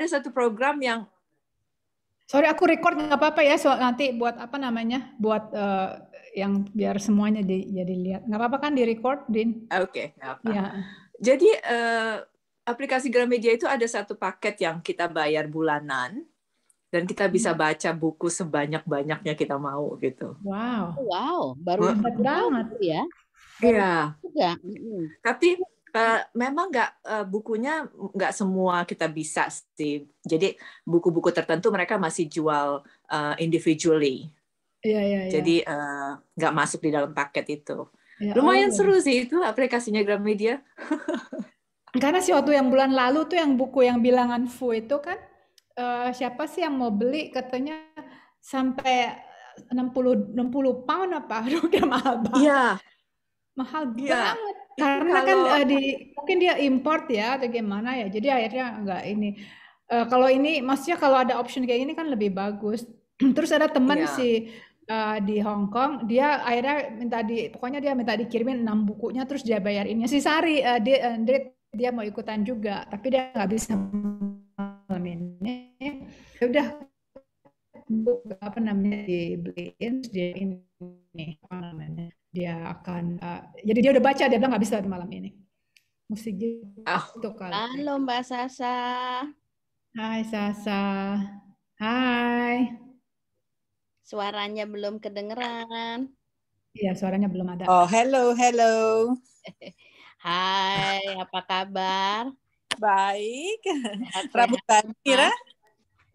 ada satu program yang Sorry, aku record nggak apa-apa ya, soal nanti buat apa namanya, buat uh, yang biar semuanya di, jadi lihat. Nggak apa-apa kan di record, Din? Oke, okay, Ya. Jadi uh, aplikasi Gramedia itu ada satu paket yang kita bayar bulanan dan kita bisa hmm. baca buku sebanyak-banyaknya kita mau gitu. Wow. Wow, baru banget ya. Iya. Tapi uh, memang nggak uh, bukunya nggak semua kita bisa sih. Jadi buku-buku tertentu mereka masih jual uh, individually. Iya iya. Ya. Jadi nggak uh, masuk di dalam paket itu. Ya, Lumayan oh. seru sih itu aplikasinya Gramedia. Karena sih waktu yang bulan lalu tuh yang buku yang bilangan Fu itu kan uh, siapa sih yang mau beli katanya sampai 60 60 pound apa? Aduh udah mahal banget. Iya. Mahal ya. banget karena kan uh, di mungkin dia import ya atau gimana ya jadi akhirnya enggak ini. Uh, kalau ini maksudnya kalau ada option kayak ini kan lebih bagus. Terus ada teman yeah. si uh, di Hong Kong dia akhirnya minta di pokoknya dia minta dikirimin enam bukunya terus dia bayar ini si Sari uh, dia, uh, dia mau ikutan juga tapi dia nggak bisa ini ya udah apa namanya dibeliin dia ini apa namanya dia akan uh, jadi dia udah baca dia bilang nggak bisa malam ini. Musik gitu oh. kali. halo mbak Sasa. Hai Sasa. Hai. Suaranya belum kedengeran. Iya suaranya belum ada. Oh hello hello. Hai apa kabar? Baik. Rambut baru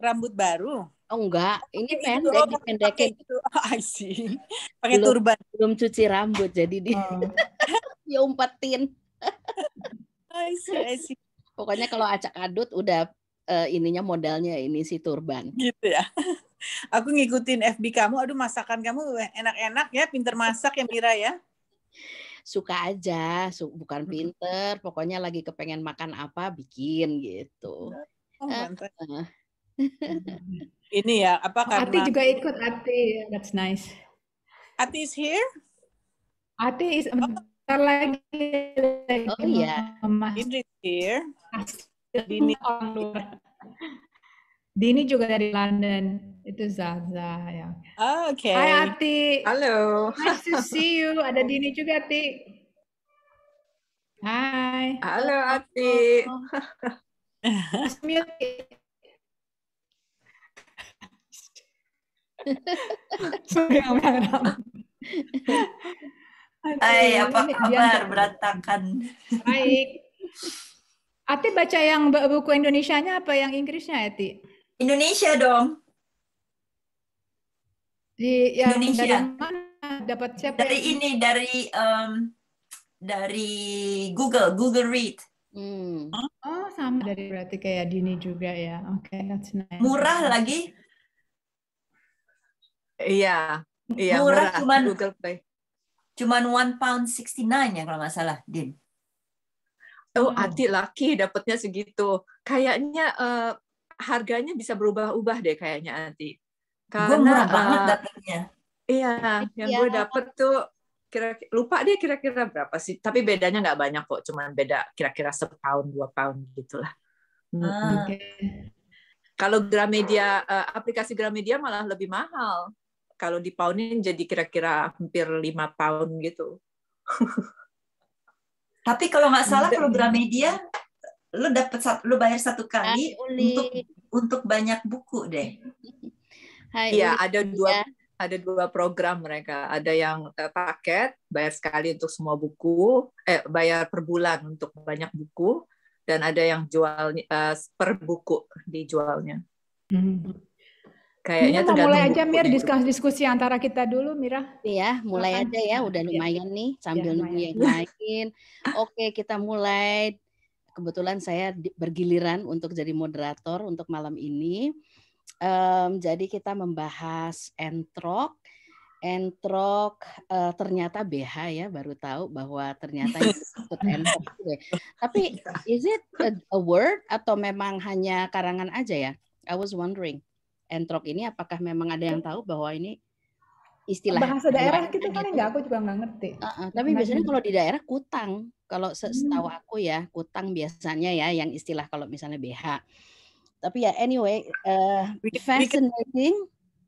rambut baru Oh enggak, ini pendek, oh, dipendekin. Itu. Oh, I see. Pakai turban. Belum cuci rambut, jadi di oh. diumpetin. I see, I see. Pokoknya kalau acak adut udah uh, ininya modalnya ini si turban. Gitu ya. Aku ngikutin FB kamu, aduh masakan kamu enak-enak ya, pinter masak ya Mira ya. Suka aja, bukan pinter, pokoknya lagi kepengen makan apa bikin gitu. Oh, uh, ini ya apa karena Ati juga ikut Ati. That's nice. Ati is here? Ati is oh. lagi, oh iya. Indri here. Dini Dini juga dari London. Itu Zaza ya. Oh, oke okay. Hai Ati. Halo. Nice to see you. Ada Dini juga Ati. Hai. Halo Ati Hai, apa kabar? Berantakan. Baik. Ati baca yang buku Indonesianya apa yang Inggrisnya, Ati? Indonesia dong. Di yang Indonesia. dari mana dapat siapa? Dari ini dari um, dari Google, Google Read. Hmm. Oh, sama dari berarti kayak Dini juga ya. Oke, okay, that's nice. Murah lagi. Iya, iya murah, murah cuman Google Play. Cuman one pound sixty nine ya kalau nggak salah, Din. Oh, Ati laki dapatnya segitu. Kayaknya uh, harganya bisa berubah-ubah deh kayaknya Ati. Karena gue murah uh, banget dapetnya. Iya, yang iya. gue dapet tuh kira lupa dia kira-kira berapa sih tapi bedanya nggak banyak kok cuman beda kira-kira setahun dua pound gitulah ah. kalau Gramedia uh, aplikasi Gramedia malah lebih mahal kalau di poundin jadi kira-kira hampir lima pound gitu. Tapi kalau nggak salah program media lu dapat lu bayar satu kali untuk untuk banyak buku deh. Iya, ada dua ada dua program mereka. Ada yang uh, paket bayar sekali untuk semua buku, eh bayar per bulan untuk banyak buku dan ada yang jual uh, per buku dijualnya. Hmm. Kayaknya Mira mulai aja Mir diskusi, diskusi antara kita dulu Mira. Iya, mulai Makan. aja ya, udah iya. lumayan ya. nih sambil ya, nunggu yang lain. Oke, kita mulai. Kebetulan saya bergiliran untuk jadi moderator untuk malam ini. Um, jadi kita membahas entrok. Entrok uh, ternyata BH ya, baru tahu bahwa ternyata disebut entrok. Tapi is it a, a word atau memang hanya karangan aja ya? I was wondering entrok ini apakah memang ada yang tahu bahwa ini istilah bahasa daerah kita kan enggak aku juga nggak ngerti. Uh, uh, tapi biasanya kalau di daerah kutang. Kalau setahu hmm. aku ya, kutang biasanya ya yang istilah kalau misalnya BH. tapi ya anyway, uh, we can, fascinating.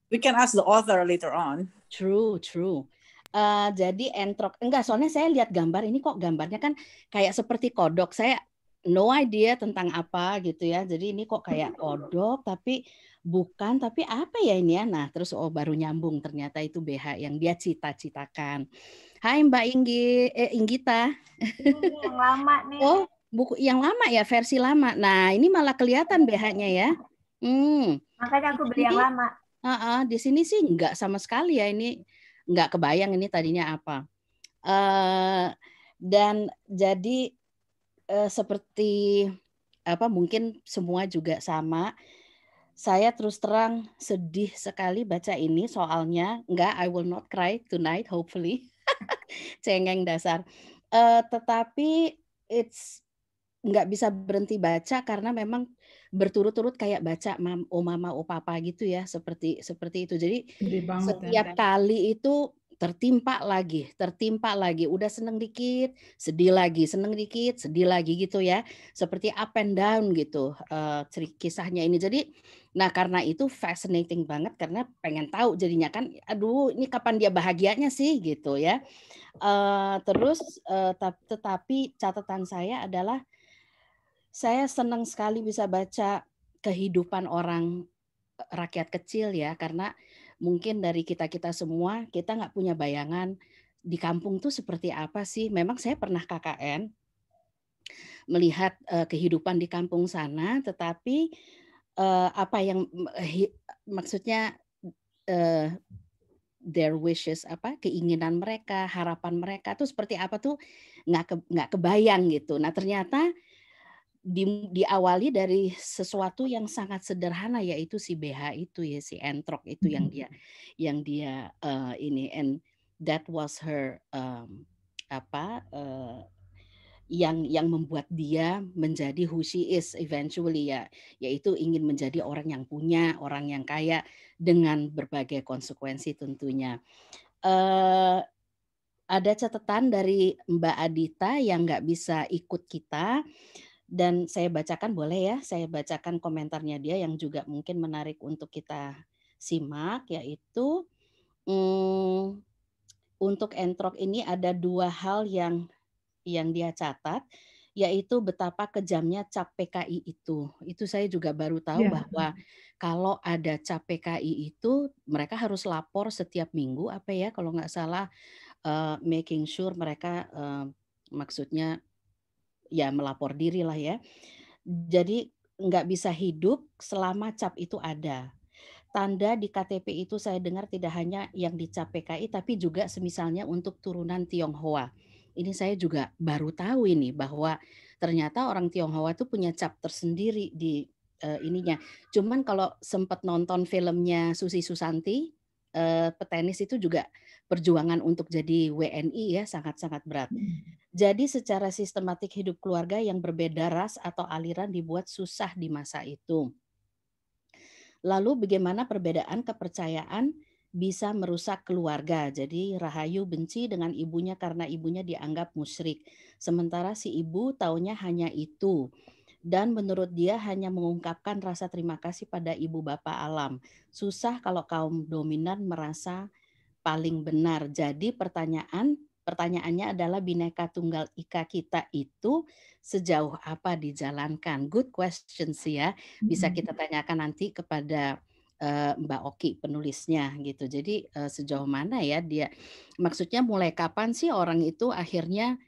We can, we can ask the author later on. True, true. Uh, jadi entrok enggak soalnya saya lihat gambar ini kok gambarnya kan kayak seperti kodok. Saya no idea tentang apa gitu ya. Jadi ini kok kayak kodok tapi bukan tapi apa ya ini ya. Nah, terus oh baru nyambung ternyata itu BH yang dia cita-citakan. Hai Mbak Inggi eh Inggita. Ini yang lama nih. Oh, buku yang lama ya, versi lama. Nah, ini malah kelihatan BH-nya ya. Hmm. Makanya aku beli yang lama. Uh -uh, di sini sih enggak sama sekali ya ini enggak kebayang ini tadinya apa. Uh, dan jadi uh, seperti apa mungkin semua juga sama. Saya terus terang sedih sekali baca ini soalnya enggak I will not cry tonight hopefully cengeng dasar. Uh, tetapi it's nggak bisa berhenti baca karena memang berturut-turut kayak baca mam, oh mama oh papa gitu ya seperti seperti itu jadi ya, setiap ya. kali itu tertimpa lagi tertimpa lagi. Udah seneng dikit sedih lagi seneng dikit sedih lagi gitu ya. Seperti up and down gitu uh, kisahnya ini. Jadi nah karena itu fascinating banget karena pengen tahu jadinya kan aduh ini kapan dia bahagianya sih? gitu ya. Uh, terus uh, tetapi catatan saya adalah saya senang sekali bisa baca kehidupan orang rakyat kecil ya. Karena mungkin dari kita kita semua kita nggak punya bayangan di kampung tuh seperti apa sih. Memang saya pernah KKN melihat uh, kehidupan di kampung sana, tetapi uh, apa yang uh, maksudnya uh, their wishes apa keinginan mereka harapan mereka tuh seperti apa tuh nggak ke, nggak kebayang gitu nah ternyata di, diawali dari sesuatu yang sangat sederhana yaitu si BH itu ya si entrok itu yang dia yang dia uh, ini and that was her um, apa uh, yang yang membuat dia menjadi who she is eventually ya yaitu ingin menjadi orang yang punya orang yang kaya dengan berbagai konsekuensi tentunya. Uh, ada catatan dari Mbak Adita yang nggak bisa ikut kita dan saya bacakan boleh ya saya bacakan komentarnya dia yang juga mungkin menarik untuk kita simak yaitu hmm, untuk entrok ini ada dua hal yang yang dia catat yaitu betapa kejamnya cap PKI itu. Itu saya juga baru tahu yeah. bahwa kalau ada cap PKI itu mereka harus lapor setiap minggu apa ya kalau nggak salah uh, making sure mereka uh, maksudnya ya melapor diri lah ya. Jadi nggak bisa hidup selama cap itu ada. Tanda di KTP itu saya dengar tidak hanya yang dicap PKI tapi juga semisalnya untuk turunan Tionghoa ini saya juga baru tahu ini bahwa ternyata orang Tionghoa itu punya cap tersendiri di uh, ininya. Cuman kalau sempat nonton filmnya Susi Susanti, uh, petenis itu juga perjuangan untuk jadi WNI ya sangat-sangat berat. Hmm. Jadi secara sistematik hidup keluarga yang berbeda ras atau aliran dibuat susah di masa itu. Lalu bagaimana perbedaan kepercayaan bisa merusak keluarga. Jadi Rahayu benci dengan ibunya karena ibunya dianggap musyrik. Sementara si ibu taunya hanya itu. Dan menurut dia hanya mengungkapkan rasa terima kasih pada ibu bapak alam. Susah kalau kaum dominan merasa paling benar. Jadi pertanyaan pertanyaannya adalah bineka tunggal ika kita itu sejauh apa dijalankan? Good question sih ya. Bisa hmm. kita tanyakan nanti kepada uh, Mbak Oki penulisnya gitu. Jadi uh, sejauh mana ya dia maksudnya mulai kapan sih orang itu akhirnya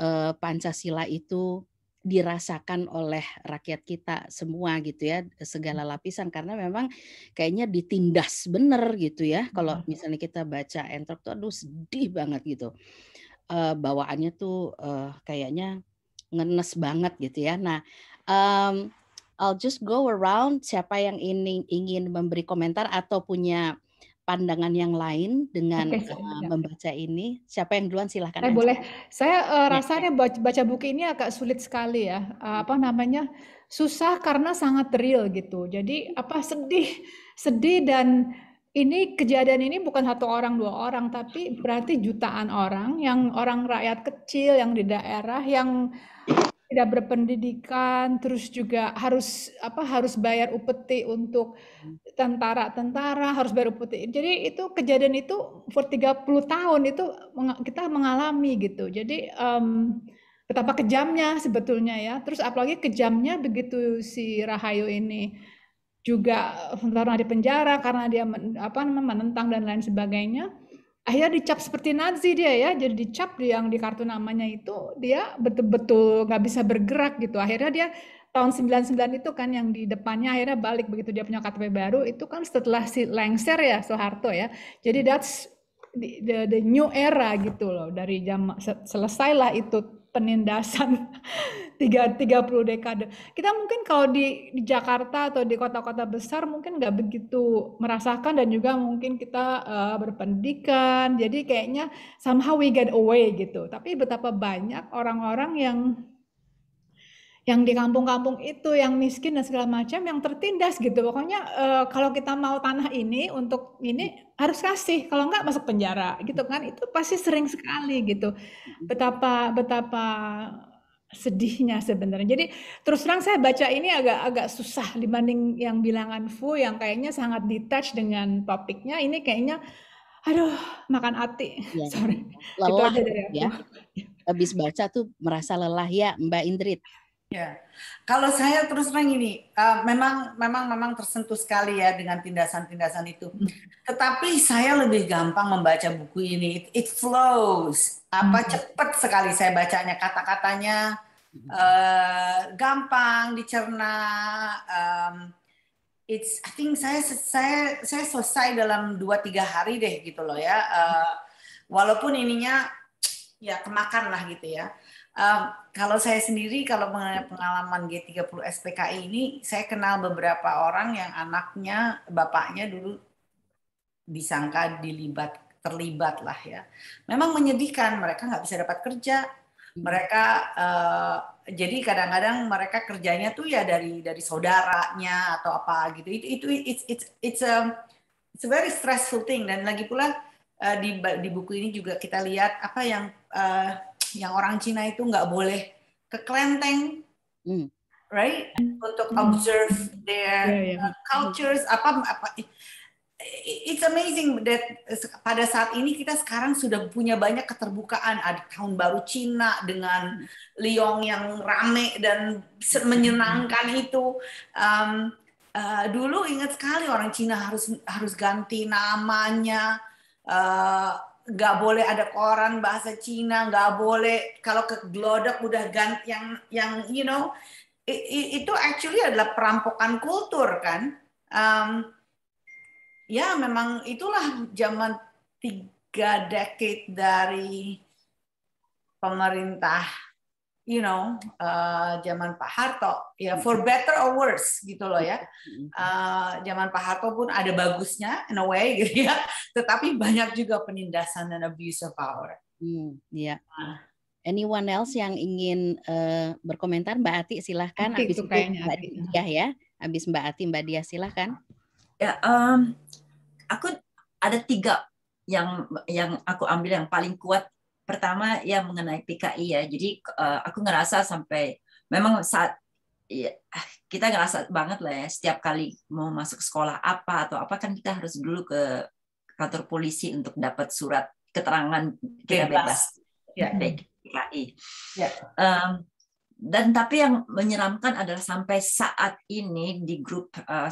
uh, Pancasila itu dirasakan oleh rakyat kita semua gitu ya segala hmm. lapisan. Karena memang kayaknya ditindas bener gitu ya kalau misalnya kita baca entrok tuh aduh sedih banget gitu. Uh, bawaannya tuh uh, kayaknya ngenes banget gitu ya. Nah um, I'll just go around siapa yang ini ingin memberi komentar atau punya pandangan yang lain dengan okay, uh, membaca ini. Siapa yang duluan silahkan. Eh, boleh. Saya uh, rasanya baca, baca buku ini agak sulit sekali ya. Uh, apa namanya? Susah karena sangat real gitu. Jadi apa sedih, sedih dan ini kejadian ini bukan satu orang dua orang tapi berarti jutaan orang yang orang rakyat kecil yang di daerah yang tidak berpendidikan, terus juga harus apa harus bayar upeti untuk tentara-tentara, harus bayar upeti. Jadi itu kejadian itu for 30 tahun itu kita mengalami gitu. Jadi um, betapa kejamnya sebetulnya ya. Terus apalagi kejamnya begitu si Rahayu ini juga pernah di penjara karena dia apa menentang dan lain sebagainya akhirnya dicap seperti Nazi dia ya. Jadi dicap yang di kartu namanya itu. Dia betul-betul nggak bisa bergerak gitu. Akhirnya dia tahun 99 itu kan yang di depannya akhirnya balik begitu. Dia punya KTP baru. Itu kan setelah si lengser ya Soeharto ya. Jadi that's the, the, the new era gitu loh. Dari jam selesailah itu penindasan tiga tiga puluh dekade. Kita mungkin kalau di, di Jakarta atau di kota-kota besar mungkin nggak begitu merasakan dan juga mungkin kita uh, berpendidikan. Jadi kayaknya somehow we get away gitu. Tapi betapa banyak orang-orang yang yang di kampung-kampung itu yang miskin dan segala macam yang tertindas gitu pokoknya uh, kalau kita mau tanah ini untuk ini harus kasih kalau enggak masuk penjara gitu kan itu pasti sering sekali gitu betapa betapa sedihnya sebenarnya. Jadi terus terang saya baca ini agak-agak susah dibanding yang bilangan Fu yang kayaknya sangat detach dengan topiknya. Ini kayaknya aduh makan hati. Ya. Sorry. Lelah Itu aja ya. Habis baca tuh merasa lelah ya Mbak Indrit. Ya, kalau saya terus terang ini, uh, memang memang memang tersentuh sekali ya dengan tindasan-tindasan itu. Hmm. Tetapi saya lebih gampang membaca buku ini. It, it flows, apa hmm. cepat sekali saya bacanya kata-katanya uh, gampang dicerna. Um, it's, I think saya saya saya selesai dalam dua tiga hari deh gitu loh ya. Uh, walaupun ininya ya kemakan lah gitu ya. Um, kalau saya sendiri kalau mengenai pengalaman G30 SPKI ini saya kenal beberapa orang yang anaknya bapaknya dulu disangka dilibat terlibat lah ya. Memang menyedihkan mereka nggak bisa dapat kerja. Hmm. Mereka uh, jadi kadang-kadang mereka kerjanya tuh ya dari dari saudaranya atau apa gitu. Itu itu it's it's it's a it's a very stressful thing dan lagi pula uh, di di buku ini juga kita lihat apa yang uh, yang orang Cina itu nggak boleh ke kelenteng, hmm. right? Untuk hmm. observe their yeah, yeah. Uh, cultures apa apa. It's amazing that pada saat ini kita sekarang sudah punya banyak keterbukaan. Ada tahun baru Cina dengan Liong yang rame dan menyenangkan itu. Um, uh, dulu ingat sekali orang Cina harus harus ganti namanya. Uh, nggak boleh ada koran bahasa Cina, nggak boleh kalau ke Glodok udah ganti yang yang you know itu actually adalah perampokan kultur kan. Um, ya memang itulah zaman tiga decade dari pemerintah you know uh, zaman Pak Harto ya for better or worse gitu loh ya uh, zaman Pak Harto pun ada bagusnya in a way gitu ya tetapi banyak juga penindasan dan abuse of power. Hmm, ya. Nah. Anyone else yang ingin uh, berkomentar Mbak Ati silahkan. Abis itu, itu Mbak Dia ya. Abis Mbak Ati Mbak Dia silahkan. Ya, um, aku ada tiga yang yang aku ambil yang paling kuat pertama ya mengenai PKI ya. Jadi uh, aku ngerasa sampai memang saat ya, kita ngerasa banget lah ya setiap kali mau masuk sekolah apa atau apa kan kita harus dulu ke kantor polisi untuk dapat surat keterangan kita bebas, bebas. ya PKI. Ya. Um, dan tapi yang menyeramkan adalah sampai saat ini di grup uh,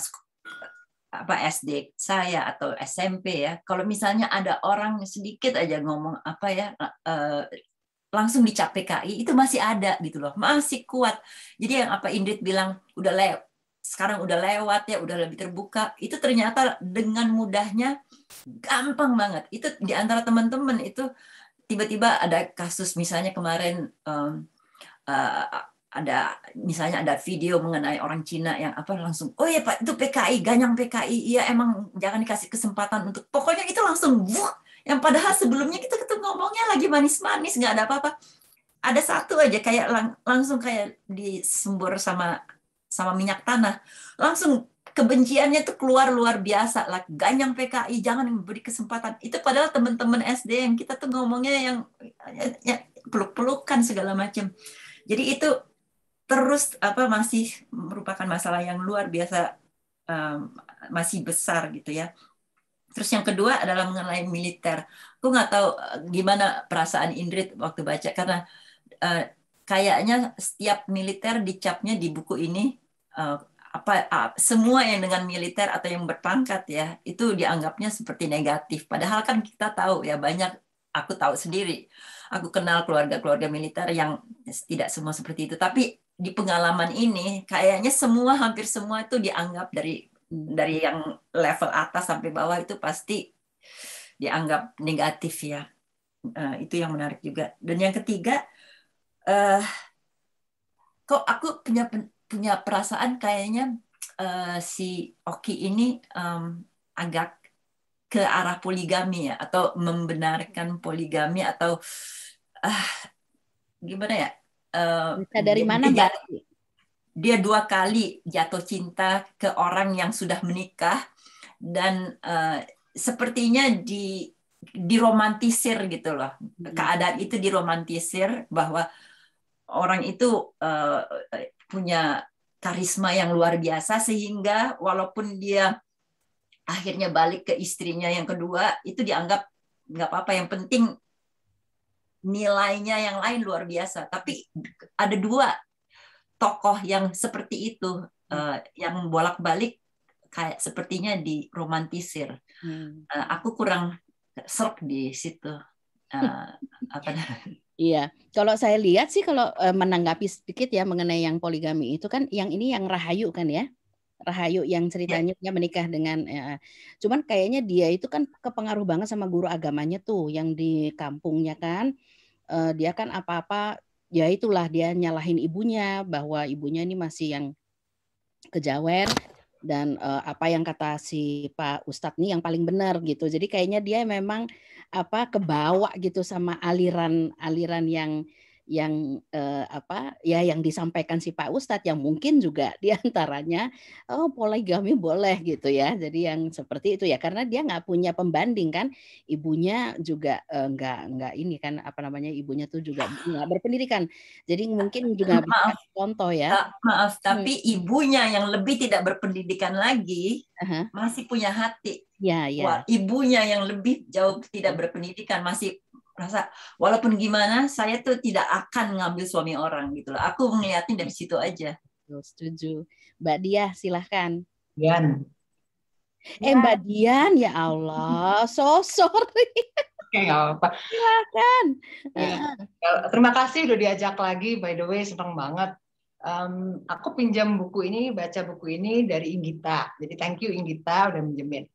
apa SD saya atau SMP ya. Kalau misalnya ada orang sedikit aja ngomong apa ya uh, langsung dicap PKI itu masih ada gitu loh masih kuat. Jadi yang apa Indrit bilang udah lewat sekarang udah lewat ya udah lebih terbuka. Itu ternyata dengan mudahnya gampang banget. Itu di antara teman-teman itu tiba-tiba ada kasus misalnya kemarin um, ada misalnya ada video mengenai orang Cina yang apa langsung oh ya Pak itu PKI ganyang PKI iya emang jangan dikasih kesempatan untuk pokoknya itu langsung wuh, yang padahal sebelumnya kita ketemu ngomongnya lagi manis-manis nggak ada apa-apa. Ada satu aja kayak lang langsung kayak disembur sama sama minyak tanah. Langsung kebenciannya tuh keluar luar biasa lah ganyang PKI jangan memberi kesempatan. Itu padahal teman-teman SD yang kita tuh ngomongnya yang ya, ya peluk-pelukan segala macam. Jadi itu terus apa masih merupakan masalah yang luar biasa um, masih besar gitu ya. Terus yang kedua adalah mengenai militer. Aku nggak tahu uh, gimana perasaan Indrit waktu baca karena uh, kayaknya setiap militer dicapnya di buku ini uh, apa uh, semua yang dengan militer atau yang berpangkat ya itu dianggapnya seperti negatif. Padahal kan kita tahu ya banyak aku tahu sendiri. Aku kenal keluarga-keluarga militer yang tidak semua seperti itu. Tapi di pengalaman ini kayaknya semua hampir semua itu dianggap dari dari yang level atas sampai bawah itu pasti dianggap negatif ya. Uh, itu yang menarik juga. Dan yang ketiga uh, kok aku punya punya perasaan kayaknya uh, si Oki ini um, agak ke arah poligami ya atau membenarkan poligami atau uh, gimana ya Uh, Bisa dari mana Mbak? Dia dua kali jatuh cinta ke orang yang sudah menikah dan uh, sepertinya di diromantisir gitu loh. Hmm. Keadaan itu diromantisir bahwa orang itu uh, punya karisma yang luar biasa sehingga walaupun dia akhirnya balik ke istrinya yang kedua itu dianggap nggak apa-apa yang penting nilainya yang lain luar biasa. Tapi ada dua tokoh yang seperti itu uh, yang bolak-balik kayak sepertinya diromantisir. Hmm. Uh, aku kurang serp di situ. Uh, apa Iya, kalau saya lihat sih kalau menanggapi sedikit ya mengenai yang poligami itu kan yang ini yang rahayu kan ya. Rahayu yang ceritanya ya. menikah dengan ya. cuman kayaknya dia itu kan kepengaruh banget sama guru agamanya tuh yang di kampungnya kan uh, dia kan apa-apa ya itulah dia nyalahin ibunya bahwa ibunya ini masih yang kejawen dan uh, apa yang kata si Pak Ustadz nih yang paling benar gitu jadi kayaknya dia memang apa kebawa gitu sama aliran aliran yang yang eh, apa ya yang disampaikan si Pak Ustadz yang mungkin juga di antaranya oh poligami boleh gitu ya. Jadi yang seperti itu ya karena dia nggak punya pembanding kan. Ibunya juga eh, nggak nggak ini kan apa namanya ibunya tuh juga nggak berpendidikan. Jadi mungkin juga maaf. contoh ya. Maaf tapi hmm. ibunya yang lebih tidak berpendidikan lagi uh-huh. masih punya hati. Ya ya. Wah, ibunya yang lebih jauh tidak berpendidikan masih rasa walaupun gimana saya tuh tidak akan ngambil suami orang gitu loh. Aku ngeliatin dari situ aja. Setuju. Mbak Dia silahkan. Dian. Eh ya. Mbak Dian ya Allah, so sorry. Oke, nggak apa-apa. Silakan. Ya. Terima kasih udah diajak lagi. By the way, senang banget. Um, aku pinjam buku ini, baca buku ini dari Inggita. Jadi thank you Inggita udah minjemin.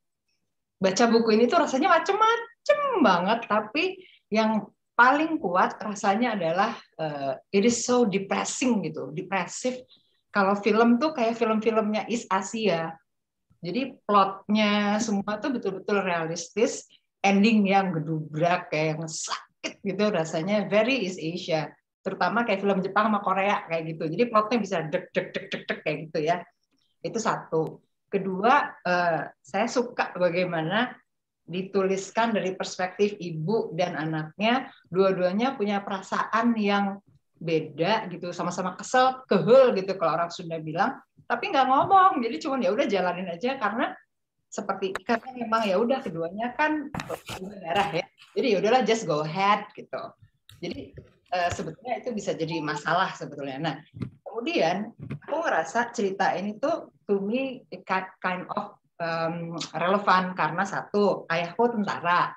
Baca buku ini tuh rasanya macem-macem banget, tapi yang paling kuat rasanya adalah uh, it is so depressing gitu, depresif. Kalau film tuh kayak film-filmnya East Asia. Jadi plotnya semua tuh betul-betul realistis, ending yang gedubrak kayak yang sakit gitu rasanya very East Asia. Terutama kayak film Jepang sama Korea kayak gitu. Jadi plotnya bisa dek dek dek dek kayak gitu ya. Itu satu. Kedua, uh, saya suka bagaimana dituliskan dari perspektif ibu dan anaknya, dua-duanya punya perasaan yang beda gitu, sama-sama kesel, kehul gitu kalau orang Sunda bilang, tapi nggak ngomong, jadi cuma ya udah jalanin aja karena seperti karena memang ya udah keduanya kan darah ya, jadi ya udahlah just go ahead gitu. Jadi uh, sebetulnya itu bisa jadi masalah sebetulnya. Nah kemudian aku ngerasa cerita ini tuh to me kind of um, relevan karena satu ayahku tentara.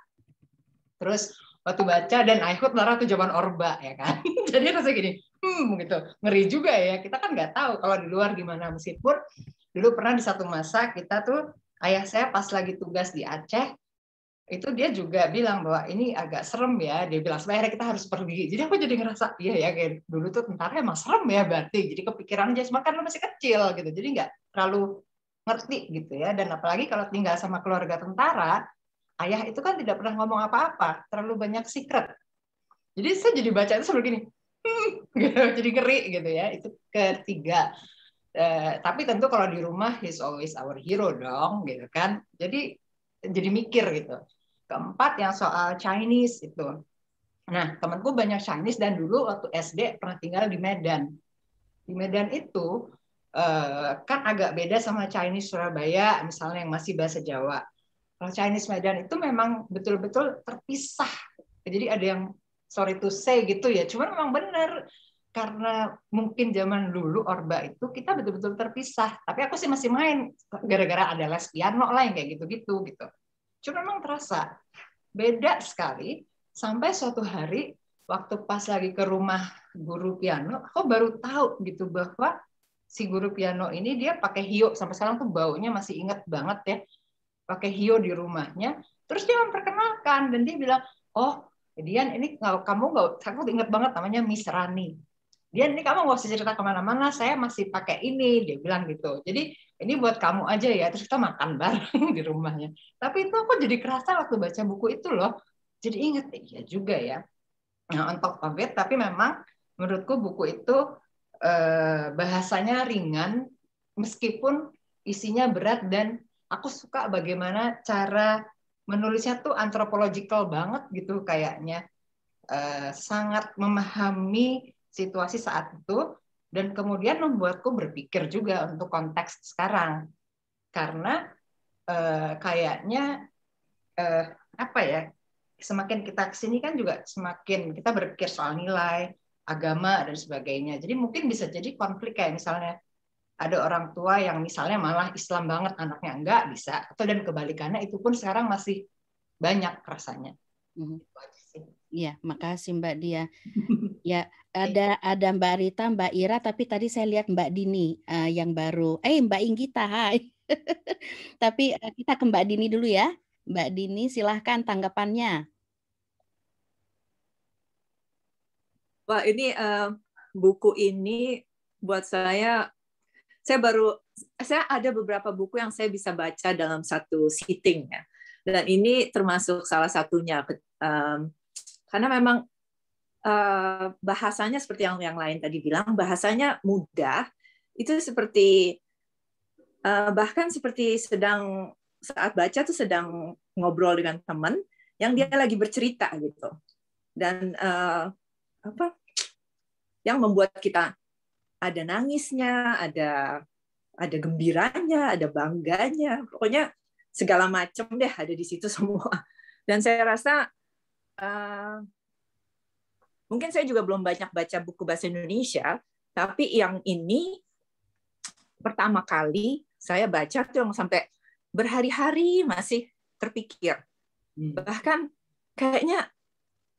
Terus waktu baca dan ayahku tentara tuh zaman orba ya kan? Jadi rasa gini hmm gitu. Ngeri juga ya. Kita kan nggak tahu kalau di luar gimana. Meskipun dulu pernah di satu masa kita tuh ayah saya pas lagi tugas di Aceh itu dia juga bilang bahwa ini agak serem ya. Dia bilang sebenarnya kita harus pergi. Jadi aku jadi ngerasa iya ya kayak dulu tuh tentara emang serem ya berarti. Jadi kepikiran aja lu masih kecil gitu. Jadi nggak terlalu ngerti gitu ya. Dan apalagi kalau tinggal sama keluarga tentara ayah itu kan tidak pernah ngomong apa-apa. Terlalu banyak secret. Jadi saya jadi baca itu seperti gini hmm, gitu, jadi ngeri gitu ya. Itu ketiga. Eh, tapi tentu kalau di rumah he's always our hero dong gitu kan. Jadi jadi mikir gitu. Keempat yang soal Chinese itu. Nah temanku banyak Chinese dan dulu waktu SD pernah tinggal di Medan. Di Medan itu uh, kan agak beda sama Chinese Surabaya, misalnya yang masih bahasa Jawa. Kalau Chinese Medan itu memang betul-betul terpisah. Jadi ada yang sorry to say gitu ya, cuman memang benar karena mungkin zaman dulu Orba itu kita betul-betul terpisah. Tapi aku sih masih main gara-gara ada les piano lah yang kayak gitu-gitu gitu. Cuma memang terasa beda sekali sampai suatu hari waktu pas lagi ke rumah guru piano, aku baru tahu gitu bahwa si guru piano ini dia pakai hio. Sampai sekarang tuh baunya masih ingat banget ya. Pakai hio di rumahnya. Terus dia memperkenalkan dan dia bilang, "Oh, Dian ini kamu nggak, aku ingat banget namanya Miss Rani. Dia ini kamu nggak usah cerita ke mana-mana saya masih pakai ini dia bilang gitu. Jadi ini buat kamu aja ya terus kita makan bareng di rumahnya. Tapi itu aku jadi kerasa waktu baca buku itu loh. Jadi inget iya juga ya. Nah untuk COVID tapi memang menurutku buku itu eh, bahasanya ringan meskipun isinya berat dan aku suka bagaimana cara menulisnya tuh anthropological banget gitu kayaknya. Eh, sangat memahami situasi saat itu dan kemudian membuatku berpikir juga untuk konteks sekarang. Karena eh, kayaknya apa ya semakin kita ke sini kan juga semakin kita berpikir soal nilai agama dan sebagainya jadi mungkin bisa jadi konflik kayak misalnya ada orang tua yang misalnya malah Islam banget anaknya enggak bisa atau dan kebalikannya itu pun sekarang masih banyak rasanya. Mm -hmm. Iya, makasih Mbak Dia. ya, ada ada Mbak Rita, Mbak Ira, tapi tadi saya lihat Mbak Dini uh, yang baru. Eh, Mbak Inggita, hai. tapi uh, kita ke Mbak Dini dulu ya. Mbak Dini, silahkan tanggapannya. Wah, ini uh, buku ini buat saya, saya baru, saya ada beberapa buku yang saya bisa baca dalam satu sitting ya. Dan ini termasuk salah satunya. Um, karena memang uh, bahasanya seperti yang yang lain tadi bilang bahasanya mudah itu seperti uh, bahkan seperti sedang saat baca tuh sedang ngobrol dengan teman yang dia lagi bercerita gitu dan uh, apa yang membuat kita ada nangisnya ada ada gembiranya ada bangganya pokoknya segala macam deh ada di situ semua dan saya rasa uh, mungkin saya juga belum banyak baca buku bahasa Indonesia, tapi yang ini pertama kali saya baca tuh yang sampai berhari-hari masih terpikir. Hmm. Bahkan kayaknya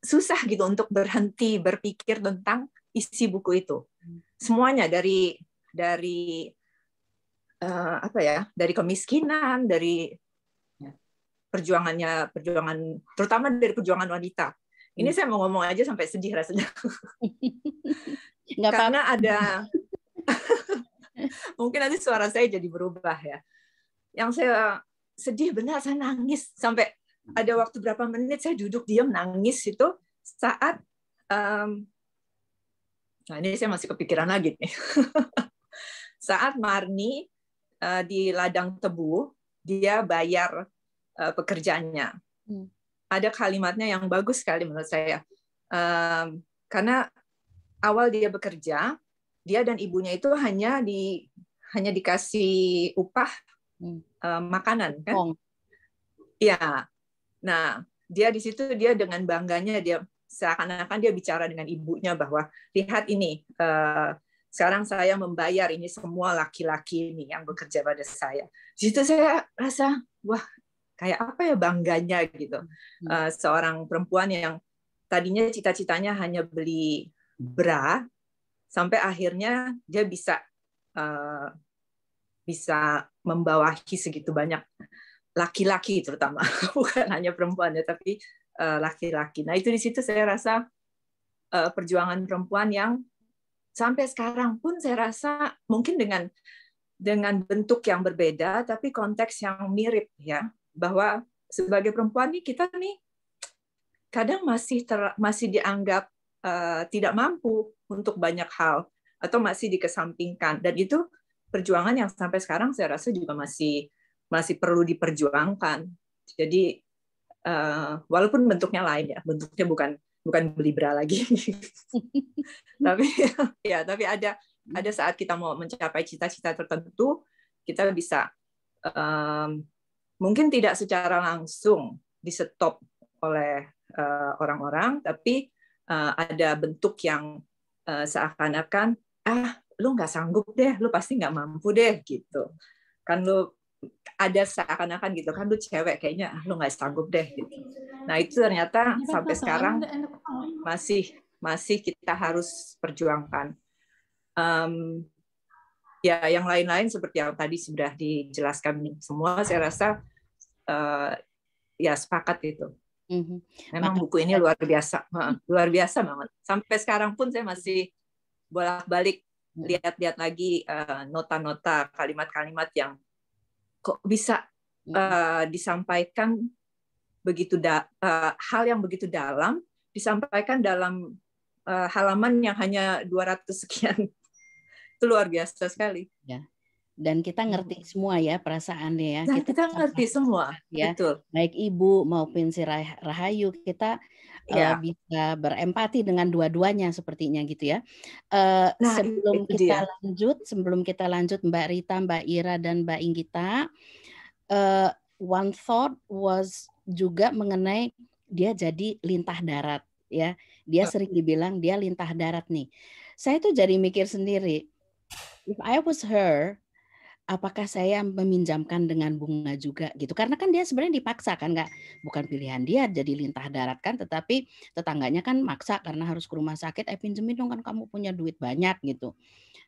susah gitu untuk berhenti berpikir tentang isi buku itu. Hmm. Semuanya dari dari uh, apa ya? Dari kemiskinan, dari perjuangannya perjuangan terutama dari perjuangan wanita. Ini hmm. saya mau ngomong aja sampai sedih rasanya. Nggak Karena apa. ada mungkin nanti suara saya jadi berubah ya. Yang saya sedih benar saya nangis sampai ada waktu berapa menit saya duduk diam nangis itu saat um, nah ini saya masih kepikiran lagi nih saat Marni uh, di ladang tebu dia bayar uh, pekerjaannya. Hmm. Ada kalimatnya yang bagus sekali menurut saya. Um, karena awal dia bekerja, dia dan ibunya itu hanya di hanya dikasih upah hmm. uh, makanan kan? Oh. Nah, dia di situ dia dengan bangganya dia seakan-akan dia bicara dengan ibunya bahwa lihat ini uh, sekarang saya membayar ini semua laki-laki ini yang bekerja pada saya. Di situ saya rasa wah kayak apa ya bangganya gitu uh, seorang perempuan yang tadinya cita-citanya hanya beli bra sampai akhirnya dia bisa uh, bisa membawahi segitu banyak laki-laki terutama. Bukan hanya perempuan ya tapi laki-laki. Nah itu di situ saya rasa uh, perjuangan perempuan yang sampai sekarang pun saya rasa mungkin dengan dengan bentuk yang berbeda tapi konteks yang mirip ya. Bahwa sebagai perempuan nih kita nih kadang masih ter, masih dianggap uh, tidak mampu untuk banyak hal atau masih dikesampingkan. Dan itu perjuangan yang sampai sekarang saya rasa juga masih masih perlu diperjuangkan jadi uh, walaupun bentuknya lain ya bentuknya bukan bukan beli bra lagi tapi ya tapi ada ada saat kita mau mencapai cita-cita tertentu, kita bisa um, mungkin tidak secara langsung di stop oleh uh, orang-orang, tapi uh, ada bentuk yang uh, seakan-akan ah lu nggak sanggup deh, lu pasti nggak mampu deh gitu. Kan lu ada seakan-akan gitu kan lu cewek kayaknya ah, lu nggak sanggup deh gitu. Nah itu ternyata sampai sekarang masih masih kita harus perjuangkan um, ya yang lain-lain seperti yang tadi sudah dijelaskan semua saya rasa uh, ya sepakat itu mm-hmm. memang buku ini luar biasa luar biasa banget sampai sekarang pun saya masih bolak-balik mm. lihat-lihat lagi uh, nota-nota kalimat-kalimat yang kok bisa uh, disampaikan begitu da, uh, hal yang begitu dalam disampaikan dalam uh, halaman yang hanya 200 sekian itu luar biasa sekali. Ya. Dan kita ngerti semua ya perasaannya ya. Nah, kita, kita ngerti semua. Ya. Betul. Baik ibu maupun si Rahayu kita ya. uh, bisa berempati dengan dua-duanya sepertinya gitu ya. Uh, nah, sebelum kita dia. lanjut, sebelum kita lanjut Mbak Rita, Mbak Ira dan Mbak Inggita, uh, one thought was juga mengenai dia jadi lintah darat ya. Dia sering dibilang dia lintah darat nih. Saya tuh jadi mikir sendiri if I was her, apakah saya meminjamkan dengan bunga juga gitu? Karena kan dia sebenarnya dipaksa kan nggak bukan pilihan dia jadi lintah darat kan tetapi tetangganya kan maksa karena harus ke rumah sakit eh pinjemin dong kan kamu punya duit banyak gitu.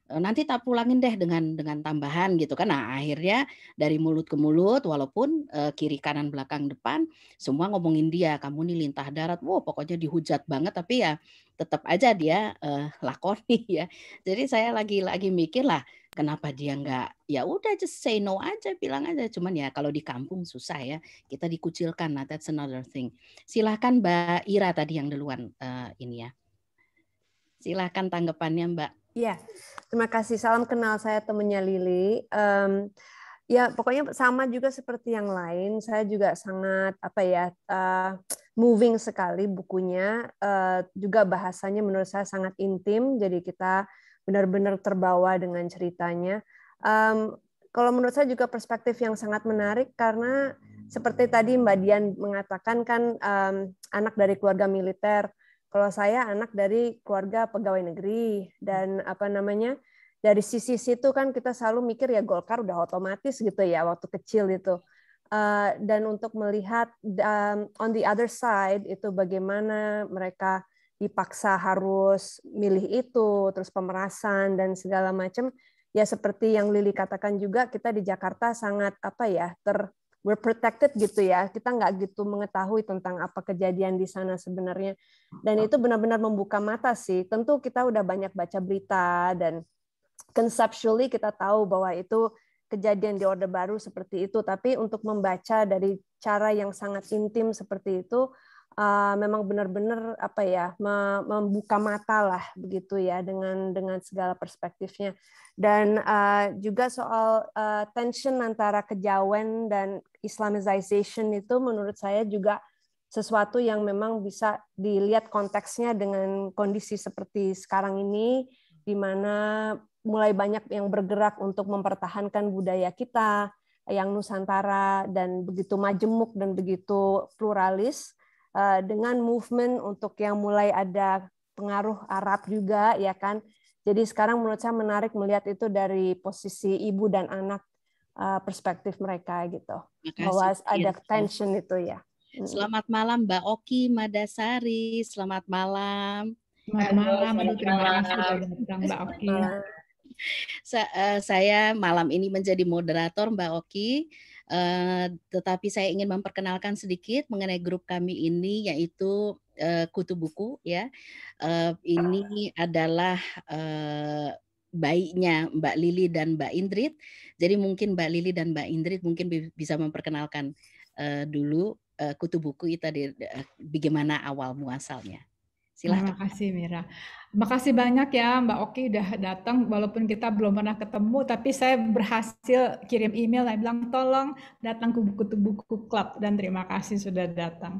Eh, nanti tak pulangin deh dengan dengan tambahan gitu kan. Nah akhirnya dari mulut ke mulut walaupun uh, kiri kanan belakang depan semua ngomongin dia kamu nih lintah darat. Wow pokoknya dihujat banget tapi ya tetap aja dia uh, lakoni ya. Jadi saya lagi-lagi mikir lah kenapa dia nggak ya udah just say no aja bilang aja. Cuman ya kalau di kampung susah ya kita dikucilkan nah that's another thing. Silahkan Mbak Ira tadi yang duluan uh, ini ya. Silahkan tanggapannya Mbak. Iya terima kasih. Salam kenal saya temennya Lili. Um, ya pokoknya sama juga seperti yang lain. Saya juga sangat apa ya uh, moving sekali bukunya uh, juga bahasanya menurut saya sangat intim jadi kita benar-benar terbawa dengan ceritanya. Um, kalau menurut saya juga perspektif yang sangat menarik karena seperti tadi Mbak Dian mengatakan kan um, anak dari keluarga militer. Kalau saya anak dari keluarga pegawai negeri dan apa namanya dari sisi situ kan kita selalu mikir ya Golkar udah otomatis gitu ya waktu kecil itu uh, dan untuk melihat um, on the other side itu bagaimana mereka dipaksa harus milih itu, terus pemerasan dan segala macam. Ya seperti yang Lili katakan juga kita di Jakarta sangat apa ya ter we're protected gitu ya. Kita nggak gitu mengetahui tentang apa kejadian di sana sebenarnya. Dan itu benar-benar membuka mata sih. Tentu kita udah banyak baca berita dan conceptually kita tahu bahwa itu kejadian di Orde Baru seperti itu, tapi untuk membaca dari cara yang sangat intim seperti itu uh, memang benar-benar apa ya membuka mata lah begitu ya dengan dengan segala perspektifnya. Dan uh, juga soal uh, tension antara kejawen dan Islamization itu menurut saya juga sesuatu yang memang bisa dilihat konteksnya dengan kondisi seperti sekarang ini di mana mulai banyak yang bergerak untuk mempertahankan budaya kita yang Nusantara dan begitu majemuk dan begitu pluralis eh, dengan movement untuk yang mulai ada pengaruh Arab juga ya kan. Jadi sekarang menurut saya menarik melihat itu dari posisi ibu dan anak eh, perspektif mereka gitu. Bahwa ada tension itu ya. Selamat malam Mbak Oki Madasari. Selamat malam. Selamat malam. Terima kasih sudah datang Mbak Oki. Eh, saya malam ini menjadi moderator Mbak Oki. Uh, tetapi saya ingin memperkenalkan sedikit mengenai grup kami ini yaitu uh, Kutu Buku ya. Uh, ini adalah uh, baiknya Mbak Lili dan Mbak Indrit. Jadi mungkin Mbak Lili dan Mbak Indrit mungkin bisa memperkenalkan uh, dulu uh, Kutu Buku itu uh, bagaimana awal muasalnya. Silahkan. Terima kasih Mira. Terima kasih banyak ya Mbak Oki udah datang walaupun kita belum pernah ketemu tapi saya berhasil kirim email saya bilang tolong datang ke buku buku klub dan terima kasih sudah datang.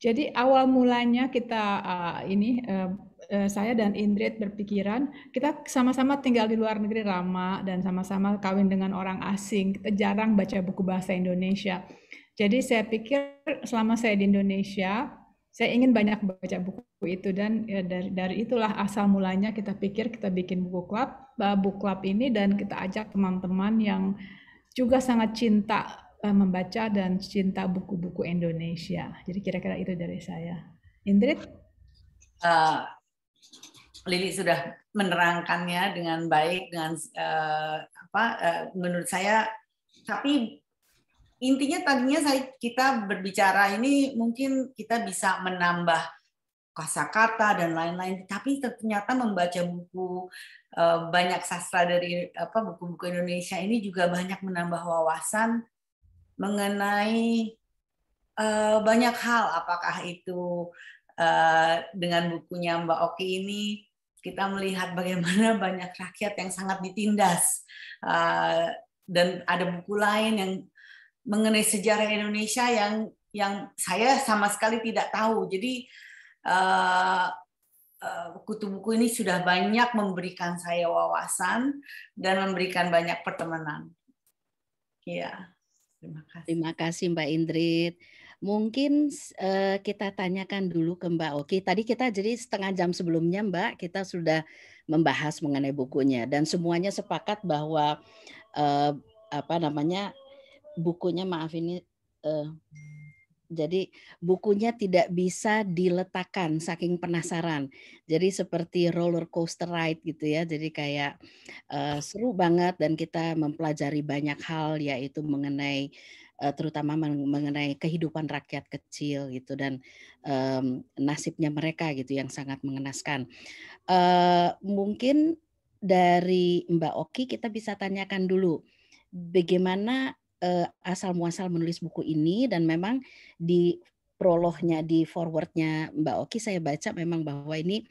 Jadi awal mulanya kita uh, ini uh, uh, saya dan Indrid berpikiran kita sama-sama tinggal di luar negeri lama dan sama-sama kawin dengan orang asing. Kita jarang baca buku bahasa Indonesia. Jadi saya pikir selama saya di Indonesia, saya ingin banyak baca buku itu dan ya, dari dari itulah asal mulanya kita pikir kita bikin buku club, buku club ini dan kita ajak teman-teman yang juga sangat cinta uh, membaca dan cinta buku-buku Indonesia. Jadi kira-kira itu dari saya. Indrit? Uh, Lili sudah menerangkannya dengan baik dengan uh, apa uh, menurut saya tapi intinya tadinya saya kita berbicara ini mungkin kita bisa menambah kosakata dan lain-lain tapi ternyata membaca buku banyak sastra dari apa buku-buku Indonesia ini juga banyak menambah wawasan mengenai uh, banyak hal. Apakah itu uh, dengan bukunya Mbak Oki ini kita melihat bagaimana banyak rakyat yang sangat ditindas dan ada buku lain yang mengenai sejarah Indonesia yang yang saya sama sekali tidak tahu jadi uh, kutu buku ini sudah banyak memberikan saya wawasan dan memberikan banyak pertemanan. Iya. Terima kasih. Terima kasih Mbak Indrit. Mungkin uh, kita tanyakan dulu ke Mbak Oki. Tadi kita jadi setengah jam sebelumnya Mbak kita sudah membahas mengenai bukunya dan semuanya sepakat bahwa apa namanya bukunya maaf ini uh, jadi bukunya tidak bisa diletakkan saking penasaran. Jadi seperti roller coaster ride gitu ya. Jadi kayak uh, seru banget dan kita mempelajari banyak hal yaitu mengenai uh, terutama mengenai kehidupan rakyat kecil gitu dan um, nasibnya mereka gitu yang sangat mengenaskan. Uh, mungkin dari Mbak Oki kita bisa tanyakan dulu bagaimana uh, asal muasal menulis buku ini dan memang di prolognya di forwardnya Mbak Oki saya baca memang bahwa ini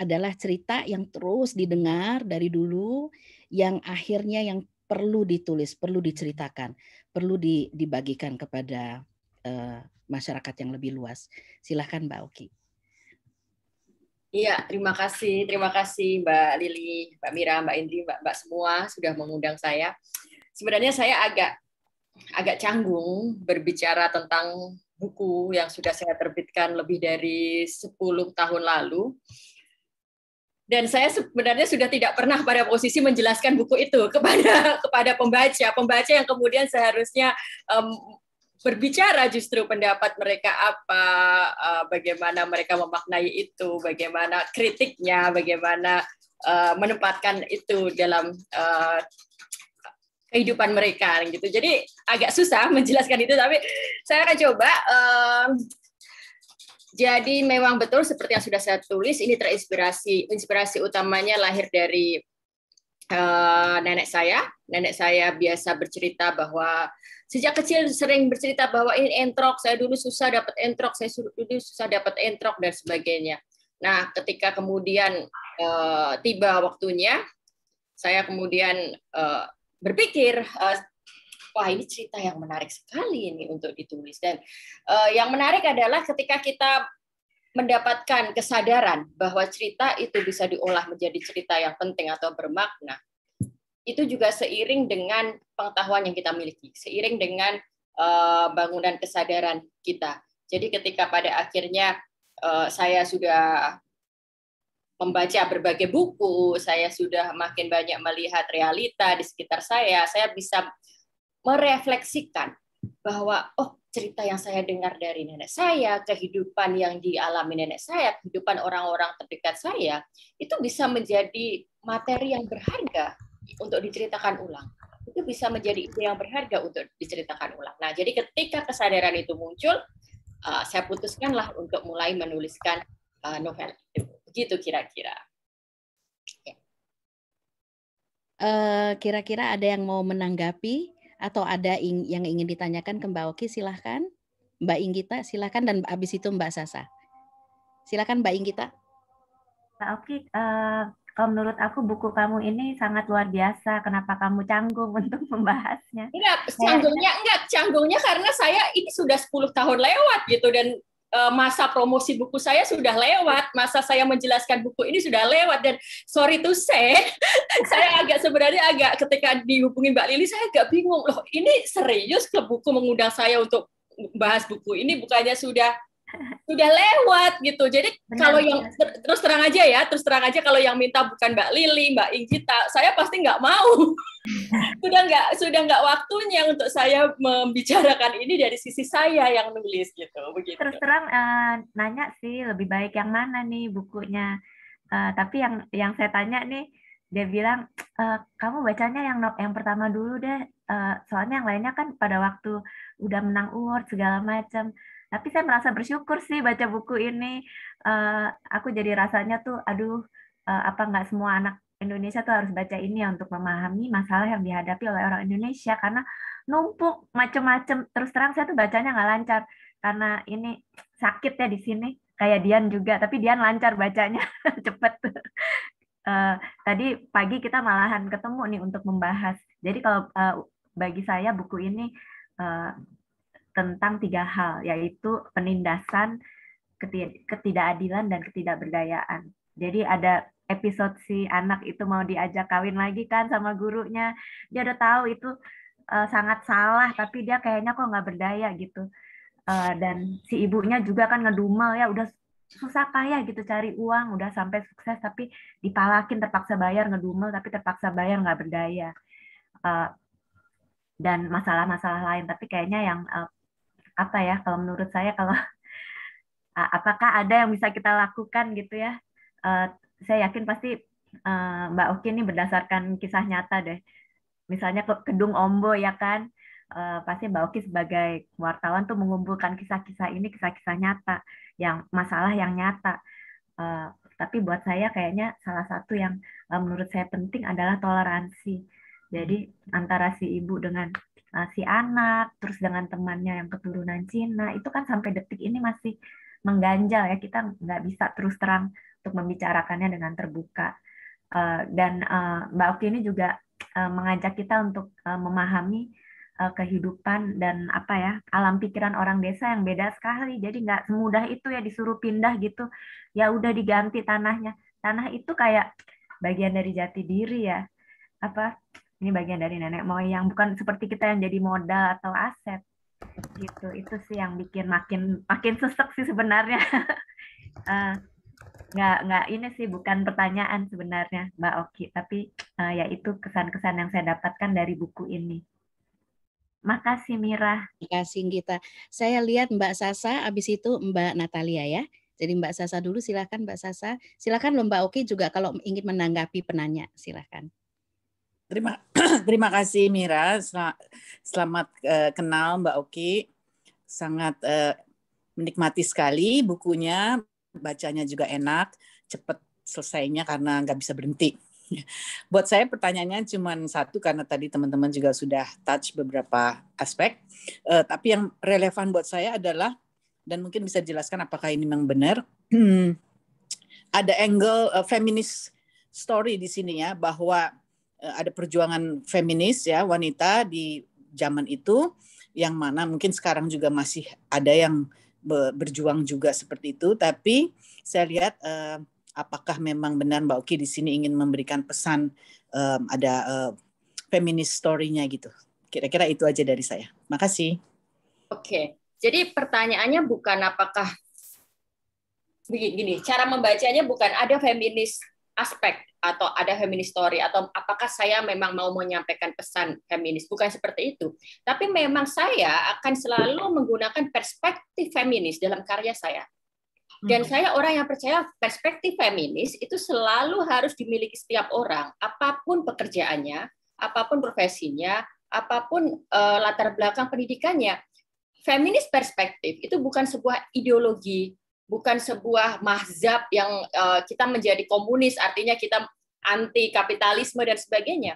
adalah cerita yang terus didengar dari dulu yang akhirnya yang perlu ditulis, perlu diceritakan, perlu dibagikan kepada uh, masyarakat yang lebih luas. Silahkan Mbak Oki. Iya, terima kasih, terima kasih Mbak Lili, Mbak Mira, Mbak Indri, Mbak, Mbak semua sudah mengundang saya. Sebenarnya saya agak agak canggung berbicara tentang buku yang sudah saya terbitkan lebih dari 10 tahun lalu. Dan saya sebenarnya sudah tidak pernah pada posisi menjelaskan buku itu kepada kepada pembaca, pembaca yang kemudian seharusnya um, berbicara justru pendapat mereka apa, uh, bagaimana mereka memaknai itu, bagaimana kritiknya, bagaimana uh, menempatkan itu dalam uh, kehidupan mereka gitu. Jadi agak susah menjelaskan itu tapi saya akan coba um, jadi memang betul seperti yang sudah saya tulis ini terinspirasi inspirasi utamanya lahir dari uh, nenek saya. Nenek saya biasa bercerita bahwa sejak kecil sering bercerita bahwa ini entrok, saya dulu susah dapat entrok, saya dulu susah dapat entrok dan sebagainya. Nah, ketika kemudian uh, tiba waktunya, saya kemudian uh, berpikir uh, wah ini cerita yang menarik sekali ini untuk ditulis. Dan uh, yang menarik adalah ketika kita mendapatkan kesadaran bahwa cerita itu bisa diolah menjadi cerita yang penting atau bermakna itu juga seiring dengan pengetahuan yang kita miliki seiring dengan uh, bangunan kesadaran kita. Jadi ketika pada akhirnya saya sudah membaca berbagai buku, saya sudah makin banyak melihat realita di sekitar saya, saya bisa merefleksikan bahwa oh cerita yang saya dengar dari nenek saya, kehidupan yang dialami nenek saya, kehidupan orang-orang terdekat saya, itu bisa menjadi materi yang berharga untuk diceritakan ulang. Itu bisa menjadi ide yang berharga untuk diceritakan ulang. Nah, jadi ketika kesadaran itu muncul, uh, saya putuskanlah untuk mulai menuliskan uh, novel itu. Begitu kira-kira. Ya. Uh, kira-kira ada yang mau menanggapi atau ada ing yang ingin ditanyakan ke Mbak Oki silahkan. Mbak Inggita silahkan dan habis itu Mbak Sasa. Silahkan Mbak Inggita. Mbak Oki, uh, kalau menurut aku buku kamu ini sangat luar biasa. Kenapa kamu canggung untuk membahasnya? Enggak, canggungnya enggak, canggungnya karena saya ini sudah 10 tahun lewat gitu dan eh, masa promosi buku saya sudah lewat, masa saya menjelaskan buku ini sudah lewat dan sorry to say, saya agak sebenarnya agak ketika dihubungin Mbak Lili saya agak bingung loh ini serius klub buku mengundang saya untuk bahas buku ini? Bukannya sudah sudah lewat gitu. Jadi Benar, kalau yang ter, terus terang aja ya, terus terang aja kalau yang minta bukan Mbak Lili, Mbak Inggita, saya pasti nggak mau. sudah nggak sudah nggak waktunya untuk saya membicarakan ini dari sisi saya yang nulis gitu. Begitu. Terus terang uh, nanya sih lebih baik yang mana nih bukunya. Uh, tapi yang yang saya tanya nih dia bilang e, kamu bacanya yang yang pertama dulu deh uh, soalnya yang lainnya kan pada waktu udah menang award segala macam tapi saya merasa bersyukur sih baca buku ini. Uh, aku jadi rasanya tuh, aduh, uh, apa nggak semua anak Indonesia tuh harus baca ini ya untuk memahami masalah yang dihadapi oleh orang Indonesia karena numpuk macem-macem. Terus terang saya tuh bacanya nggak lancar karena ini sakit ya di sini. Kayak Dian juga, tapi Dian lancar bacanya, cepet. Uh, tadi pagi kita malahan ketemu nih untuk membahas. Jadi kalau uh, bagi saya buku ini uh, tentang tiga hal, yaitu penindasan, ketidakadilan, dan ketidakberdayaan. Jadi ada episode si anak itu mau diajak kawin lagi kan sama gurunya. Dia udah tahu itu uh, sangat salah, tapi dia kayaknya kok nggak berdaya gitu. Uh, dan si ibunya juga kan ngedumel ya, udah susah payah gitu cari uang, udah sampai sukses tapi dipalakin terpaksa bayar ngedumel tapi terpaksa bayar nggak berdaya. Uh, dan masalah-masalah lain tapi kayaknya yang uh, apa ya kalau menurut saya kalau apakah ada yang bisa kita lakukan gitu ya? Uh, saya yakin pasti uh, Mbak Oki ini berdasarkan kisah nyata deh. Misalnya ke Kedung Ombo ya kan? Uh, pasti Mbak Oki sebagai wartawan tuh mengumpulkan kisah-kisah ini kisah-kisah nyata yang masalah yang nyata. Uh, tapi buat saya kayaknya salah satu yang uh, menurut saya penting adalah toleransi. Jadi antara si ibu dengan uh, si anak, terus dengan temannya yang keturunan Cina, itu kan sampai detik ini masih mengganjal ya kita nggak bisa terus terang untuk membicarakannya dengan terbuka. Uh, dan uh, Mbak Oki ini juga uh, mengajak kita untuk uh, memahami kehidupan dan apa ya alam pikiran orang desa yang beda sekali. Jadi nggak semudah itu ya disuruh pindah gitu, ya udah diganti tanahnya. Tanah itu kayak bagian dari jati diri ya. Apa ini bagian dari nenek moyang bukan seperti kita yang jadi modal atau aset. Gitu itu sih yang bikin makin makin sesek sih sebenarnya. Uh, nggak ini sih bukan pertanyaan sebenarnya Mbak Oki. Tapi uh, ya itu kesan-kesan yang saya dapatkan dari buku ini. Makasih Mira. Makasih kita saya lihat Mbak Sasa habis itu Mbak Natalia ya. Jadi Mbak Sasa dulu silakan Mbak Sasa. Silakan Mbak Oki juga kalau ingin menanggapi penanya silakan Terima terima kasih Mira. Selamat uh, kenal Mbak Oki. Sangat uh, menikmati sekali bukunya. Bacanya juga enak, cepat selesainya karena nggak bisa berhenti. Buat saya pertanyaannya cuma satu karena tadi teman-teman juga sudah touch beberapa aspek. Uh, tapi yang relevan buat saya adalah dan mungkin bisa jelaskan apakah ini memang benar. Ada angle uh, feminist story di sini ya bahwa ada perjuangan feminis ya wanita di zaman itu yang mana mungkin sekarang juga masih ada yang berjuang juga seperti itu. Tapi saya lihat uh, apakah memang benar Mbak Oki di sini ingin memberikan pesan um, ada feminist story-nya gitu? Kira-kira itu aja dari saya. Makasih. Oke jadi pertanyaannya bukan apakah begini cara membacanya bukan ada feminis aspek atau ada feminist story atau apakah saya memang mau menyampaikan pesan feminis? Bukan seperti itu. Tapi memang saya akan selalu menggunakan perspektif feminis dalam karya saya. Dan hmm. saya orang yang percaya perspektif feminis itu selalu harus dimiliki setiap orang. Apa pun pekerjaannya apa pun profesinya apa pun uh, latar belakang pendidikannya feminis perspektif itu bukan sebuah ideologi bukan sebuah mahzab yang uh, kita menjadi komunis, artinya kita anti kapitalisme dan sebagainya.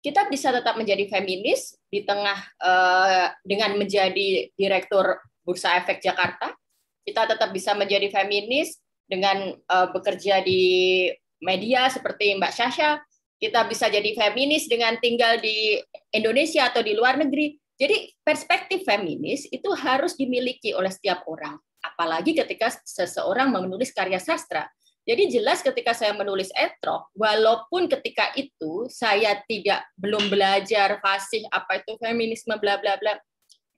Kita bisa tetap menjadi feminis di tengah uh, dengan menjadi direktur Bursa Efek Jakarta. Kita tetap bisa menjadi feminis dengan uh, bekerja di media seperti Mbak Syasha. Kita bisa jadi feminis dengan tinggal di Indonesia atau di luar negeri. Jadi perspektif feminis itu harus dimiliki oleh setiap orang apalagi ketika seseorang menulis karya sastra. Jadi jelas ketika saya menulis etrok, walaupun ketika itu saya tidak belum belajar fasih apa itu feminisme bla bla bla,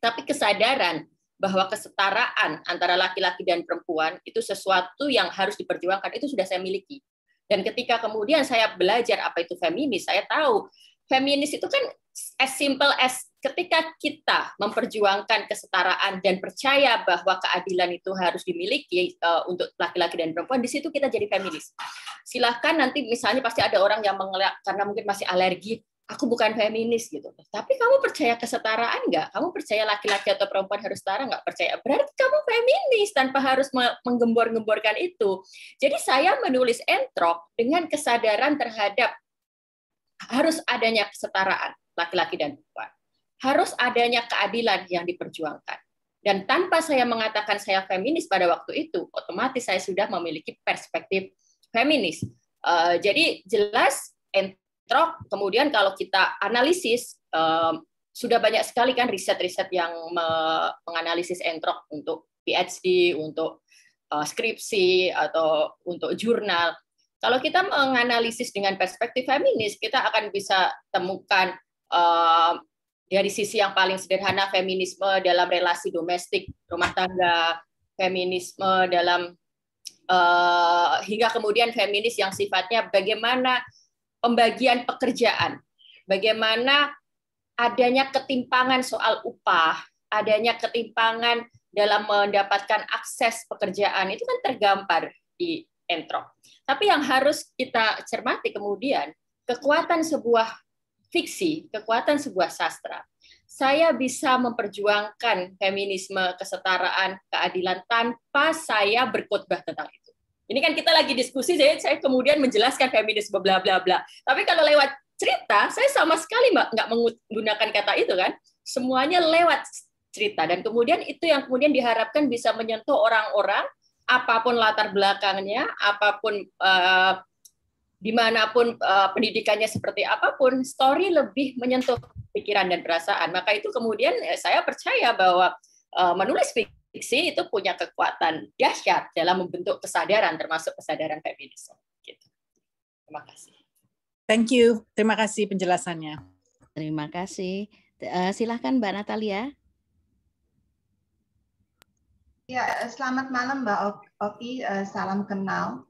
tapi kesadaran bahwa kesetaraan antara laki-laki dan perempuan itu sesuatu yang harus diperjuangkan itu sudah saya miliki. Dan ketika kemudian saya belajar apa itu feminis, saya tahu feminis itu kan as simple as ketika kita memperjuangkan kesetaraan dan percaya bahwa keadilan itu harus dimiliki uh, untuk laki-laki dan perempuan, di situ kita jadi feminis. Silahkan nanti misalnya pasti ada orang yang mengelak karena mungkin masih alergi, aku bukan feminis gitu. Tapi kamu percaya kesetaraan nggak? Kamu percaya laki-laki atau perempuan harus setara nggak? Percaya? Berarti kamu feminis tanpa harus menggembor-gemborkan itu. Jadi saya menulis entrok dengan kesadaran terhadap harus adanya kesetaraan laki-laki dan perempuan harus adanya keadilan yang diperjuangkan. Dan tanpa saya mengatakan saya feminis pada waktu itu, otomatis saya sudah memiliki perspektif feminis. Uh, jadi jelas entrok, kemudian kalau kita analisis, uh, sudah banyak sekali kan riset-riset yang menganalisis entrok untuk PhD, untuk uh, skripsi, atau untuk jurnal. Kalau kita menganalisis dengan perspektif feminis, kita akan bisa temukan dari sisi yang paling sederhana feminisme dalam relasi domestik rumah tangga feminisme dalam uh, hingga kemudian feminis yang sifatnya bagaimana pembagian pekerjaan bagaimana adanya ketimpangan soal upah adanya ketimpangan dalam mendapatkan akses pekerjaan itu kan tergambar di entrok. Tapi yang harus kita cermati kemudian kekuatan sebuah fiksi, kekuatan sebuah sastra, saya bisa memperjuangkan feminisme, kesetaraan, keadilan tanpa saya berkhotbah tentang itu. Ini kan kita lagi diskusi, jadi saya kemudian menjelaskan feminisme bla bla bla. Tapi kalau lewat cerita, saya sama sekali nggak menggunakan kata itu kan. Semuanya lewat cerita dan kemudian itu yang kemudian diharapkan bisa menyentuh orang-orang apa pun latar belakangnya, apa pun uh, di mana pun uh, pendidikannya seperti apa pun, story lebih menyentuh pikiran dan perasaan. Maka itu kemudian eh, saya percaya bahwa uh, menulis fiksi itu punya kekuatan dahsyat dalam membentuk kesadaran, termasuk kesadaran feminisme. Gitu. Terima kasih. Thank you. Terima kasih penjelasannya. Terima kasih. Uh, silahkan Mbak Natalia. Ya, selamat malam Mbak Oki. Salam kenal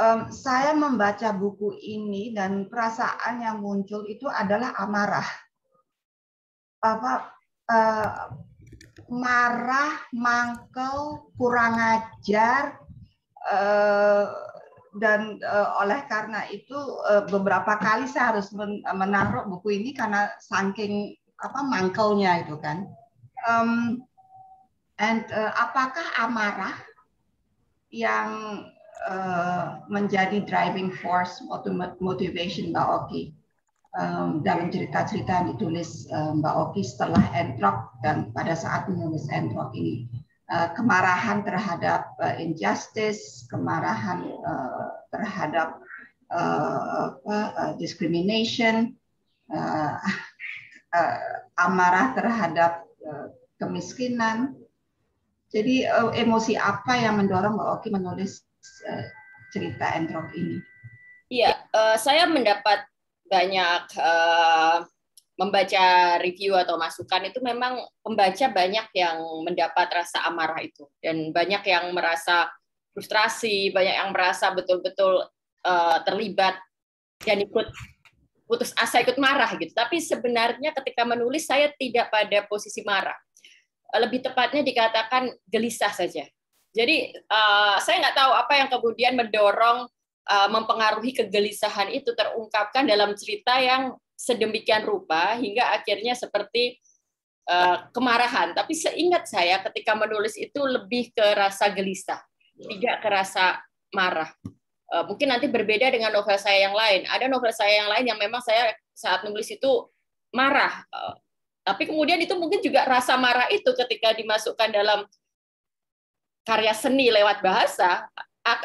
um, saya membaca buku ini dan perasaan yang muncul itu adalah amarah. Apa uh, marah, mangkel, kurang ajar uh, dan uh, oleh karena itu uh, beberapa kali saya harus menaruh buku ini karena saking apa mangkelnya itu kan. Um, and uh, apakah amarah yang uh, menjadi driving force motivation Mbak Oki um, dalam cerita-cerita yang ditulis uh, Mbak Oki setelah Entrok dan pada saat menulis Entrok ini. Uh, kemarahan terhadap uh, injustice, kemarahan uh, terhadap uh, uh, discrimination, uh, uh, amarah terhadap uh, kemiskinan. Jadi emosi apa yang mendorong Mbak Oki menulis Eh, cerita Entrok ini? Iya, uh, saya mendapat banyak uh, membaca review atau masukan itu memang pembaca banyak yang mendapat rasa amarah itu dan banyak yang merasa frustrasi, banyak yang merasa betul-betul uh, terlibat dan ikut putus asa ikut marah gitu. Tapi sebenarnya ketika menulis saya tidak pada posisi marah. Lebih tepatnya dikatakan gelisah saja. Jadi uh, saya nggak tahu apa yang kemudian mendorong uh, mempengaruhi kegelisahan itu terungkapkan dalam cerita yang sedemikian rupa hingga akhirnya seperti uh, kemarahan. Tapi seingat saya ketika menulis itu lebih ke rasa gelisah, tidak ke rasa marah. Uh, mungkin nanti berbeda dengan novel saya yang lain. Ada novel saya yang lain yang memang saya saat menulis itu marah. Uh, tapi kemudian itu mungkin juga rasa marah itu ketika dimasukkan dalam karya seni lewat bahasa,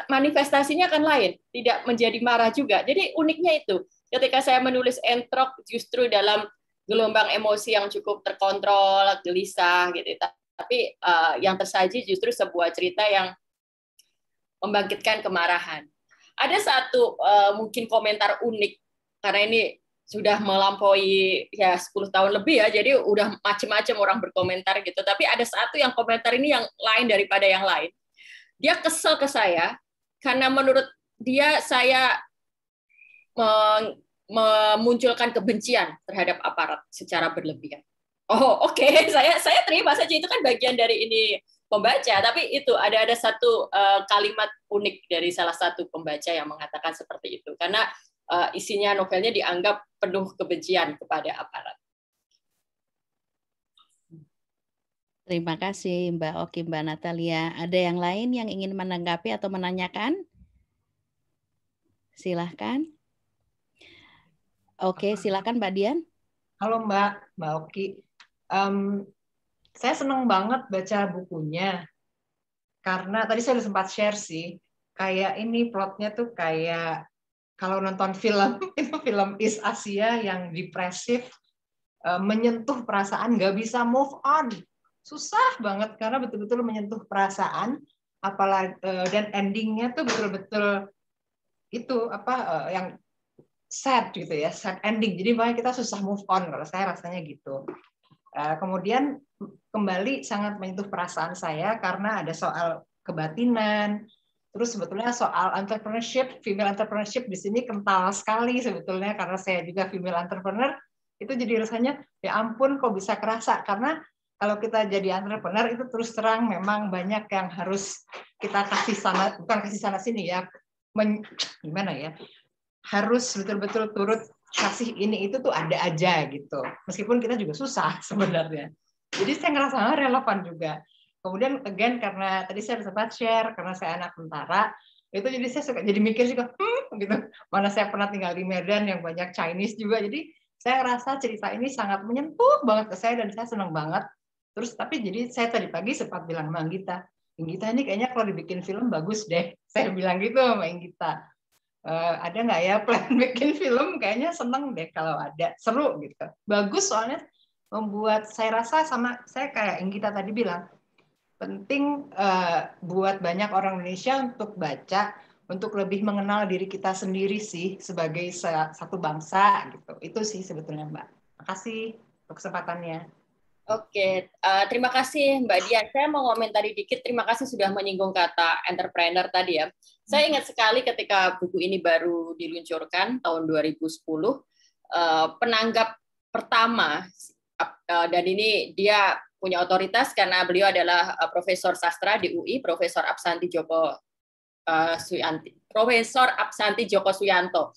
manifestasinya akan lain, tidak menjadi marah juga. Jadi uniknya itu, ketika saya menulis entrok justru dalam gelombang emosi yang cukup terkontrol, gelisah gitu. tapi uh, yang tersaji justru sebuah cerita yang membangkitkan kemarahan. Ada satu uh, mungkin komentar unik karena ini sudah melampaui ya 10 tahun lebih ya, jadi udah macam-macam orang berkomentar gitu. Tapi ada satu yang komentar ini yang lain daripada yang lain. Dia kesel ke saya karena menurut dia saya memunculkan kebencian terhadap aparat secara berlebihan. Oh oke, okay. saya saya terima saja itu kan bagian dari ini pembaca. Tapi itu ada ada satu uh, kalimat unik dari salah satu pembaca yang mengatakan seperti itu karena uh, isinya novelnya dianggap penuh kebencian kepada aparat. Terima kasih Mbak Oki, Mbak Natalia. Ada yang lain yang ingin menanggapi atau menanyakan? Silahkan. Oke, silakan Mbak Dian. Halo Mbak, Mbak Oki. Um, saya senang banget baca bukunya karena tadi saya udah sempat share sih, kayak ini plotnya tuh kayak kalau nonton film itu film East Asia yang depresif eh, menyentuh perasaan nggak bisa move on. Susah banget karena betul-betul menyentuh perasaan apalagi eh, dan endingnya tuh betul-betul itu apa eh, yang sad gitu ya sad ending. Jadi makanya kita susah move on kalau saya rasanya gitu. Kemudian kembali sangat menyentuh perasaan saya karena ada soal kebatinan Terus sebetulnya soal entrepreneurship, female entrepreneurship di sini kental sekali sebetulnya karena saya juga female entrepreneur. Itu jadi rasanya ya ampun kok bisa kerasa? Karena kalau kita jadi entrepreneur itu terus terang memang banyak yang harus kita kasih sana bukan kasih sana sini ya men, gimana ya harus betul-betul turut kasih ini itu tuh ada aja gitu. Meskipun kita juga susah sebenarnya. Jadi saya ngerasa relevan juga Kemudian again karena tadi saya sempat share karena saya anak tentara, itu jadi saya suka jadi mikir juga hmm, gitu. Mana saya pernah tinggal di Medan yang banyak Chinese juga. Jadi saya rasa cerita ini sangat menyentuh banget ke saya dan saya senang banget. Terus tapi jadi saya tadi pagi sempat bilang sama Anggita, Anggita ini kayaknya kalau dibikin film bagus deh. Saya bilang gitu sama Anggita. Uh, ada nggak ya plan bikin film? Kayaknya seneng deh kalau ada, seru gitu. Bagus soalnya membuat saya rasa sama saya kayak Anggita tadi bilang, penting uh, buat banyak orang Indonesia untuk baca untuk lebih mengenal diri kita sendiri sih sebagai satu bangsa gitu itu sih sebetulnya Mbak. Makasih untuk kesempatannya. Oke, uh, terima kasih Mbak Dia. Saya mau komentari dikit. Terima kasih sudah menyinggung kata entrepreneur tadi ya. Saya ingat sekali ketika buku ini baru diluncurkan tahun 2010, uh, eh, penanggap pertama uh, dan ini dia punya otoritas karena beliau adalah uh, profesor sastra di UI, Profesor Absanti Joko uh, Suyanti, Profesor Absanti Joko Suyanto.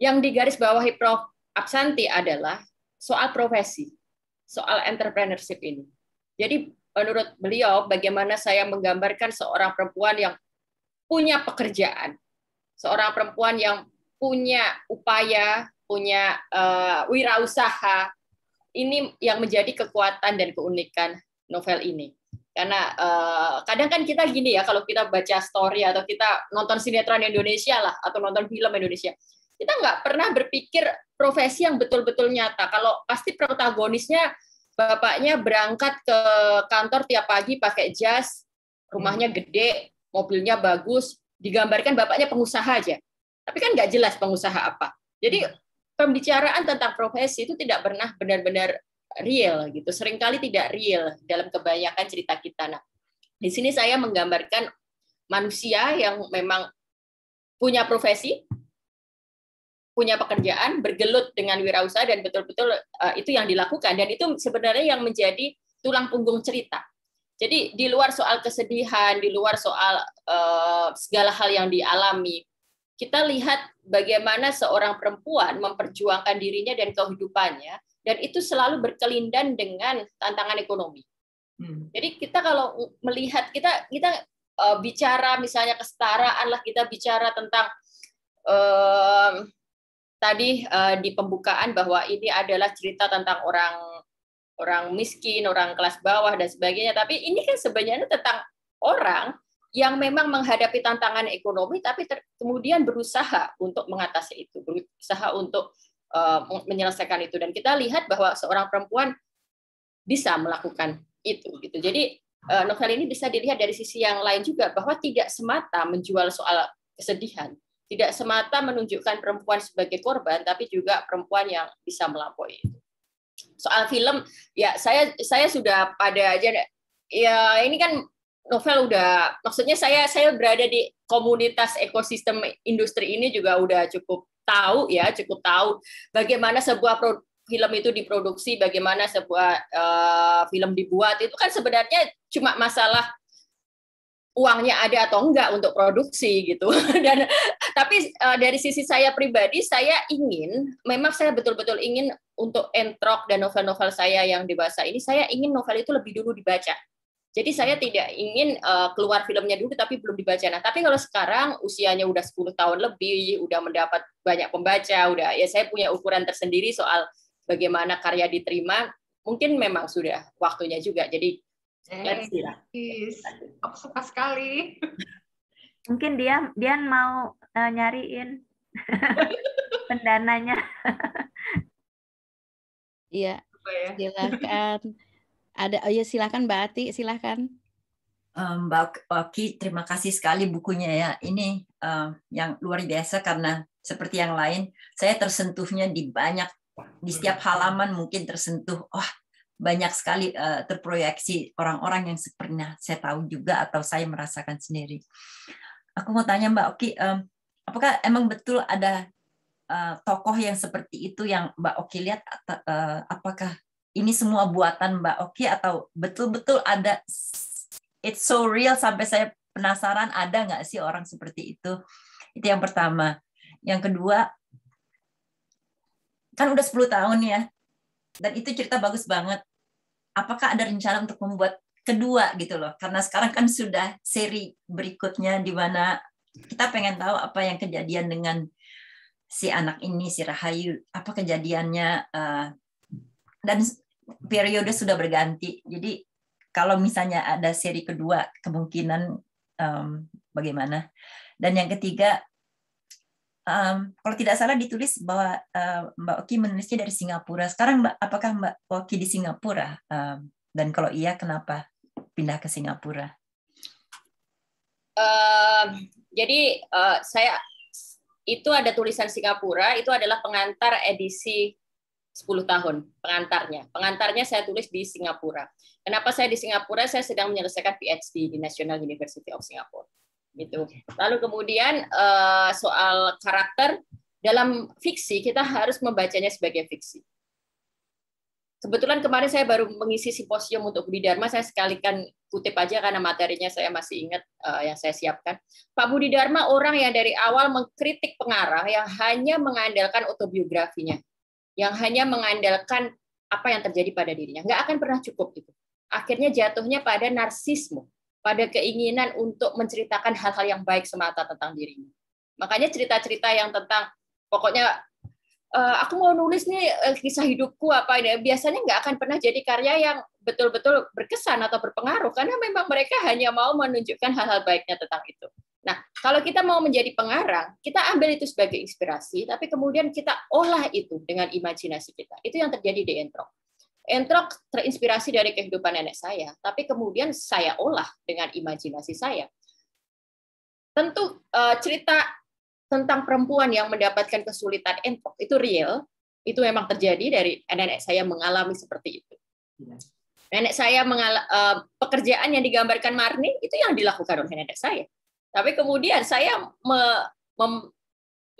Yang digarisbawahi Prof Absanti adalah soal profesi, soal entrepreneurship ini. Jadi menurut beliau bagaimana saya menggambarkan seorang perempuan yang punya pekerjaan, seorang perempuan yang punya upaya, punya uh, wirausaha, ini yang menjadi kekuatan dan keunikan novel ini. Karena uh, kadang kan kita gini ya, kalau kita baca story atau kita nonton sinetron Indonesia lah, atau nonton film Indonesia, kita nggak pernah berpikir profesi yang betul-betul nyata. Kalau pasti protagonisnya bapaknya berangkat ke kantor tiap pagi pakai jas, rumahnya gede, mobilnya bagus, digambarkan bapaknya pengusaha aja. Tapi kan nggak jelas pengusaha apa. Jadi pembicaraan tentang profesi itu tidak pernah benar-benar real gitu. Seringkali tidak real dalam kebanyakan cerita kita. Nah, di sini saya menggambarkan manusia yang memang punya profesi, punya pekerjaan, bergelut dengan wirausaha dan betul-betul uh, itu yang dilakukan dan itu sebenarnya yang menjadi tulang punggung cerita. Jadi di luar soal kesedihan, di luar soal uh, segala hal yang dialami, kita lihat bagaimana seorang perempuan memperjuangkan dirinya dan kehidupannya dan itu selalu berkelindan dengan tantangan ekonomi. Hmm. Jadi kita kalau melihat kita kita uh, bicara misalnya kesetaraan lah kita bicara tentang uh, tadi uh, di pembukaan bahwa ini adalah cerita tentang orang orang miskin, orang kelas bawah dan sebagainya. Tapi ini kan sebenarnya tentang orang yang memang menghadapi tantangan ekonomi tapi kemudian berusaha untuk mengatasi itu, berusaha untuk uh, menyelesaikan itu dan kita lihat bahwa seorang perempuan bisa melakukan itu gitu. Jadi eh, novel ini bisa dilihat dari sisi yang lain juga bahwa tidak semata menjual soal kesedihan, tidak semata menunjukkan perempuan sebagai korban, tapi juga perempuan yang bisa melampaui itu. Soal film, ya saya saya sudah pada aja ya ini kan novel udah maksudnya saya saya berada di komunitas ekosistem industri ini juga udah cukup tahu ya cukup tahu bagaimana sebuah film itu diproduksi bagaimana sebuah uh, film dibuat. Itu kan sebenarnya cuma masalah uangnya ada atau enggak untuk produksi gitu. Dan tapi uh, dari sisi saya pribadi saya ingin memang saya betul-betul ingin untuk entrok dan novel-novel saya yang dewasa ini saya ingin novel itu lebih dulu dibaca jadi saya tidak ingin uh, keluar filmnya dulu tapi belum dibaca. Nah, tapi kalau sekarang usianya udah 10 tahun lebih, udah mendapat banyak pembaca, udah ya saya punya ukuran tersendiri soal bagaimana karya diterima, mungkin memang sudah waktunya juga. Jadi eh, Aku suka sekali. Mungkin dia dia mau uh, nyariin pendananya. Iya. Ya? Silakan. Ada, oh ya silakan Mbak Ati, silakan. Mbak Oki, terima kasih sekali bukunya ya. Ini uh, yang luar biasa karena seperti yang lain, saya tersentuhnya di banyak, di setiap halaman mungkin tersentuh, oh banyak sekali uh, terproyeksi orang-orang yang pernah saya tahu juga atau saya merasakan sendiri. Aku mau tanya Mbak Oki, um, apakah emang betul ada uh, tokoh yang seperti itu yang Mbak Oki lihat? Uh, apakah ini semua buatan Mbak Oki atau betul-betul ada it's so real sampai saya penasaran ada nggak sih orang seperti itu? Itu yang pertama. Yang kedua, kan udah 10 tahun ya, dan itu cerita bagus banget. Apakah ada rencana untuk membuat kedua gitu loh? Karena sekarang kan sudah seri berikutnya di mana kita pengen tahu apa yang kejadian dengan si anak ini, si Rahayu, apa kejadiannya, uh, dan periode sudah berganti. Jadi kalau misalnya ada seri kedua, kemungkinan um, bagaimana? Dan yang ketiga, um, kalau tidak salah ditulis bahwa uh, Mbak Oki menulisnya dari Singapura. Sekarang Mbak, apakah Mbak Oki di Singapura? Um, dan kalau iya, kenapa pindah ke Singapura? Uh, jadi uh, saya itu ada tulisan Singapura, itu adalah pengantar edisi 10 tahun pengantarnya. Pengantarnya saya tulis di Singapura. Kenapa saya di Singapura? Saya sedang menyelesaikan PhD di National University of Singapore. Gitu. Lalu kemudian eh, soal karakter dalam fiksi kita harus membacanya sebagai fiksi. Kebetulan kemarin saya baru mengisi simposium untuk Budi Dharma, saya sekalikan kutip aja karena materinya saya masih ingat uh, yang saya siapkan. Pak Budi Dharma orang yang dari awal mengkritik pengarah yang hanya mengandalkan autobiografinya yang hanya mengandalkan apa yang terjadi pada dirinya. Nggak akan pernah cukup itu. Akhirnya jatuhnya pada narsisme, pada keinginan untuk menceritakan hal-hal yang baik semata tentang dirinya. Makanya cerita-cerita yang tentang pokoknya uh, aku mau nulis nih uh, kisah hidupku apa ini biasanya nggak akan pernah jadi karya yang betul-betul berkesan atau berpengaruh karena memang mereka hanya mau menunjukkan hal-hal baiknya tentang itu. Nah, kalau kita mau menjadi pengarang, kita ambil itu sebagai inspirasi, tapi kemudian kita olah itu dengan imajinasi kita. Itu yang terjadi di Entrok. Entrok terinspirasi dari kehidupan nenek saya, tapi kemudian saya olah dengan imajinasi saya. Tentu eh, cerita tentang perempuan yang mendapatkan kesulitan Entrok itu real, itu memang terjadi dari nenek saya mengalami seperti itu. Nenek saya mengal eh, pekerjaan yang digambarkan Marni itu yang dilakukan oleh nenek saya tapi kemudian saya me, mem,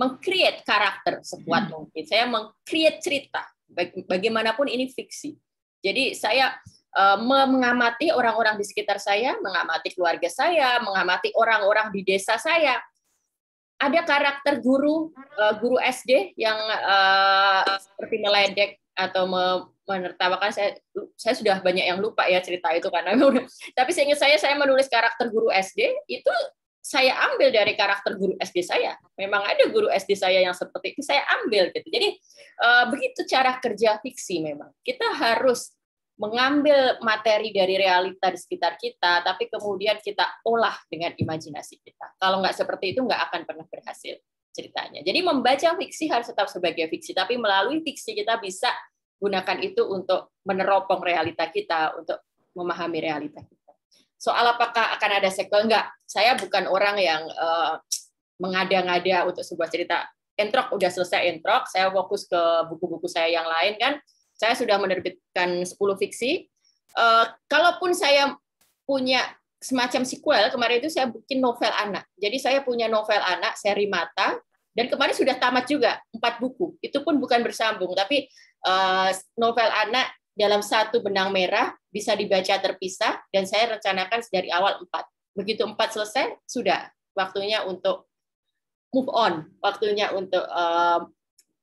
mengcreate karakter sekuat hmm. mungkin. Saya mengcreate cerita. Bagaimanapun ini fiksi. Jadi saya uh, mengamati orang-orang di sekitar saya, mengamati keluarga saya, mengamati orang-orang di desa saya. Ada karakter guru uh, guru SD yang uh, seperti meledek atau menertawakan saya saya sudah banyak yang lupa ya cerita itu karena tapi seingat saya saya menulis karakter guru SD itu saya ambil dari karakter guru SD saya. Memang ada guru SD saya yang seperti itu, saya ambil gitu. Jadi eh, begitu cara kerja fiksi memang. Kita harus mengambil materi dari realita di sekitar kita, tapi kemudian kita olah dengan imajinasi kita. Kalau nggak seperti itu, nggak akan pernah berhasil ceritanya. Jadi membaca fiksi harus tetap sebagai fiksi, tapi melalui fiksi kita bisa gunakan itu untuk meneropong realita kita, untuk memahami realita kita. Soal apakah akan ada sequel enggak? Saya bukan orang yang uh, mengada-ngada untuk sebuah cerita. Entrok udah selesai entrok, saya fokus ke buku-buku saya yang lain kan. Saya sudah menerbitkan 10 fiksi. Uh, kalaupun saya punya semacam sequel, kemarin itu saya bikin novel anak. Jadi saya punya novel anak seri Mata dan kemarin sudah tamat juga empat buku. Itu pun bukan bersambung, tapi uh, novel anak dalam satu benang merah bisa dibaca terpisah dan saya rencanakan dari awal empat. Begitu empat selesai, sudah waktunya untuk move on, waktunya untuk uh,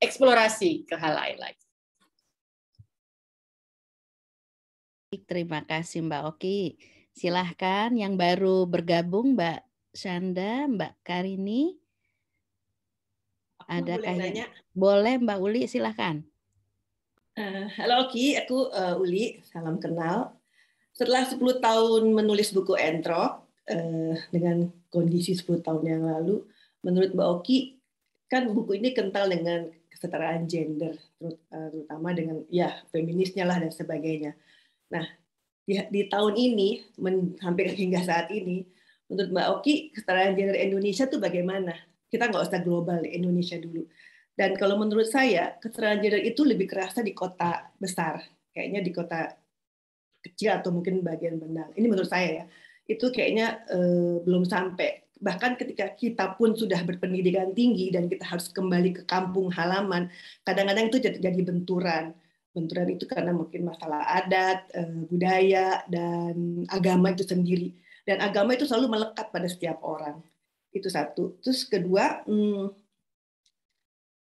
eksplorasi ke hal lain lagi. Terima kasih Mbak Oki. Silahkan yang baru bergabung Mbak Shanda, Mbak Karini. Ada boleh nanya? Boleh Mbak Uli, silahkan. Uh, halo Oki, aku uh, Uli, salam kenal. Setelah 10 tahun menulis buku Entro, uh, dengan kondisi 10 tahun yang lalu, menurut Mbak Oki, kan buku ini kental dengan kesetaraan gender, terutama dengan ya feminisnya lah dan sebagainya. Nah, di, di tahun ini, men, hampir hingga saat ini, menurut Mbak Oki, kesetaraan gender Indonesia tuh bagaimana? kita nggak usah global Indonesia dulu. Dan kalau menurut saya keterangan gender itu lebih kerasa di kota besar, kayaknya di kota kecil atau mungkin bagian benang. Ini menurut saya ya, itu kayaknya eh, belum sampai. Bahkan ketika kita pun sudah berpendidikan tinggi dan kita harus kembali ke kampung halaman, kadang-kadang itu jadi benturan. Benturan itu karena mungkin masalah adat, eh, budaya, dan agama itu sendiri. Dan agama itu selalu melekat pada setiap orang itu satu. Terus kedua, hmm,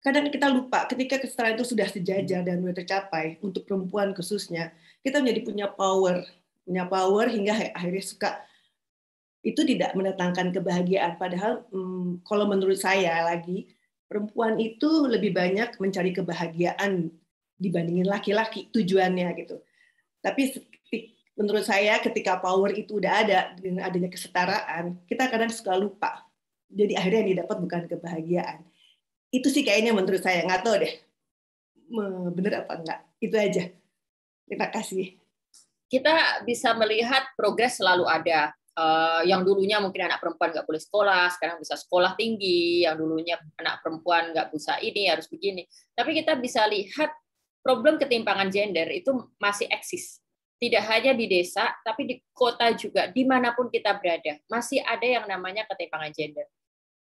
kadang kita lupa ketika kesetaraan itu sudah sejajar dan sudah tercapai untuk perempuan khususnya, kita menjadi punya power, punya power hingga akhirnya suka itu tidak mendatangkan kebahagiaan. Padahal hmm, kalau menurut saya lagi perempuan itu lebih banyak mencari kebahagiaan dibandingin laki-laki tujuannya gitu. Tapi menurut saya ketika power itu udah ada dengan adanya kesetaraan, kita kadang suka lupa. Jadi akhirnya yang didapat bukan kebahagiaan. Itu sih kayaknya menurut saya. Nggak tahu deh. Bener apa enggak itu aja. Terima kasih. Kita bisa melihat progres selalu ada. Uh, yang dulunya mungkin anak perempuan nggak boleh sekolah sekarang bisa sekolah tinggi. Yang dulunya anak perempuan nggak bisa ini harus begini. Tapi kita bisa lihat problem ketimpangan gender itu masih eksis tidak hanya di desa, tapi di kota juga, di mana pun kita berada, masih ada yang namanya ketimpangan gender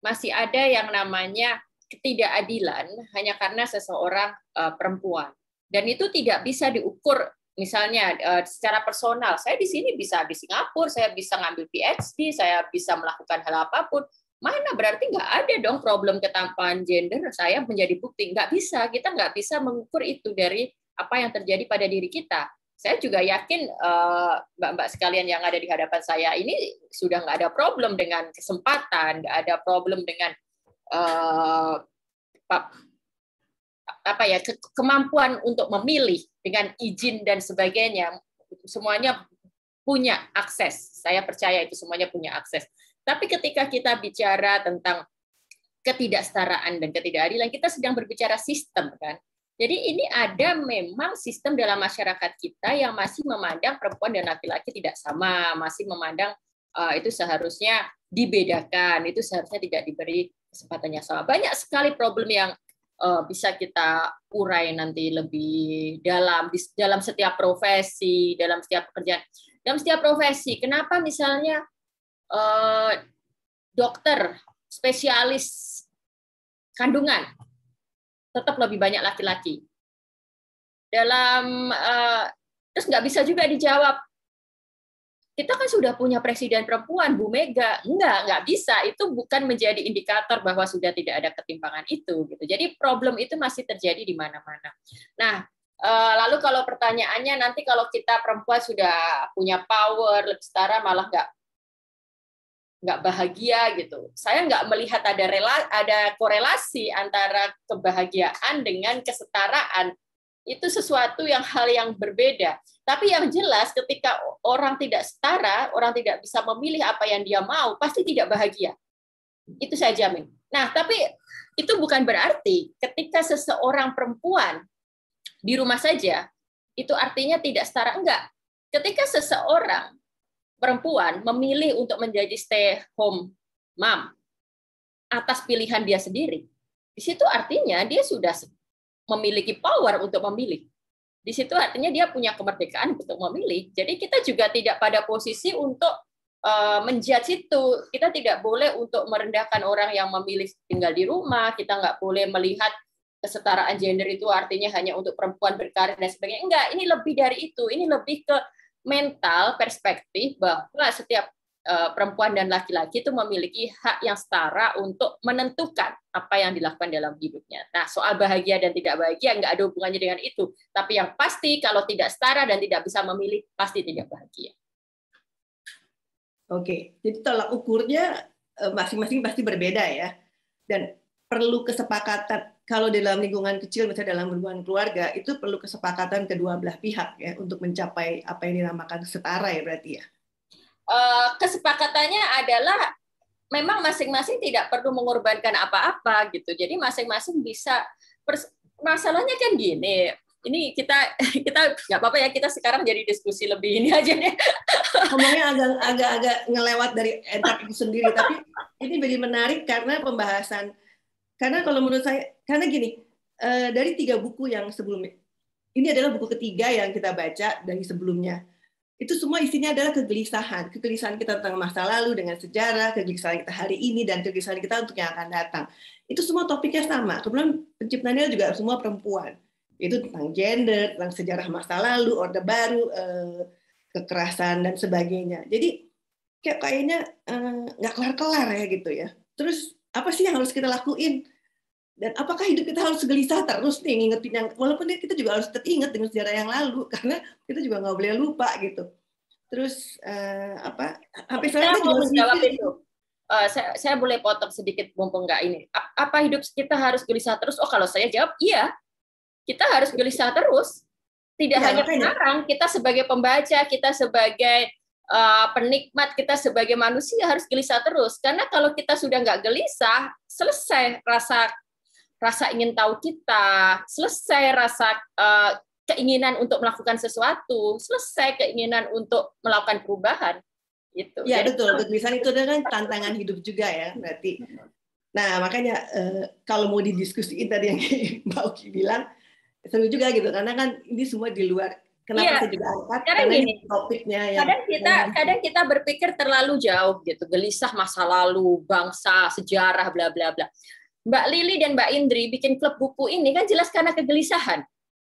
masih ada yang namanya ketidakadilan hanya karena seseorang uh, perempuan. Dan itu tidak bisa diukur misalnya uh, secara personal. Saya di sini bisa di Singapura, saya bisa ngambil PhD, saya bisa melakukan hal apa pun. Mana berarti nggak ada dong problem ketampan gender saya menjadi bukti. Nggak bisa, kita nggak bisa mengukur itu dari apa yang terjadi pada diri kita saya juga yakin eh, mbak-mbak sekalian yang ada di hadapan saya ini sudah nggak ada problem dengan kesempatan, nggak ada problem dengan uh, apa ya ke kemampuan untuk memilih dengan izin dan sebagainya. Semuanya punya akses. Saya percaya itu semuanya punya akses. Tapi ketika kita bicara tentang ketidaksetaraan dan ketidakadilan, kita sedang berbicara sistem kan. Jadi ini ada memang sistem dalam masyarakat kita yang masih memandang perempuan dan laki-laki tidak sama, masih memandang uh, itu seharusnya dibedakan, itu seharusnya tidak diberi kesempatan yang sama. Banyak sekali problem yang uh, bisa kita urai nanti lebih dalam di dalam setiap profesi, dalam setiap pekerjaan, dalam setiap profesi. Kenapa misalnya uh, dokter spesialis kandungan tetap lebih banyak laki-laki. Dalam uh, terus nggak bisa juga dijawab. Kita kan sudah punya presiden perempuan, Bu Mega. Enggak, nggak bisa. Itu bukan menjadi indikator bahwa sudah tidak ada ketimpangan itu. Gitu. Jadi problem itu masih terjadi di mana-mana. Nah, uh, lalu kalau pertanyaannya nanti kalau kita perempuan sudah punya power, lebih setara, malah nggak nggak bahagia gitu. Saya nggak melihat ada rela, ada korelasi antara kebahagiaan dengan kesetaraan. Itu sesuatu yang hal yang berbeda. Tapi yang jelas ketika orang tidak setara, orang tidak bisa memilih apa yang dia mau, pasti tidak bahagia. Itu saya jamin. Nah, tapi itu bukan berarti ketika seseorang perempuan di rumah saja, itu artinya tidak setara. Enggak ketika seseorang perempuan memilih untuk menjadi stay home mom atas pilihan dia sendiri, di situ artinya dia sudah memiliki power untuk memilih. Di situ artinya dia punya kemerdekaan untuk memilih. Jadi kita juga tidak pada posisi untuk uh, menjudge itu. Kita tidak boleh untuk merendahkan orang yang memilih tinggal di rumah. Kita nggak boleh melihat kesetaraan gender itu artinya hanya untuk perempuan berkarir dan sebagainya. Enggak, ini lebih dari itu. Ini lebih ke mental perspektif bahwa setiap Eh, perempuan dan laki-laki itu memiliki hak yang setara untuk menentukan apa yang dilakukan dalam hidupnya. Nah, soal bahagia dan tidak bahagia nggak ada hubungannya dengan itu. Tapi yang pasti kalau tidak setara dan tidak bisa memilih, pasti tidak bahagia. Oke, jadi tolak ukurnya eh, masing-masing pasti berbeda ya. Dan perlu kesepakatan kalau dalam lingkungan kecil misalnya dalam hubungan keluarga itu perlu kesepakatan kedua belah pihak ya untuk mencapai apa yang dinamakan setara ya berarti ya. Eh, kesepakatannya adalah memang masing-masing tidak perlu mengorbankan apa-apa gitu. Jadi masing-masing bisa masalahnya kan gini. Ini kita kita nggak apa-apa ya kita sekarang jadi diskusi lebih ini aja deh. Ngomongnya agak agak agak ngelewat dari entak itu sendiri tapi ini jadi menarik karena pembahasan karena kalau menurut saya karena gini eh, dari tiga buku yang sebelumnya ini adalah buku ketiga yang kita baca dari sebelumnya itu semua isinya adalah kegelisahan. Kegelisahan kita tentang masa lalu dengan sejarah, kegelisahan kita hari ini, dan kegelisahan kita untuk yang akan datang. Itu semua topiknya sama. Kemudian penciptanya juga semua perempuan. Itu tentang gender, tentang sejarah masa lalu, orde baru, eh, kekerasan, dan sebagainya. Jadi kayak kayaknya eh, nggak kelar-kelar ya gitu ya. Terus apa sih yang harus kita lakuin? dan apakah hidup kita harus gelisah terus nih ngingetin yang walaupun kita juga harus tetap ingat dengan sejarah yang lalu karena kita juga nggak boleh lupa gitu. Terus uh, apa sampai saya mau menjawab itu. Uh, saya, saya boleh potong sedikit mumpung nggak ini. Apa hidup kita harus gelisah terus? Oh kalau saya jawab iya. Kita harus gelisah terus. Tidak ya, hanya makanya. sekarang kita sebagai pembaca kita sebagai uh, penikmat kita sebagai manusia harus gelisah terus karena kalau kita sudah nggak gelisah selesai rasa rasa ingin tahu kita, selesai rasa uh, keinginan untuk melakukan sesuatu, selesai keinginan untuk melakukan perubahan. Gitu. Ya Jadi, betul, kegelisahan itu adalah tantangan hidup juga ya berarti. Nah makanya uh, kalau mau didiskusiin tadi yang Mbak Uki bilang seru juga gitu karena kan ini semua di luar kenapa ya, saya juga angkat karena gini, topiknya yang kadang kita yang... kadang kita berpikir terlalu jauh gitu gelisah masa lalu bangsa sejarah bla bla bla Mbak Lili dan Mbak Indri bikin klub buku ini kan jelas karena kegelisahan.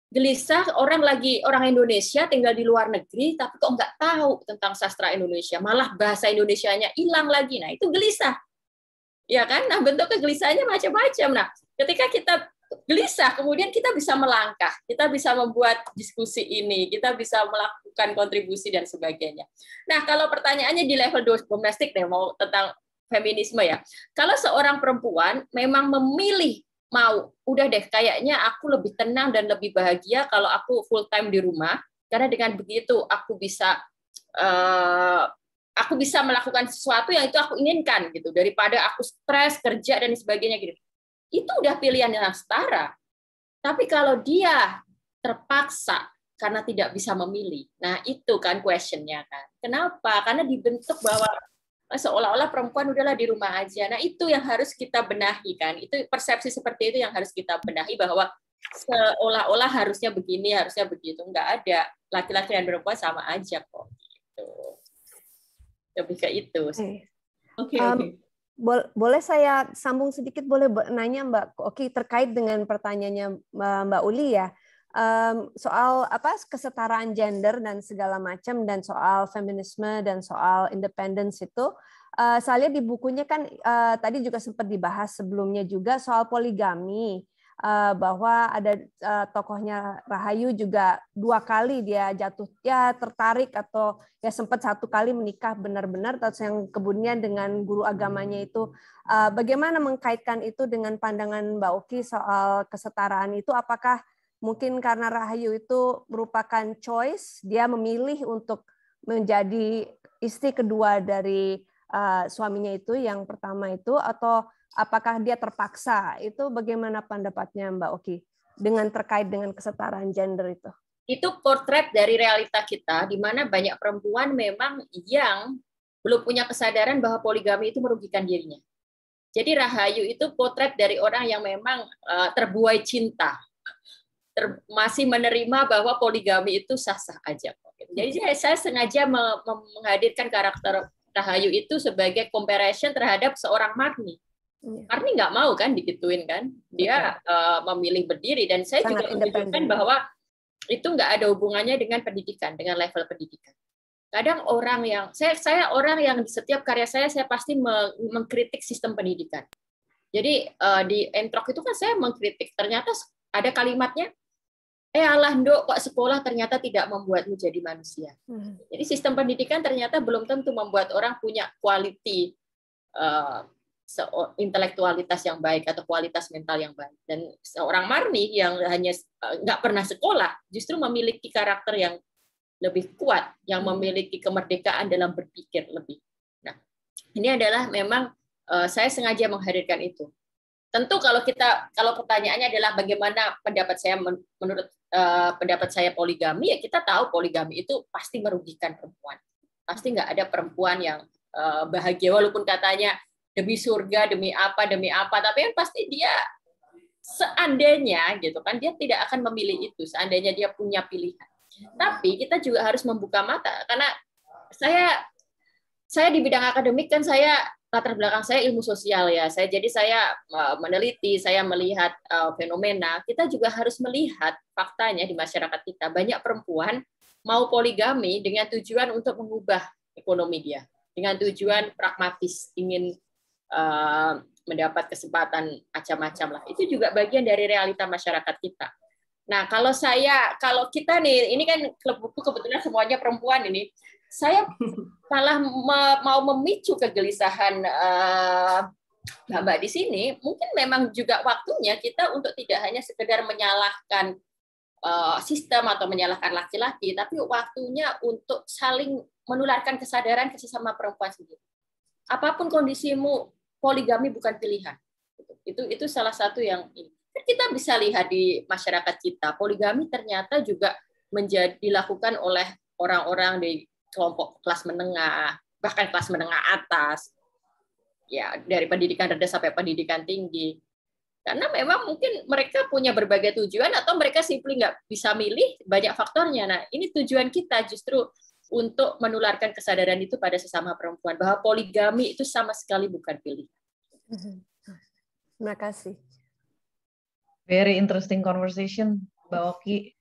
Gelisah orang lagi orang Indonesia tinggal di luar negeri tapi kok nggak tahu tentang sastra Indonesia, malah bahasa Indonesianya hilang lagi. Nah, itu gelisah. Ya kan? Nah, bentuk kegelisahannya macam-macam. Nah, ketika kita gelisah, kemudian kita bisa melangkah, kita bisa membuat diskusi ini, kita bisa melakukan kontribusi dan sebagainya. Nah, kalau pertanyaannya di level domestik nih, mau tentang feminisme ya. Kalau seorang perempuan memang memilih mau, udah deh kayaknya aku lebih tenang dan lebih bahagia kalau aku full time di rumah karena dengan begitu aku bisa uh, aku bisa melakukan sesuatu yang itu aku inginkan gitu daripada aku stres kerja dan sebagainya gitu. Itu udah pilihan yang setara. Tapi kalau dia terpaksa karena tidak bisa memilih. Nah, itu kan questionnya kan. Kenapa? Karena dibentuk bahwa seolah-olah perempuan udahlah di rumah aja. Nah, itu yang harus kita benahi kan. Itu persepsi seperti itu yang harus kita benahi bahwa seolah-olah harusnya begini, harusnya begitu. Enggak ada. Laki-laki dan perempuan sama aja kok. Gitu. Lebih ke itu. Oke, okay, um, okay. Boleh saya sambung sedikit, boleh nanya Mbak Oki terkait dengan pertanyaannya Mbak Uli ya. Um, soal apa kesetaraan gender dan segala macam dan soal feminisme dan soal independence itu uh, saya lihat di bukunya kan uh, tadi juga sempat dibahas sebelumnya juga soal poligami bahwa ada uh, tokohnya Rahayu juga dua kali dia jatuh ya tertarik atau ya sempat satu kali menikah benar-benar terus yang kemudian dengan guru agamanya itu uh, bagaimana mengkaitkan itu dengan pandangan Mbak Oki soal kesetaraan itu? Apakah mungkin karena Rahayu itu merupakan choice, dia memilih untuk menjadi istri kedua dari uh, suaminya itu yang pertama itu atau apakah dia terpaksa? Itu bagaimana pendapatnya Mbak Oki dengan terkait dengan kesetaraan gender itu? itu potret dari realita kita, di mana banyak perempuan memang yang belum punya kesadaran bahwa poligami itu merugikan dirinya. Jadi Rahayu itu potret dari orang yang memang uh, terbuai cinta, ter, masih menerima bahwa poligami itu sah-sah aja. Jadi saya, sengaja menghadirkan karakter Rahayu itu sebagai comparison terhadap seorang Marni. Iya. Marni nggak mau kan dikituin kan, dia uh, memilih berdiri dan saya Sangat juga menunjukkan bahwa itu nggak ada hubungannya dengan pendidikan, dengan level pendidikan. Kadang orang yang saya saya orang yang di setiap karya saya saya pasti mengkritik sistem pendidikan. Jadi uh, di entrok itu kan saya mengkritik ternyata ada kalimatnya eh Allah ndok kok sekolah ternyata tidak membuatmu jadi manusia. Hmm. Jadi sistem pendidikan ternyata belum tentu membuat orang punya quality uh, intelektualitas yang baik atau kualitas mental yang baik. Dan seorang Marni yang hanya eh, nggak pernah sekolah justru memiliki karakter yang lebih kuat, yang hmm. memiliki kemerdekaan dalam berpikir lebih. Nah, ini adalah memang eh, saya sengaja menghadirkan itu. Tentu kalau kita kalau pertanyaannya adalah bagaimana pendapat saya menurut uh, pendapat saya poligami ya kita tahu poligami itu pasti merugikan perempuan. Pasti nggak ada perempuan yang bahagia walaupun katanya demi surga, demi apa, demi apa, tapi yang pasti dia seandainya gitu kan dia tidak akan memilih itu seandainya dia punya pilihan. Tapi kita juga harus membuka mata karena saya saya di bidang akademik kan saya latar belakang saya ilmu sosial ya. Saya jadi saya meneliti, saya melihat uh, fenomena. Kita juga harus melihat faktanya di masyarakat kita banyak perempuan mau poligami dengan tujuan untuk mengubah ekonomi dia, dengan tujuan pragmatis ingin Eh, mendapat kesempatan macam-macam lah. Itu juga bagian dari realita masyarakat kita. Nah, kalau saya, kalau kita nih, ini kan klub buku kebetulan semuanya perempuan ini, saya malah mau memicu kegelisahan uh, Mbak di sini, mungkin memang juga waktunya kita untuk tidak hanya sekedar menyalahkan uh, sistem atau menyalahkan laki-laki, tapi waktunya untuk saling menularkan kesadaran ke sesama perempuan sendiri. Apa pun kondisimu, poligami bukan pilihan. Itu itu salah satu yang ini. Kan kita bisa lihat di masyarakat kita, poligami ternyata juga menjadi dilakukan oleh orang-orang di kelompok kelas menengah, bahkan kelas menengah atas. Ya, dari pendidikan rendah sampai pendidikan tinggi. Karena memang mungkin mereka punya berbagai tujuan atau mereka simply nggak bisa milih, banyak faktornya. Nah, ini tujuan kita justru untuk menularkan kesadaran itu pada sesama perempuan bahwa poligami itu sama sekali bukan pilihan. Terima kasih. Very interesting conversation, Mbak Oki.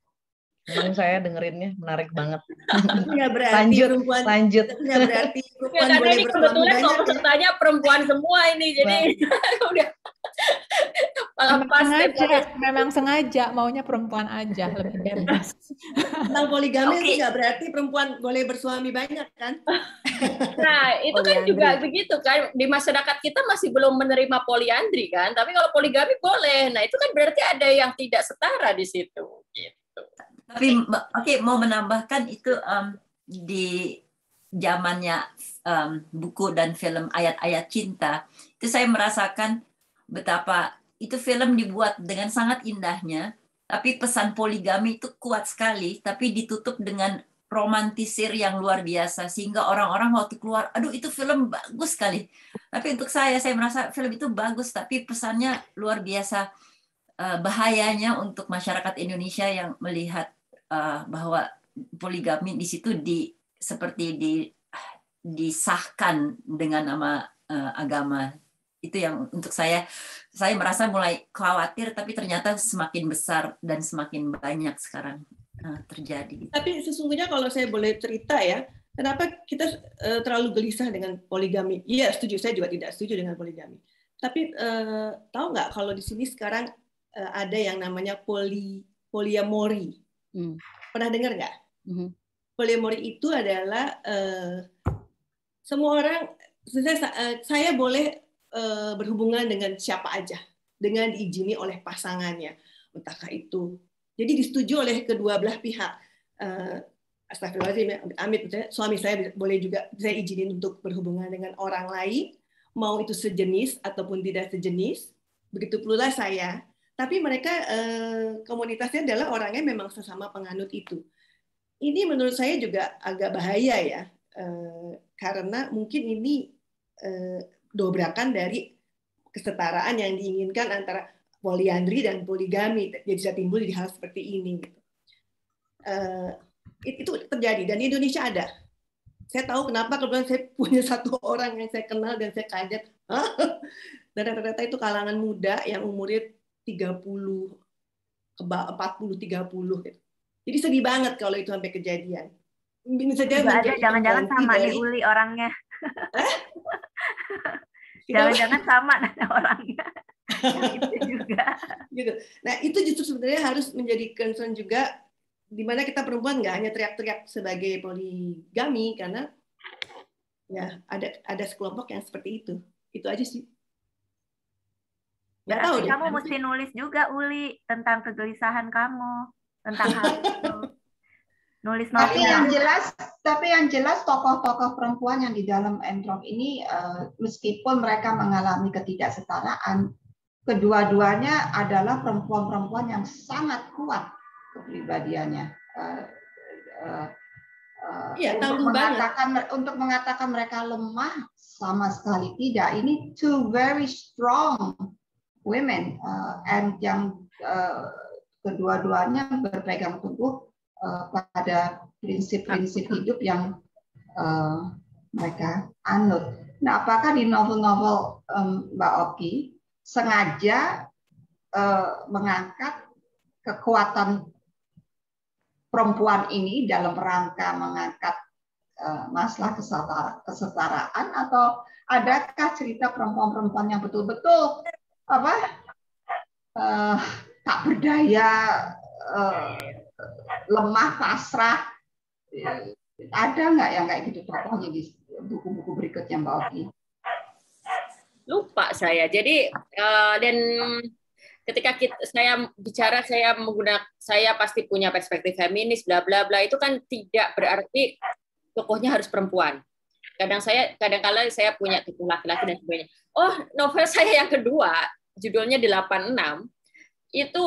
Memang saya dengerinnya menarik banget. Nggak berarti lanjut, perempuan, lanjut. Nggak berarti perempuan ya, boleh ini kebetulan kalau ya. pesertanya perempuan semua ini, jadi udah memang sengaja, memang sengaja maunya perempuan aja lebih bebas. Tentang poligami okay. nggak berarti perempuan boleh bersuami banyak kan? Nah itu kan juga begitu kan di masyarakat kita masih belum menerima poliandri kan, tapi kalau poligami boleh. Nah itu kan berarti ada yang tidak setara di situ. Gitu. Tapi oke okay, mau menambahkan itu um, di zamannya um, buku dan film ayat-ayat cinta itu saya merasakan betapa itu film dibuat dengan sangat indahnya, tapi pesan poligami itu kuat sekali, tapi ditutup dengan romantisir yang luar biasa sehingga orang-orang waktu keluar, aduh itu film bagus sekali. Tapi untuk saya, saya merasa film itu bagus, tapi pesannya luar biasa uh, bahayanya untuk masyarakat Indonesia yang melihat uh, bahwa poligami di situ di seperti di disahkan dengan nama uh, agama itu yang untuk saya saya merasa mulai khawatir tapi ternyata semakin besar dan semakin banyak sekarang uh, terjadi. Tapi sesungguhnya kalau saya boleh cerita ya, kenapa kita uh, terlalu gelisah dengan poligami? Iya setuju, saya juga tidak setuju dengan poligami. Tapi uh, tahu nggak kalau di sini sekarang uh, ada yang namanya poli poliamori. Hmm. Pernah dengar nggak? Hmm. Poliamori itu adalah uh, semua orang saya, saya boleh Eh, berhubungan dengan siapa aja dengan diizini oleh pasangannya entahkah itu jadi disetujui oleh kedua belah pihak uh, Astagfirullahaladzim, amit suami saya boleh juga saya izinin untuk berhubungan dengan orang lain, mau itu sejenis ataupun tidak sejenis. Begitu pula saya, tapi mereka eh, komunitasnya adalah orangnya memang sesama penganut itu. Ini menurut saya juga agak bahaya ya, eh, karena mungkin ini eh, dobrakan dari kesetaraan yang diinginkan antara poliandri dan poligami jadi bisa timbul di hal seperti ini. Gitu. Itu terjadi dan di Indonesia ada. Saya tahu kenapa kebetulan saya punya satu orang yang saya kenal dan saya kaget. dan rata-rata itu kalangan muda yang umurnya 30 ke 40 30 gitu. Jadi sedih banget kalau itu sampai kejadian. Ini saja jangan-jangan sama dari... nih Uli orangnya. Jangan-jangan sama orangnya. itu juga. Gitu. Nah itu justru sebenarnya harus menjadi concern juga di mana kita perempuan nggak hanya teriak-teriak sebagai poligami karena ya ada ada sekelompok yang seperti itu. Itu aja sih. Nggak tahu kamu mesti nulis juga Uli tentang kegelisahan kamu tentang hal itu. Nulis tapi yang jelas tapi yang jelas tokoh-tokoh perempuan yang di dalam Entrop ini uh, meskipun mereka mengalami ketidaksetaraan kedua-duanya adalah perempuan-perempuan yang sangat kuat kepribadiannya. Uh, uh, uh, ya, untuk mengatakan banget. untuk mengatakan mereka lemah sama sekali tidak ini two very strong women uh, and yang uh, kedua-duanya berpegang teguh uh, pada prinsip-prinsip hidup yang uh, mereka anut. Nah, apakah di novel-novel um, Mbak Oki sengaja uh, mengangkat kekuatan perempuan ini dalam rangka mengangkat uh, masalah kesetara, kesetaraan atau adakah cerita perempuan-perempuan yang betul-betul apa uh, tak berdaya uh, lemah pasrah ada nggak yang kayak gitu tokohnya di buku-buku berikutnya Mbak Oki? Lupa saya. Jadi uh, dan ketika kita, saya bicara saya menggunakan saya pasti punya perspektif feminis bla bla bla itu kan tidak berarti tokohnya harus perempuan. Kadang saya kadang kala saya punya tokoh laki-laki dan sebagainya. Oh, novel saya yang kedua judulnya 86 itu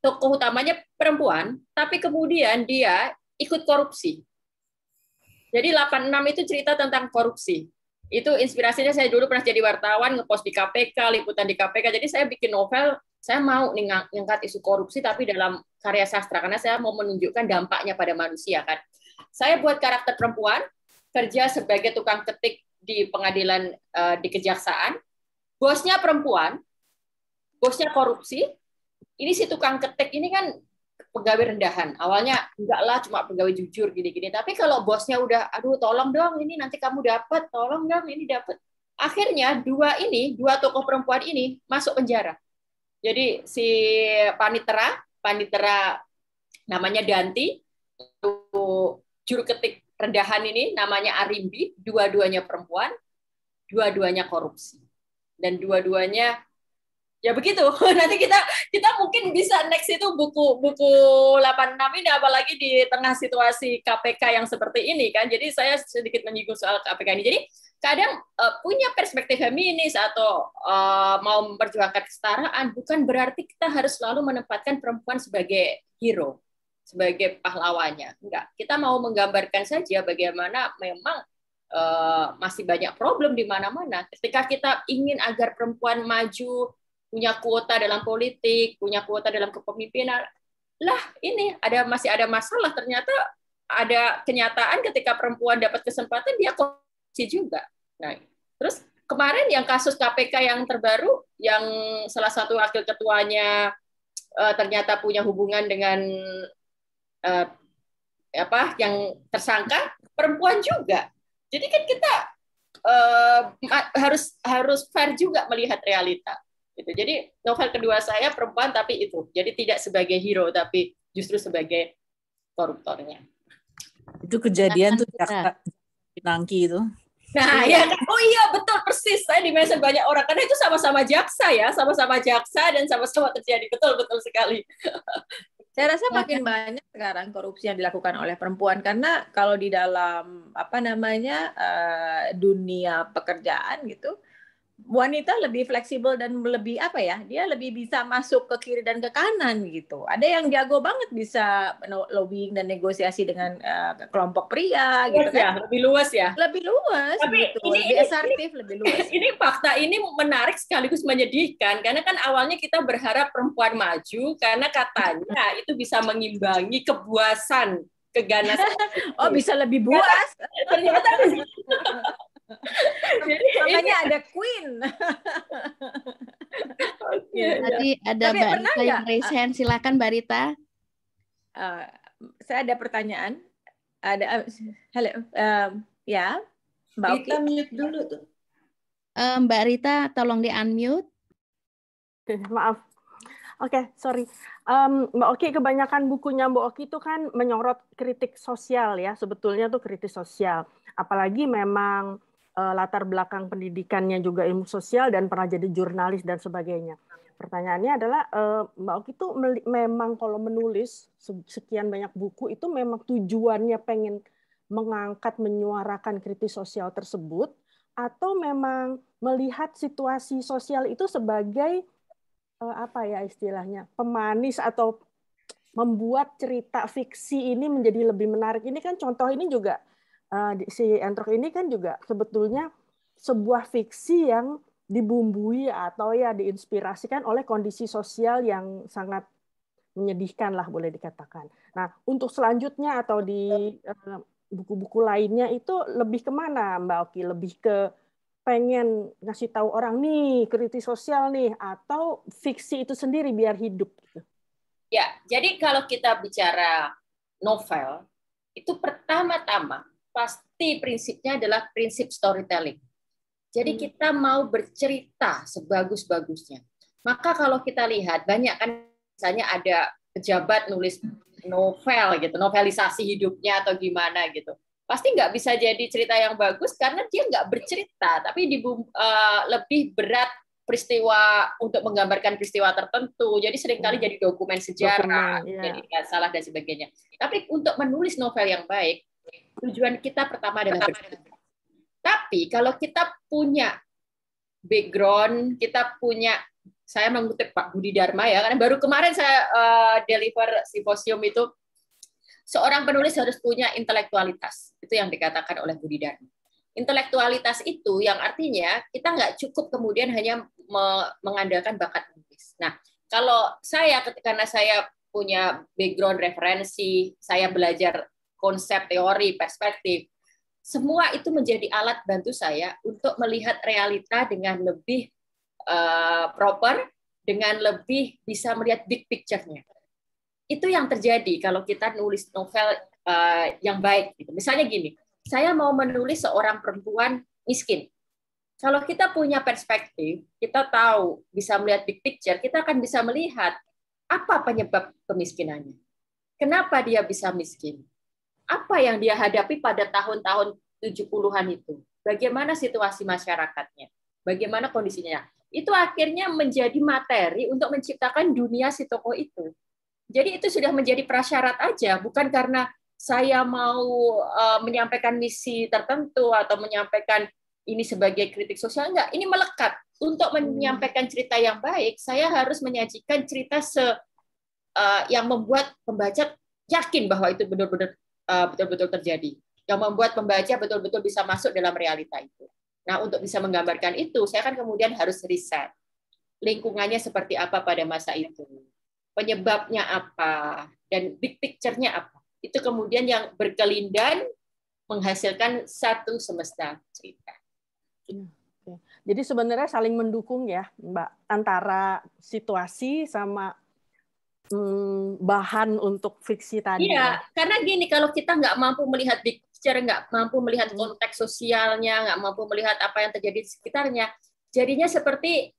tokoh utamanya perempuan, tapi kemudian dia ikut korupsi. Jadi 86 itu cerita tentang korupsi. Itu inspirasinya saya dulu pernah jadi wartawan, ngepost di KPK, liputan di KPK. Jadi saya bikin novel, saya mau ngangkat isu korupsi tapi dalam karya sastra karena saya mau menunjukkan dampaknya pada manusia kan. Saya buat karakter perempuan kerja sebagai tukang ketik di pengadilan uh, di kejaksaan. Bosnya perempuan, bosnya korupsi, ini si tukang ketik ini kan pegawai rendahan. Awalnya enggak lah cuma pegawai jujur gini-gini. Tapi kalau bosnya udah aduh tolong dong ini nanti kamu dapat, tolong dong ini dapat. Akhirnya dua ini, dua tokoh perempuan ini masuk penjara. Jadi si panitera, panitera namanya Danti, juru ketik rendahan ini namanya Arimbi, dua-duanya perempuan, dua-duanya korupsi. Dan dua-duanya ya begitu. Nanti kita kita mungkin bisa next itu buku buku 86 ini apalagi di tengah situasi KPK yang seperti ini kan. Jadi saya sedikit menyinggung soal KPK ini. Jadi kadang uh, punya perspektif feminis atau uh, mau memperjuangkan kesetaraan bukan berarti kita harus selalu menempatkan perempuan sebagai hero sebagai pahlawannya. Enggak. Kita mau menggambarkan saja bagaimana memang uh, masih banyak problem di mana-mana. Ketika kita ingin agar perempuan maju punya kuota dalam politik, punya kuota dalam kepemimpinan. Lah, ini ada masih ada masalah ternyata ada kenyataan ketika perempuan dapat kesempatan dia korupsi juga. Nah, terus kemarin yang kasus KPK yang terbaru yang salah satu wakil ketuanya uh, ternyata punya hubungan dengan uh, apa yang tersangka perempuan juga. Jadi kan kita uh, harus harus fair juga melihat realita. Gitu. Jadi novel kedua saya perempuan tapi itu. Jadi tidak sebagai hero tapi justru sebagai koruptornya. Itu kejadian tuh jaksa Pinangki itu. Nah, ya kan? Oh iya, betul persis. Saya di mention banyak orang karena itu sama-sama jaksa ya, sama-sama jaksa dan sama-sama terjadi. Betul, betul sekali. Saya rasa makin banyak sekarang korupsi yang dilakukan oleh perempuan karena kalau di dalam apa namanya uh, dunia pekerjaan gitu, wanita lebih fleksibel dan lebih apa ya? Dia lebih bisa masuk ke kiri dan ke kanan gitu. Ada yang jago banget bisa lobbying dan negosiasi dengan uh, kelompok pria gitu kan. Ya, lebih luas ya. Lebih luas. Tapi gitu. ini, lebih asertif, lebih luas. Ini fakta ini menarik sekaligus menyedihkan karena kan awalnya kita berharap perempuan maju karena katanya itu bisa mengimbangi kebuasan keganasan. oh, bisa lebih buas. Ternyata Jadi makanya ada Queen. okay. Tadi ada Mbak Rita yang raise hand. Silakan Mbak Rita. Uh, saya ada pertanyaan. Ada halo um, ya Mbak Rita Oki. mute dulu tuh. Uh, Mbak Rita tolong di unmute. Maaf. Oke, okay, sorry. Um, Mbak Oki, kebanyakan bukunya Mbak Oki itu kan menyorot kritik sosial ya, sebetulnya tuh kritik sosial. Apalagi memang uh, latar belakang pendidikannya juga ilmu sosial dan pernah jadi jurnalis dan sebagainya. Pertanyaannya adalah uh, Mbak Oki itu memang kalau menulis sekian banyak buku itu memang tujuannya pengen mengangkat menyuarakan kritis sosial tersebut atau memang melihat situasi sosial itu sebagai uh, apa ya istilahnya pemanis atau membuat cerita fiksi ini menjadi lebih menarik. Ini kan contoh ini juga si Entrok ini kan juga sebetulnya sebuah fiksi yang dibumbui atau ya diinspirasikan oleh kondisi sosial yang sangat menyedihkan lah boleh dikatakan. Nah untuk selanjutnya atau di uh, buku-buku lainnya itu lebih ke mana Mbak Oki? Lebih ke pengen ngasih tahu orang nih kritis sosial nih atau fiksi itu sendiri biar hidup gitu. Ya, jadi kalau kita bicara novel itu pertama-tama pasti prinsipnya adalah prinsip storytelling. Jadi hmm. kita mau bercerita sebagus-bagusnya. Maka kalau kita lihat banyak kan misalnya ada pejabat nulis novel gitu, novelisasi hidupnya atau gimana gitu. Pasti nggak bisa jadi cerita yang bagus karena dia nggak bercerita, tapi di, uh, lebih berat peristiwa untuk menggambarkan peristiwa tertentu. Jadi sering kali hmm. jadi dokumen sejarah, dokumen, yeah. jadi salah dan sebagainya. Tapi untuk menulis novel yang baik, Tujuan kita pertama adalah bercerita. Tapi kalau kita punya background, kita punya saya mengutip Pak Budi Dharma ya, karena baru kemarin saya uh, deliver simposium itu seorang penulis harus punya intelektualitas. Itu yang dikatakan oleh Budi Dharma. Intelektualitas itu yang artinya kita nggak cukup kemudian hanya mengandalkan bakat menulis. Nah, kalau saya ketika saya punya background referensi, saya belajar konsep, teori, perspektif. Semua itu menjadi alat bantu saya untuk melihat realita dengan lebih uh, proper, dengan lebih bisa melihat big picture-nya. Itu yang terjadi kalau kita nulis novel uh, yang baik. Gitu. Misalnya gini, saya mau menulis seorang perempuan miskin. Kalau kita punya perspektif, kita tahu bisa melihat big picture, kita akan bisa melihat apa penyebab kemiskinannya. Kenapa dia bisa miskin? Apa yang dia hadapi pada tahun-tahun 70-an itu. Bagaimana situasi masyarakatnya? Bagaimana kondisinya? Itu akhirnya menjadi materi untuk menciptakan dunia si tokoh itu. Jadi itu sudah menjadi prasyarat aja, bukan karena saya mau uh, menyampaikan misi tertentu atau menyampaikan ini sebagai kritik sosial enggak. Ini melekat. Untuk menyampaikan cerita yang baik, saya harus menyajikan cerita se uh, yang membuat pembaca yakin bahwa itu benar-benar betul-betul terjadi. Yang membuat pembaca betul-betul bisa masuk dalam realita itu. Nah, untuk bisa menggambarkan itu, saya kan kemudian harus riset. Lingkungannya seperti apa pada masa itu. Penyebabnya apa. Dan big picture-nya apa. Itu kemudian yang berkelindan menghasilkan satu semesta cerita. Iya, Jadi sebenarnya saling mendukung ya, Mbak, antara situasi sama hmm, bahan untuk fiksi tadi. Iya, karena gini kalau kita nggak mampu melihat big picture, nggak mampu melihat hmm. konteks sosialnya, nggak mampu melihat apa yang terjadi di sekitarnya, jadinya seperti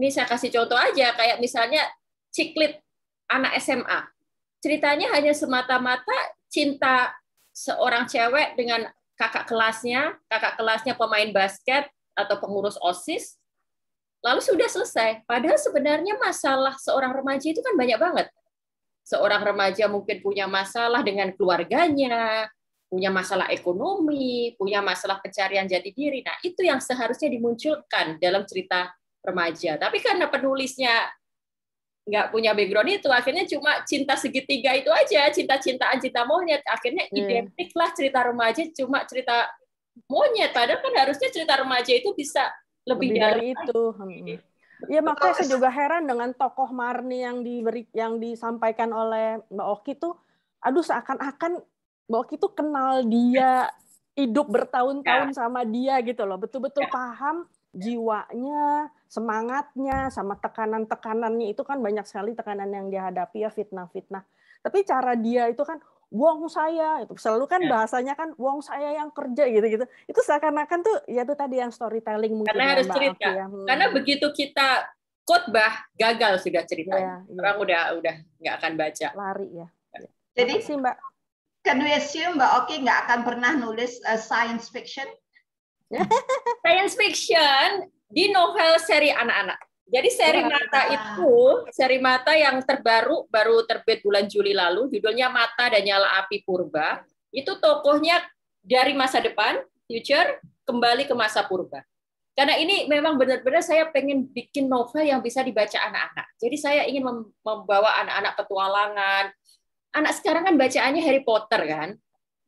ini saya kasih contoh aja kayak misalnya ciklit anak SMA. Ceritanya hanya semata-mata cinta seorang cewek dengan kakak kelasnya, kakak kelasnya pemain basket atau pengurus OSIS, lalu sudah selesai. Padahal sebenarnya masalah seorang remaja itu kan banyak banget. Seorang remaja mungkin punya masalah dengan keluarganya, punya masalah ekonomi, punya masalah pencarian jati diri. Nah, itu yang seharusnya dimunculkan dalam cerita remaja. Tapi karena penulisnya nggak punya background itu, akhirnya cuma cinta segitiga itu aja, cinta-cintaan, cinta monyet. Akhirnya hmm. identik lah cerita remaja cuma cerita monyet. Padahal kan harusnya cerita remaja itu bisa lebih, lebih dari itu. Hmm. Ya makanya saya juga heran dengan tokoh Marni yang diberi yang disampaikan oleh Mbak Oki tuh, aduh seakan-akan Mbak Oki tuh kenal dia hidup bertahun-tahun ya. sama dia gitu loh, betul-betul ya. paham jiwanya, semangatnya, sama tekanan-tekanannya itu kan banyak sekali tekanan yang dihadapi ya fitnah-fitnah. Tapi cara dia itu kan wong saya itu selalu kan ya. bahasanya kan wong saya yang kerja gitu-gitu. Itu seakan-akan tuh ya itu tadi yang storytelling mungkin Karena ya, harus cerita. Ya. Hmm. Karena begitu kita khotbah gagal sudah ceritanya. Ya, ya. Orang udah udah nggak akan baca. Lari ya. ya. Jadi sih Mbak Can we assume Mbak Oki nggak akan pernah nulis uh, science fiction? science fiction di novel seri anak-anak. Jadi seri Mata itu seri Mata yang terbaru baru terbit bulan Juli lalu, judulnya Mata dan Nyala Api Purba. Itu tokohnya dari masa depan, future, kembali ke masa purba. Karena ini memang benar-benar saya pengen bikin novel yang bisa dibaca anak-anak. Jadi saya ingin membawa anak-anak petualangan. Anak sekarang kan bacaannya Harry Potter kan.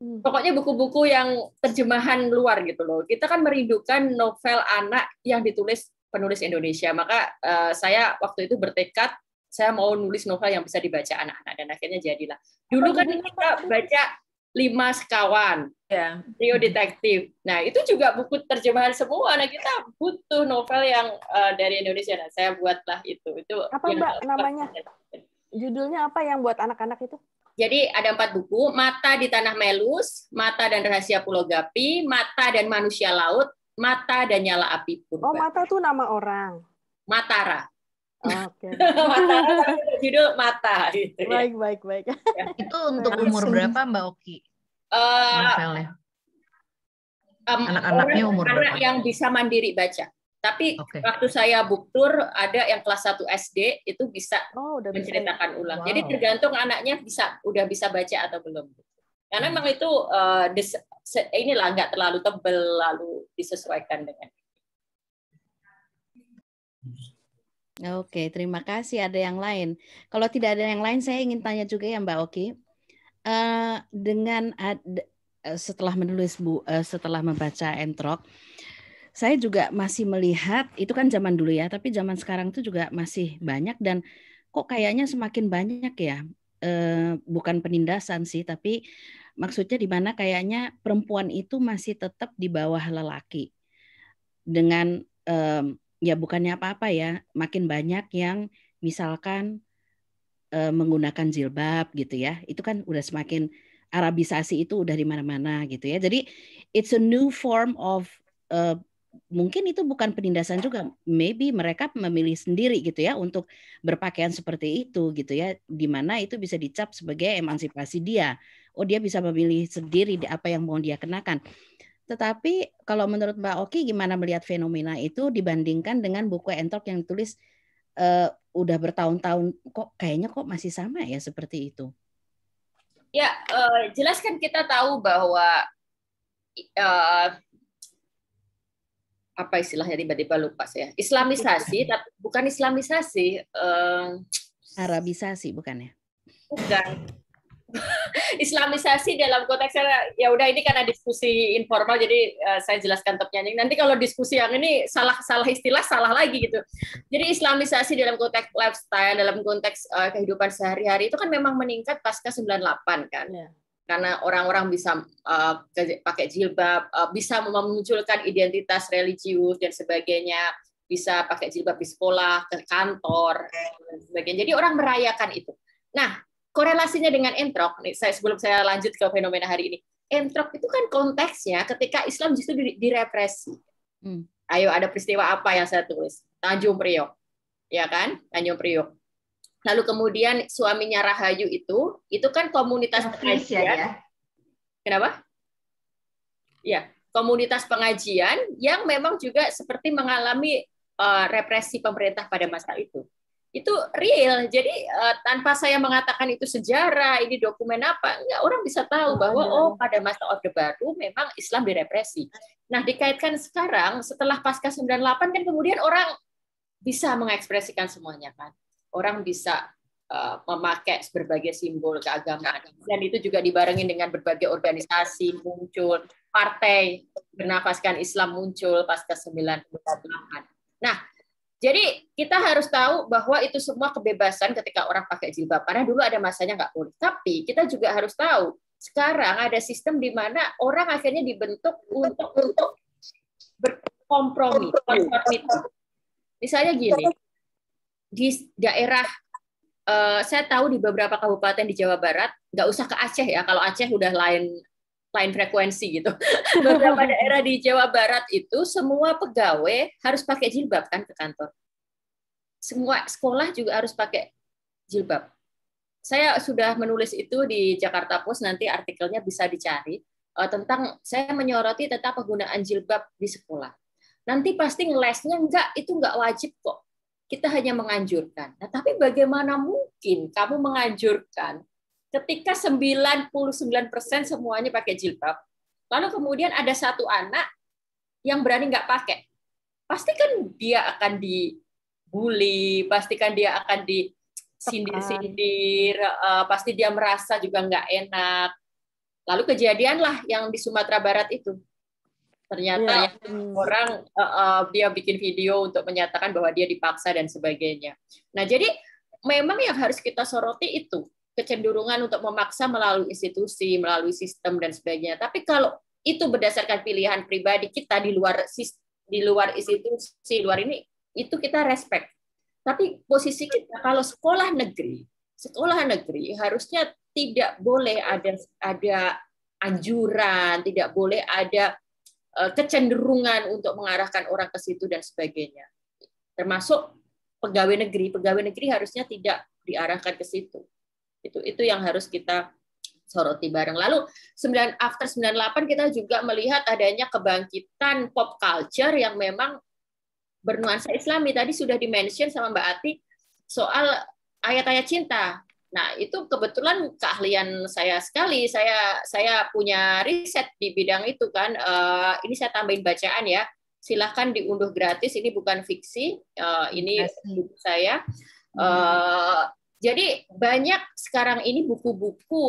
Hmm. Pokoknya buku-buku yang terjemahan luar gitu loh. Kita kan merindukan novel anak yang ditulis penulis Indonesia. Maka uh, saya waktu itu bertekad saya mau nulis novel yang bisa dibaca anak-anak dan akhirnya jadilah. Dulu kan kita baca lima sekawan, ya. trio detektif. Nah itu juga buku terjemahan semua. Nah kita butuh novel yang uh, dari Indonesia. Nah saya buatlah itu. Itu apa mbak namanya? Judulnya apa yang buat anak-anak itu? Jadi ada empat buku, Mata di Tanah Melus, Mata dan Rahasia Pulau Gapi, Mata dan Manusia Laut, Mata dan Nyala Api Purba. Oh, Mata tuh nama orang. Matara. Oh, Oke. Okay. Matara judul Mata. Gitu, ya. baik, baik, baik. Itu untuk umur berapa Mbak Oki? Uh, Novelnya. Um, Anak-anaknya umur anak berapa? yang bisa mandiri baca. Tapi okay. waktu saya buktur ada yang kelas 1 SD itu bisa oh, udah menceritakan bisa. ulang. Wow. Jadi tergantung anaknya bisa udah bisa baca atau belum. Karena memang itu uh, des, inilah nggak terlalu tebel lalu disesuaikan dengan. Oke, terima kasih. Ada yang lain. Kalau tidak ada yang lain, saya ingin tanya juga ya Mbak Oki. Uh, dengan ad, uh, setelah menulis bu, uh, setelah membaca entrok, saya juga masih melihat itu kan zaman dulu ya, tapi zaman sekarang itu juga masih banyak dan kok kayaknya semakin banyak ya. Uh, bukan penindasan sih, tapi Maksudnya di mana kayaknya perempuan itu masih tetap di bawah lelaki. Dengan um, ya bukannya apa-apa ya, makin banyak yang misalkan uh, menggunakan jilbab gitu ya. Itu kan udah semakin Arabisasi itu udah di mana-mana gitu ya. Jadi it's a new form of uh, mungkin itu bukan penindasan juga maybe mereka memilih sendiri gitu ya untuk berpakaian seperti itu gitu ya di mana itu bisa dicap sebagai emansipasi dia oh dia bisa memilih sendiri apa yang mau dia kenakan. Tetapi kalau menurut Mbak Oki gimana melihat fenomena itu dibandingkan dengan buku Entok yang ditulis uh, udah bertahun-tahun kok kayaknya kok masih sama ya seperti itu? Ya, uh, jelas kan kita tahu bahwa uh, apa istilahnya tiba-tiba lupa saya. Islamisasi tapi bukan Islamisasi, uh, Arabisasi bukan ya? Bukan Islamisasi dalam konteks ya udah ini karena diskusi informal jadi uh, saya jelaskan topnya nanti kalau diskusi yang ini salah salah istilah salah lagi gitu. Jadi Islamisasi dalam konteks lifestyle dalam konteks uh, kehidupan sehari-hari itu kan memang meningkat pasca 98 kan. Yeah. karena orang-orang bisa uh, pakai jilbab uh, bisa memunculkan identitas religius dan sebagainya bisa pakai jilbab di sekolah ke kantor dan sebagainya. Jadi orang merayakan itu. Nah korelasinya dengan entrok, nih saya sebelum saya lanjut ke fenomena hari ini, entrok itu kan konteksnya ketika Islam justru direpresi. Hmm. Ayo ada peristiwa apa yang saya tulis? Tanjung Priok, ya kan? Tanjung Priok. Lalu kemudian suaminya Rahayu itu, itu kan komunitas pengajian. Ya, ya. Kenapa? Ya, komunitas pengajian yang memang juga seperti mengalami uh, represi pemerintah pada masa itu. Itu real. Jadi uh, tanpa saya mengatakan itu sejarah, ini dokumen apa, enggak orang bisa tahu bahwa oh pada masa Orde Baru memang Islam direpresi. Nah, dikaitkan sekarang setelah pasca 98 kan kemudian orang bisa mengekspresikan semuanya kan. Orang bisa uh, memakai berbagai simbol keagamaan dan itu juga dibarengi dengan berbagai organisasi muncul, partai bernafaskan Islam muncul pasca 98. Nah, jadi kita harus tahu bahwa itu semua kebebasan ketika orang pakai jilbab. Karena dulu ada masanya nggak boleh. Tapi kita juga harus tahu sekarang ada sistem di mana orang akhirnya dibentuk untuk untuk berkompromi, Misalnya gini, di daerah uh, saya tahu di beberapa kabupaten di Jawa Barat, nggak usah ke Aceh ya. Kalau Aceh udah lain lain frekuensi gitu. Beberapa daerah di Jawa Barat itu semua pegawai harus pakai jilbab kan ke kantor. Semua sekolah juga harus pakai jilbab. Saya sudah menulis itu di Jakarta Post nanti artikelnya bisa dicari uh, tentang saya menyoroti tentang penggunaan jilbab di sekolah. Nanti pasti ngelesnya enggak itu enggak wajib kok. Kita hanya menganjurkan. Nah, tapi bagaimana mungkin kamu menganjurkan ketika 99% semuanya pakai jilbab, lalu kemudian ada satu anak yang berani nggak pakai, pasti kan dia akan dibully, pasti kan dia akan disindir-sindir, uh, pasti dia merasa juga nggak enak. Lalu kejadianlah yang di Sumatera Barat itu. Ternyata ya. orang uh, uh, dia bikin video untuk menyatakan bahwa dia dipaksa dan sebagainya. Nah, jadi memang yang harus kita soroti itu kecenderungan untuk memaksa melalui institusi, melalui sistem dan sebagainya. Tapi kalau itu berdasarkan pilihan pribadi kita di luar di luar institusi, luar ini itu kita respect. Tapi posisi kita kalau sekolah negeri, sekolah negeri harusnya tidak boleh ada ada anjuran, tidak boleh ada eh, kecenderungan untuk mengarahkan orang ke situ dan sebagainya. Termasuk pegawai negeri, pegawai negeri harusnya tidak diarahkan ke situ itu itu yang harus kita soroti bareng. Lalu 9 after 98 kita juga melihat adanya kebangkitan pop culture yang memang bernuansa Islami. Tadi sudah dimention sama Mbak Ati soal ayat-ayat cinta. Nah, itu kebetulan keahlian saya sekali. Saya saya punya riset di bidang itu kan. Uh, ini saya tambahin bacaan ya. Silahkan diunduh gratis. Ini bukan fiksi. Uh, ini buku saya. Uh, jadi banyak sekarang ini buku-buku,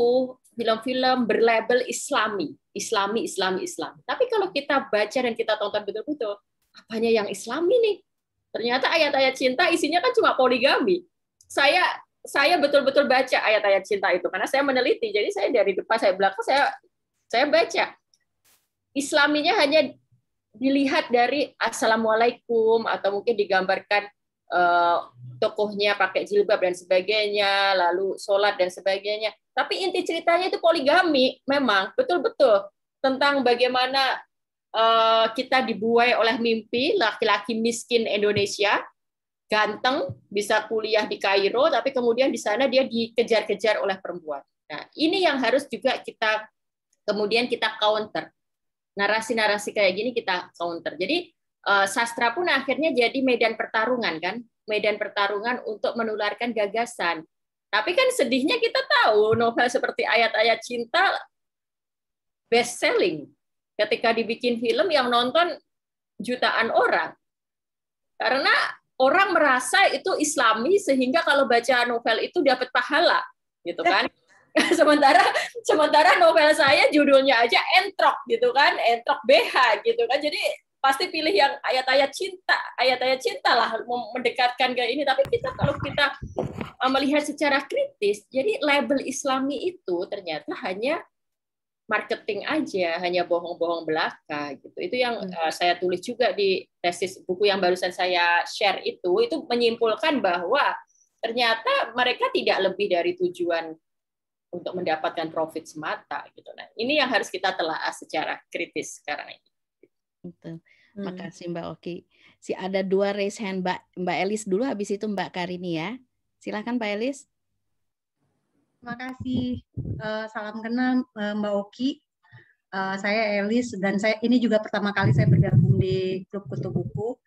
film-film berlabel Islami, Islami, Islami, Islam. Tapi kalau kita baca dan kita tonton betul-betul, apanya yang Islami nih? Ternyata ayat-ayat cinta isinya kan cuma poligami. Saya saya betul-betul baca ayat-ayat cinta itu karena saya meneliti. Jadi saya dari depan saya belakang saya saya baca. Islaminya hanya dilihat dari assalamualaikum atau mungkin digambarkan uh, tokohnya pakai jilbab dan sebagainya, lalu sholat dan sebagainya. Tapi inti ceritanya itu poligami, memang betul-betul tentang bagaimana uh, kita dibuai oleh mimpi laki-laki miskin Indonesia, ganteng, bisa kuliah di Kairo, tapi kemudian di sana dia dikejar-kejar oleh perempuan. Nah, ini yang harus juga kita kemudian kita counter. Narasi-narasi kayak gini kita counter. Jadi Eh, sastra pun akhirnya jadi medan pertarungan kan, medan pertarungan untuk menularkan gagasan. Tapi kan sedihnya kita tahu novel seperti ayat-ayat cinta best selling. Ketika dibikin film yang nonton jutaan orang. Karena orang merasa itu islami sehingga kalau baca novel itu dapat pahala gitu kan. sementara sementara novel saya judulnya aja entrok gitu kan, entrok BH gitu kan. Jadi pasti pilih yang ayat-ayat cinta, ayat-ayat cinta lah mendekatkan ke ini. Tapi kita kalau kita uh, melihat secara kritis, jadi label Islami itu ternyata hanya marketing aja, hanya bohong-bohong belaka gitu. Itu yang uh, saya tulis juga di tesis buku yang barusan saya share itu, itu menyimpulkan bahwa ternyata mereka tidak lebih dari tujuan untuk mendapatkan profit semata gitu. Nah, ini yang harus kita telah secara kritis sekarang ini. Betul. Hmm. Makasih Mbak Oki. Si ada dua raise hand Mbak Mbak Elis dulu habis itu Mbak Karini ya. Silakan Mbak Elis. Terima kasih. Uh, salam kenal uh, Mbak Oki. Uh, saya Elis dan saya ini juga pertama kali saya bergabung di klub kutu buku.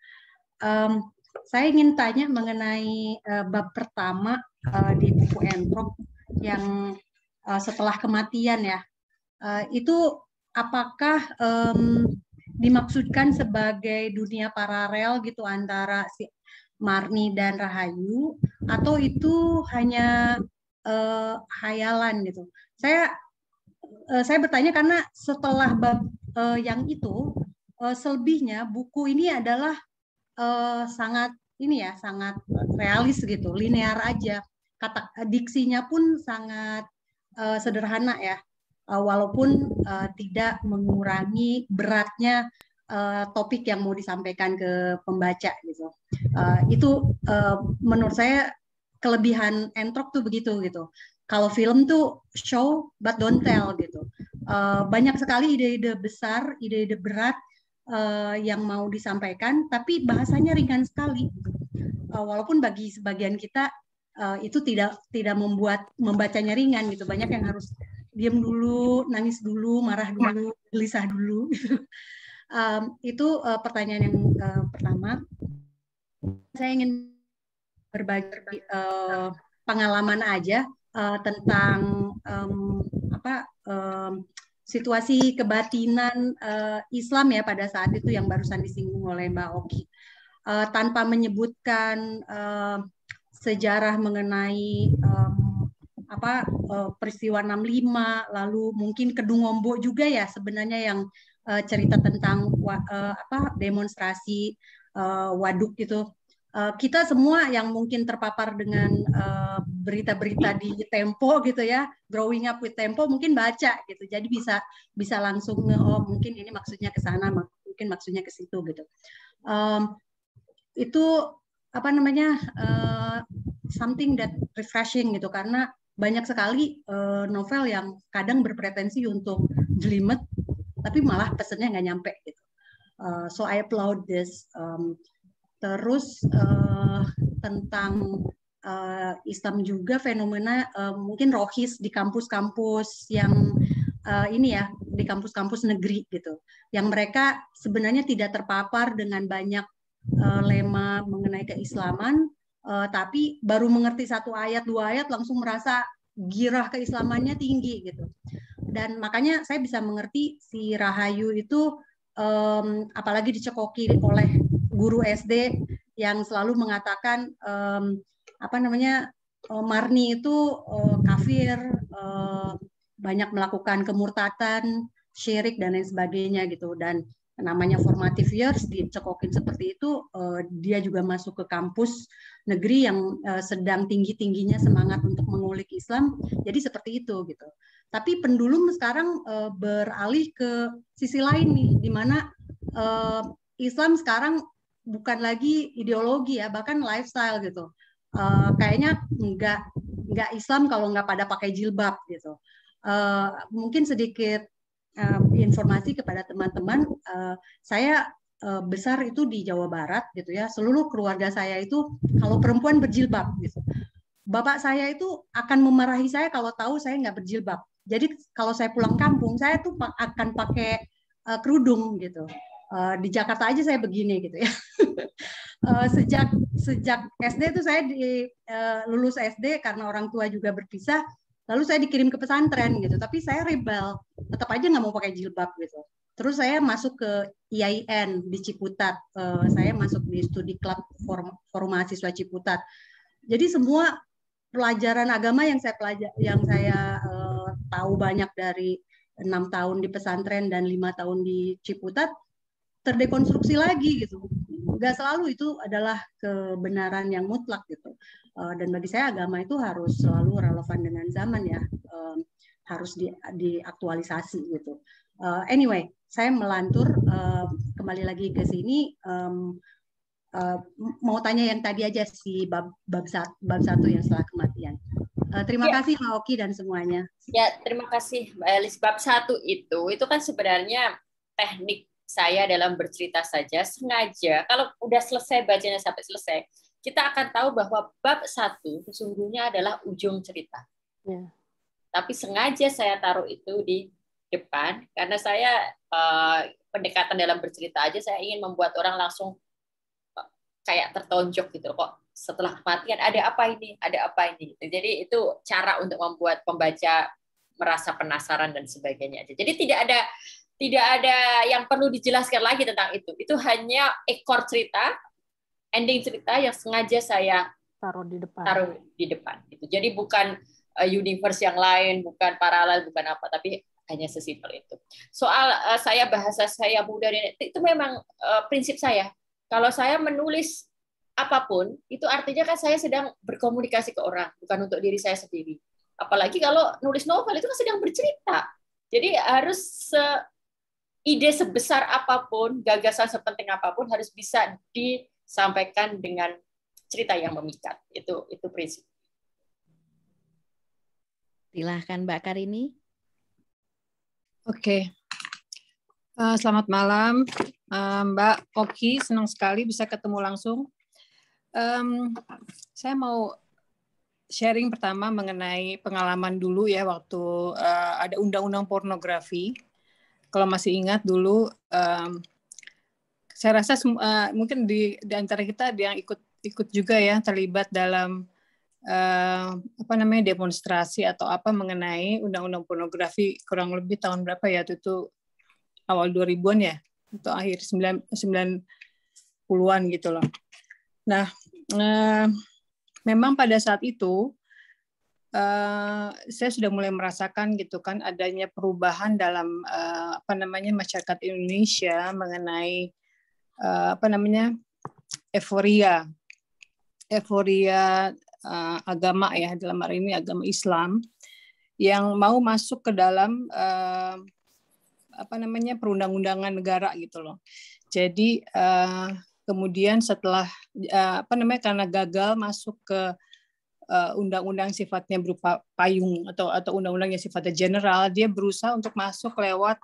Um, saya ingin tanya mengenai uh, bab pertama uh, di buku Entrop yang uh, setelah kematian ya. Uh, itu apakah um, dimaksudkan sebagai dunia paralel gitu antara si Marni dan Rahayu atau itu hanya uh, hayalan gitu. Saya uh, saya bertanya karena setelah bab uh, yang itu uh, selebihnya buku ini adalah uh, sangat ini ya sangat realis gitu, linear aja. Kata diksinya pun sangat uh, sederhana ya uh, walaupun uh, tidak mengurangi beratnya uh, topik yang mau disampaikan ke pembaca gitu. Uh, itu uh, menurut saya kelebihan entrok tuh begitu gitu. Kalau film tuh show but don't tell gitu. Uh, banyak sekali ide-ide besar, ide-ide berat uh, yang mau disampaikan, tapi bahasanya ringan sekali. Uh, walaupun bagi sebagian kita uh, itu tidak tidak membuat membacanya ringan gitu. Banyak yang harus diam dulu, nangis dulu, marah dulu, gelisah dulu. um, itu uh, pertanyaan yang uh, pertama. Saya ingin berbagi uh, pengalaman aja uh, tentang um, apa um, situasi kebatinan uh, Islam ya pada saat itu yang barusan disinggung oleh Mbak Oki. Uh, tanpa menyebutkan uh, sejarah mengenai um, apa uh, peristiwa 65 lalu mungkin Kedungombo juga ya sebenarnya yang uh, cerita tentang uh, apa demonstrasi waduk itu. Kita semua yang mungkin terpapar dengan berita-berita uh, di Tempo gitu ya growing up with Tempo mungkin baca gitu. Jadi bisa bisa langsung oh mungkin ini maksudnya ke sana mungkin maksudnya ke situ gitu. Um, itu apa namanya uh, something that refreshing gitu. Karena banyak sekali uh, novel yang kadang berpretensi untuk jelimet tapi malah pesannya nggak nyampe gitu. Uh, so I applaud this. Um, terus uh, tentang uh, Islam juga fenomena uh, mungkin rohis di kampus-kampus yang uh, ini ya di kampus-kampus negeri gitu, yang mereka sebenarnya tidak terpapar dengan banyak uh, lema mengenai keislaman, uh, tapi baru mengerti satu ayat dua ayat langsung merasa girah keislamannya tinggi gitu. Dan makanya saya bisa mengerti si Rahayu itu um, apalagi dicekoki oleh guru SD yang selalu mengatakan um, apa namanya um, Marni itu um, kafir um, banyak melakukan kemurtatan syirik dan lain sebagainya gitu. Dan namanya formative years dicekokin seperti itu uh, dia juga masuk ke kampus negeri yang uh, sedang tinggi tingginya semangat untuk mengulik Islam. Jadi seperti itu gitu. Tapi pendulum sekarang uh, beralih ke sisi lain nih di mana uh, Islam sekarang bukan lagi ideologi ya bahkan lifestyle gitu. Uh, kayaknya nggak nggak Islam kalau nggak pada pakai jilbab gitu. Uh, mungkin sedikit uh, informasi kepada teman-teman, uh, saya uh, besar itu di Jawa Barat gitu ya. Seluruh keluarga saya itu kalau perempuan berjilbab gitu. Bapak saya itu akan memarahi saya kalau tahu saya nggak berjilbab. Jadi kalau saya pulang kampung, saya tuh akan pakai uh, kerudung gitu. Uh, di Jakarta aja saya begini gitu ya. uh, sejak sejak SD itu saya di uh, lulus SD karena orang tua juga berpisah, lalu saya dikirim ke pesantren gitu. Tapi saya rebel. Tetap aja nggak mau pakai jilbab gitu. Terus saya masuk ke IAIN di Ciputat. Uh, saya masuk di studi klub forum, forum mahasiswa Ciputat. Jadi semua pelajaran agama yang saya pelajar yang saya uh, tahu banyak dari enam tahun di pesantren dan lima tahun di Ciputat terdekonstruksi lagi gitu nggak selalu itu adalah kebenaran yang mutlak gitu Uh, dan bagi saya agama itu harus selalu relevan dengan zaman ya, um, harus di, diaktualisasi gitu. Uh, anyway, saya melantur uh, kembali lagi ke sini. Um, uh, mau tanya yang tadi aja si bab bab, sat, bab satu yang setelah kematian. Uh, terima ya. kasih Mbak Oki dan semuanya. Ya, terima kasih Mbak Elis. Bab satu itu, itu kan sebenarnya teknik saya dalam bercerita saja sengaja kalau udah selesai bacanya sampai selesai kita akan tahu bahwa bab satu sesungguhnya adalah ujung cerita. Ya. Tapi sengaja saya taruh itu di depan karena saya uh, pendekatan dalam bercerita aja saya ingin membuat orang langsung uh, kayak tertonjok gitu kok setelah kematian ada apa ini ada apa ini jadi itu cara untuk membuat pembaca merasa penasaran dan sebagainya aja jadi tidak ada tidak ada yang perlu dijelaskan lagi tentang itu. Itu hanya ekor cerita ending cerita yang sengaja saya taruh di depan. taruh di depan gitu. Jadi bukan uh, universe yang lain bukan paralel bukan apa tapi hanya sesimpel itu. Soal uh, saya bahasa saya muda itu memang uh, prinsip saya. Kalau saya menulis apa pun itu artinya kan saya sedang berkomunikasi ke orang bukan untuk diri saya sendiri. Apalagi kalau nulis novel itu kan sedang bercerita. Jadi harus se ide sebesar apa pun gagasan sepenting apa pun harus bisa disampaikan dengan cerita yang memikat. Itu itu prinsip. Silahkan Mbak Karini. Oke. Okay. uh, eh, selamat malam. Uh, Mbak Oki senang sekali bisa ketemu langsung. Um, saya mau sharing pertama mengenai pengalaman dulu ya waktu uh, ada undang-undang pornografi. Kalau masih ingat dulu, um, saya rasa uh, mungkin di, di antara kita ada yang ikut ikut juga ya terlibat dalam uh, apa namanya demonstrasi atau apa mengenai undang-undang pornografi kurang lebih tahun berapa ya itu, itu awal 2000-an ya atau akhir 9 90-an gitu loh. Nah, eh, memang pada saat itu eh, saya sudah mulai merasakan gitu kan adanya perubahan dalam eh, apa namanya masyarakat Indonesia mengenai eh, apa namanya euforia euforia uh, agama ya dalam hari ini agama Islam yang mau masuk ke dalam uh, apa namanya perundang-undangan negara gitu loh. Jadi uh, kemudian setelah uh, apa namanya karena gagal masuk ke uh, undang-undang sifatnya berupa payung atau atau undang-undang yang sifatnya general, dia berusaha untuk masuk lewat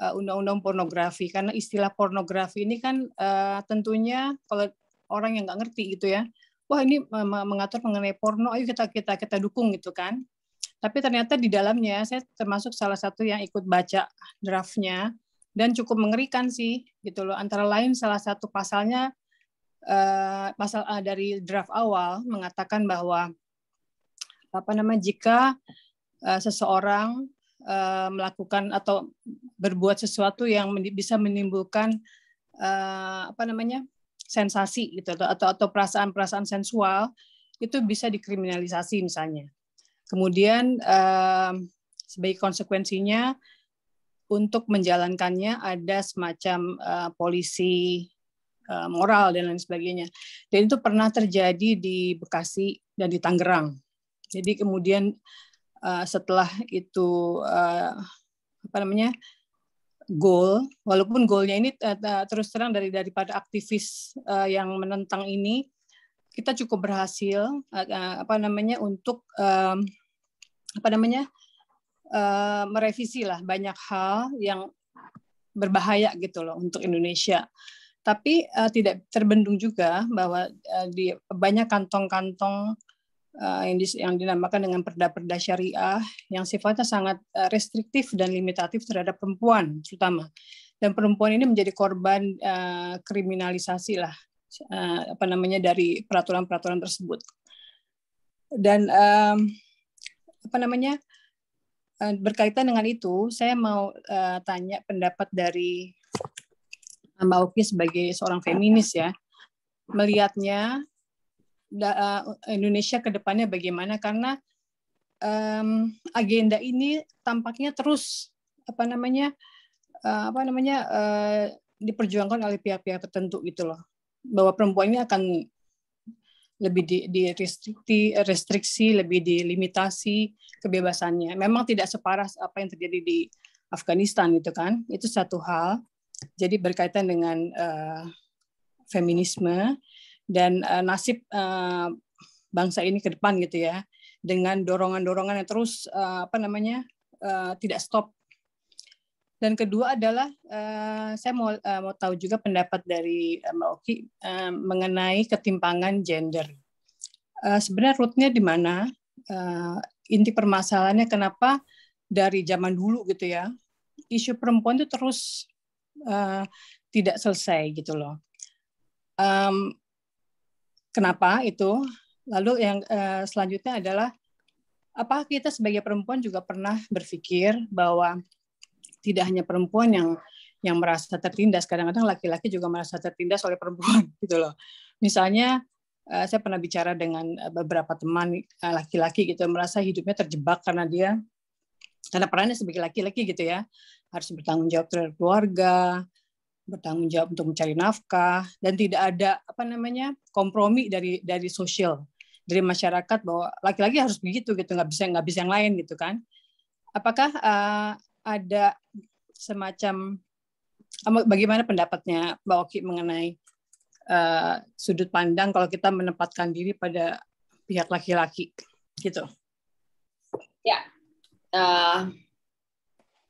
uh, undang-undang pornografi karena istilah pornografi ini kan uh, tentunya kalau orang yang nggak ngerti gitu ya, wah ini mengatur mengenai porno, ayo kita kita kita dukung gitu kan. Tapi ternyata di dalamnya saya termasuk salah satu yang ikut baca draftnya dan cukup mengerikan sih gitu loh antara lain salah satu pasalnya pasal uh, dari draft awal mengatakan bahwa apa namanya jika uh, seseorang uh, melakukan atau berbuat sesuatu yang bisa menimbulkan uh, apa namanya sensasi gitu atau atau, perasaan-perasaan sensual itu bisa dikriminalisasi misalnya. Kemudian uh, sebagai konsekuensinya untuk menjalankannya ada semacam uh, polisi moral dan lain sebagainya. Dan itu pernah terjadi di Bekasi dan di Tangerang. Jadi kemudian uh, setelah itu uh, apa namanya goal, walaupun goalnya ini terus terang dari daripada aktivis yang menentang ini, kita cukup berhasil apa namanya untuk apa namanya merevisi lah banyak hal yang berbahaya gitu loh untuk Indonesia. Tapi uh, tidak terbendung juga bahwa uh, di banyak kantong-kantong uh, yang, yang dinamakan dengan perda-perda syariah yang sifatnya sangat uh, restriktif dan limitatif terhadap perempuan terutama. Dan perempuan ini menjadi korban uh, kriminalisasi lah uh, apa namanya dari peraturan-peraturan tersebut. Dan um, apa namanya berkaitan dengan itu, saya mau uh, tanya pendapat dari Mbak Oki sebagai seorang feminis ya, melihatnya uh, Indonesia ke depannya bagaimana karena um, agenda ini tampaknya terus apa namanya uh, apa namanya uh, diperjuangkan oleh pihak-pihak tertentu gitu loh bahwa perempuan ini akan lebih di, di restriksi, restriksi, lebih dilimitasi kebebasannya. Memang tidak separah apa yang terjadi di Afghanistan gitu kan. Itu satu hal. Jadi berkaitan dengan uh, feminisme dan uh, nasib uh, bangsa ini ke depan gitu ya. Dengan dorongan-dorongan yang terus uh, apa namanya uh, tidak stop dan kedua adalah uh, saya mau uh, mau tahu juga pendapat dari uh, Mbak Oki uh, mengenai ketimpangan gender. Uh, sebenarnya rootnya di mana? Uh, inti permasalahannya kenapa dari zaman dulu gitu ya isu perempuan itu terus uh, tidak selesai gitu loh. Um, kenapa itu? Lalu yang uh, selanjutnya adalah apa kita sebagai perempuan juga pernah berpikir bahwa tidak hanya perempuan yang yang merasa tertindas, kadang-kadang laki-laki juga merasa tertindas oleh perempuan gitu loh. Misalnya uh, saya pernah bicara dengan beberapa teman laki-laki gitu merasa hidupnya terjebak karena dia karena perannya sebagai laki-laki gitu ya harus bertanggung jawab terhadap keluarga, bertanggung jawab untuk mencari nafkah dan tidak ada apa namanya kompromi dari dari sosial dari masyarakat bahwa laki-laki harus begitu gitu nggak bisa nggak bisa yang lain gitu kan. Apakah uh, ada semacam bagaimana pendapatnya Mbak Oki mengenai uh, sudut pandang kalau kita menempatkan diri pada pihak laki-laki gitu? Ya uh,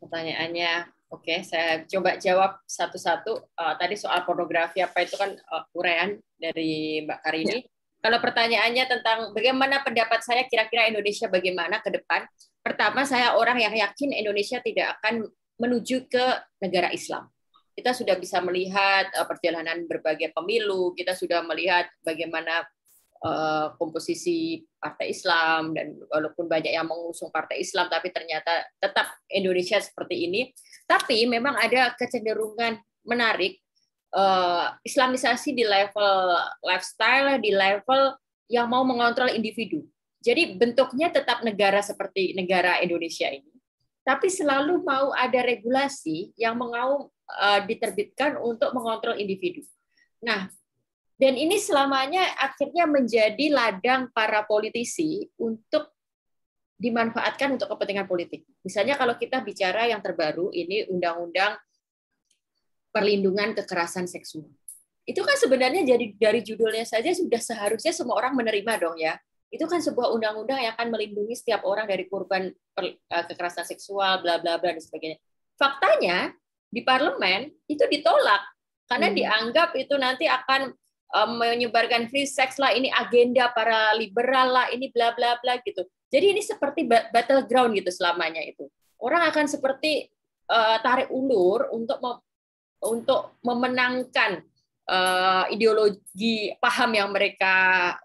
pertanyaannya Oke, saya coba jawab satu-satu. Uh, tadi soal pornografi apa itu kan uh, uraian dari Mbak Karini. Ya. Kalau pertanyaannya tentang bagaimana pendapat saya kira-kira Indonesia bagaimana ke depan, pertama saya orang yang yakin Indonesia tidak akan menuju ke negara Islam. Kita sudah bisa melihat uh, perjalanan berbagai pemilu, kita sudah melihat bagaimana komposisi partai Islam dan walaupun banyak yang mengusung partai Islam tapi ternyata tetap Indonesia seperti ini. Tapi memang ada kecenderungan menarik uh, Islamisasi di level lifestyle di level yang mau mengontrol individu. Jadi bentuknya tetap negara seperti negara Indonesia ini tapi selalu mau ada regulasi yang mau uh, diterbitkan untuk mengontrol individu. Nah dan ini selamanya akhirnya menjadi ladang para politisi untuk dimanfaatkan untuk kepentingan politik. Misalnya kalau kita bicara yang terbaru ini undang-undang perlindungan kekerasan seksual. Itu kan sebenarnya jadi dari judulnya saja sudah seharusnya semua orang menerima dong ya. Itu kan sebuah undang-undang yang akan melindungi setiap orang dari korban eh, kekerasan seksual bla bla bla dan sebagainya. Faktanya di parlemen itu ditolak karena hmm. dianggap itu nanti akan menyebarkan free sex lah, ini agenda para liberal lah, ini bla bla bla gitu. Jadi ini seperti battleground gitu selamanya itu. Orang akan seperti uh, tarik ulur untuk mem untuk memenangkan uh, ideologi paham yang mereka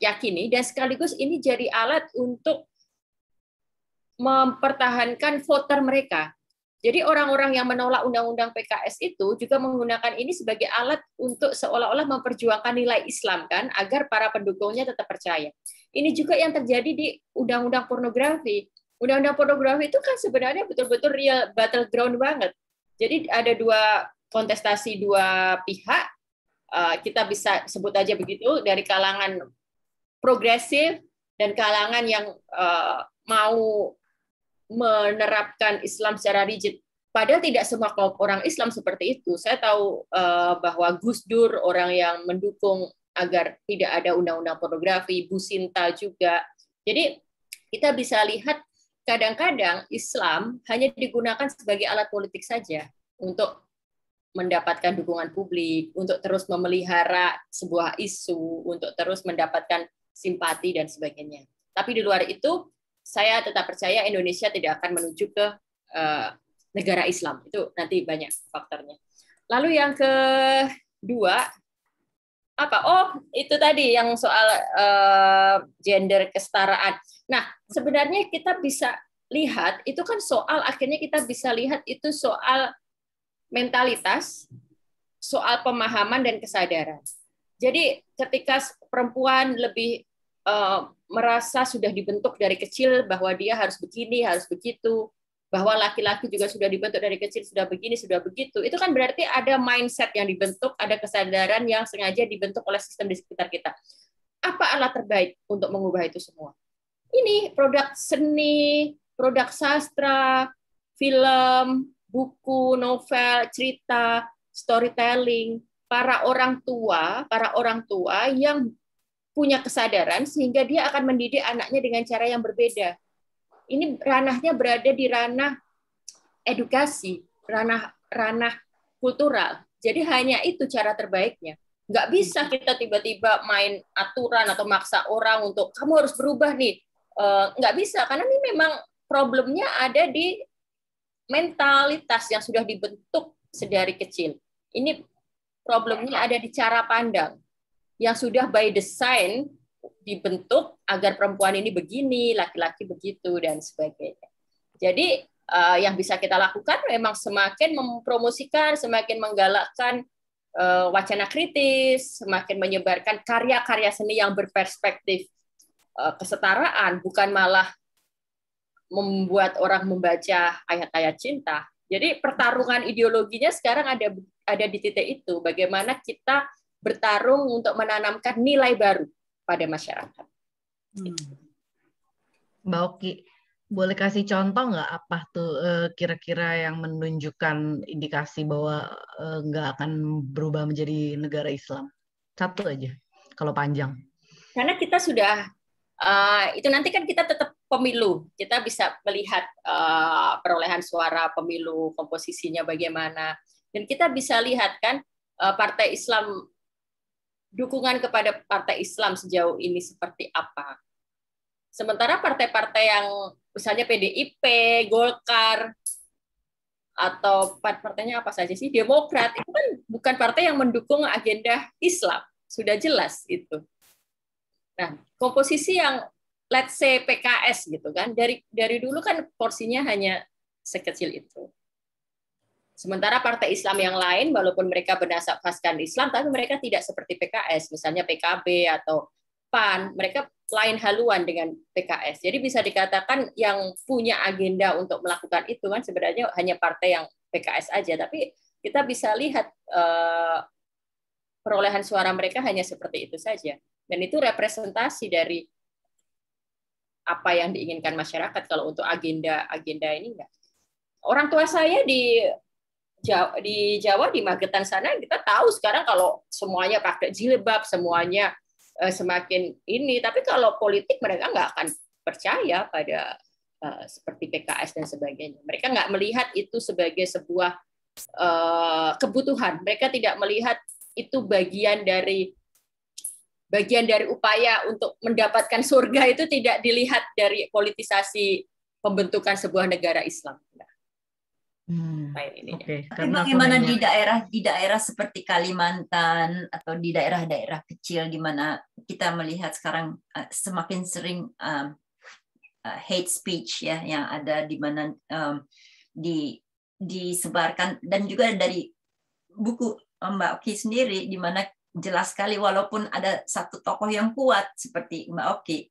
yakini dan sekaligus ini jadi alat untuk mempertahankan voter mereka jadi orang-orang yang menolak undang-undang PKS itu juga menggunakan ini sebagai alat untuk seolah-olah memperjuangkan nilai Islam kan agar para pendukungnya tetap percaya. Ini juga yang terjadi di undang-undang pornografi. Undang-undang pornografi itu kan sebenarnya betul-betul real battleground banget. Jadi ada dua kontestasi dua pihak, uh, kita bisa sebut aja begitu dari kalangan progresif dan kalangan yang uh, mau menerapkan Islam secara rigid. Padahal tidak semua kelompok orang Islam seperti itu. Saya tahu uh, bahwa Gus Dur orang yang mendukung agar tidak ada undang-undang pornografi, Bu Sinta juga. Jadi kita bisa lihat kadang-kadang Islam hanya digunakan sebagai alat politik saja untuk mendapatkan dukungan publik, untuk terus memelihara sebuah isu, untuk terus mendapatkan simpati dan sebagainya. Tapi di luar itu saya tetap percaya Indonesia tidak akan menuju ke uh, negara Islam. Itu nanti banyak faktornya. Lalu yang kedua apa? Oh, itu tadi yang soal uh, gender kesetaraan. Nah, sebenarnya kita bisa lihat itu kan soal akhirnya kita bisa lihat itu soal mentalitas, soal pemahaman dan kesadaran. Jadi ketika perempuan lebih uh, merasa sudah dibentuk dari kecil bahwa dia harus begini, harus begitu, bahwa laki-laki juga sudah dibentuk dari kecil sudah begini, sudah begitu. Itu kan berarti ada mindset yang dibentuk, ada kesadaran yang sengaja dibentuk oleh sistem di sekitar kita. Apa alat terbaik untuk mengubah itu semua? Ini produk seni, produk sastra, film, buku, novel, cerita, storytelling, para orang tua, para orang tua yang punya kesadaran sehingga dia akan mendidik anaknya dengan cara yang berbeda. Ini ranahnya berada di ranah edukasi, ranah ranah kultural. Jadi hanya itu cara terbaiknya. Nggak bisa kita tiba-tiba main aturan atau maksa orang untuk kamu harus berubah nih. Eh, nggak bisa karena ini memang problemnya ada di mentalitas yang sudah dibentuk sedari kecil. Ini problemnya ada di cara pandang yang sudah by design dibentuk agar perempuan ini begini, laki-laki begitu dan sebagainya. Jadi uh, yang bisa kita lakukan memang semakin mempromosikan, semakin menggalakkan uh, wacana kritis, semakin menyebarkan karya-karya seni yang berperspektif uh, kesetaraan, bukan malah membuat orang membaca ayat-ayat cinta. Jadi pertarungan ideologinya sekarang ada ada di titik itu. Bagaimana kita bertarung untuk menanamkan nilai baru pada masyarakat. Hmm. Mbak Oki, boleh kasih contoh nggak apa tuh eh, kira-kira yang menunjukkan indikasi bahwa eh, nggak akan berubah menjadi negara Islam? Satu aja, kalau panjang. Karena kita sudah uh, itu nanti kan kita tetap pemilu, kita bisa melihat uh, perolehan suara pemilu, komposisinya bagaimana, dan kita bisa lihat kan uh, partai Islam dukungan kepada partai Islam sejauh ini seperti apa. Sementara partai-partai yang misalnya PDIP, Golkar, atau partainya apa saja sih, Demokrat, itu kan bukan partai yang mendukung agenda Islam. Sudah jelas itu. Nah, komposisi yang let's say PKS gitu kan, dari dari dulu kan porsinya hanya sekecil itu. Sementara partai Islam yang lain, walaupun mereka bernasabkan Islam, tapi mereka tidak seperti PKS, misalnya PKB atau PAN, mereka lain haluan dengan PKS. Jadi bisa dikatakan yang punya agenda untuk melakukan itu kan sebenarnya hanya partai yang PKS aja, tapi kita bisa lihat eh, perolehan suara mereka hanya seperti itu saja. Dan itu representasi dari apa yang diinginkan masyarakat kalau untuk agenda agenda ini enggak. Orang tua saya di Jawa, di Jawa di Magetan sana kita tahu sekarang kalau semuanya pakai jilbab semuanya uh, semakin ini. Tapi kalau politik mereka nggak akan percaya pada uh, seperti PKS dan sebagainya. Mereka nggak melihat itu sebagai sebuah uh, kebutuhan. Mereka tidak melihat itu bagian dari bagian dari upaya untuk mendapatkan surga itu tidak dilihat dari politisasi pembentukan sebuah negara Islam. Hmm. Okay. Tapi bagaimana di daerah di daerah seperti Kalimantan atau di daerah-daerah kecil di mana kita melihat sekarang uh, semakin sering um, uh, hate speech ya yang ada di mana um, di disebarkan dan juga dari buku Mbak Oki sendiri di mana jelas sekali walaupun ada satu tokoh yang kuat seperti Mbak Oki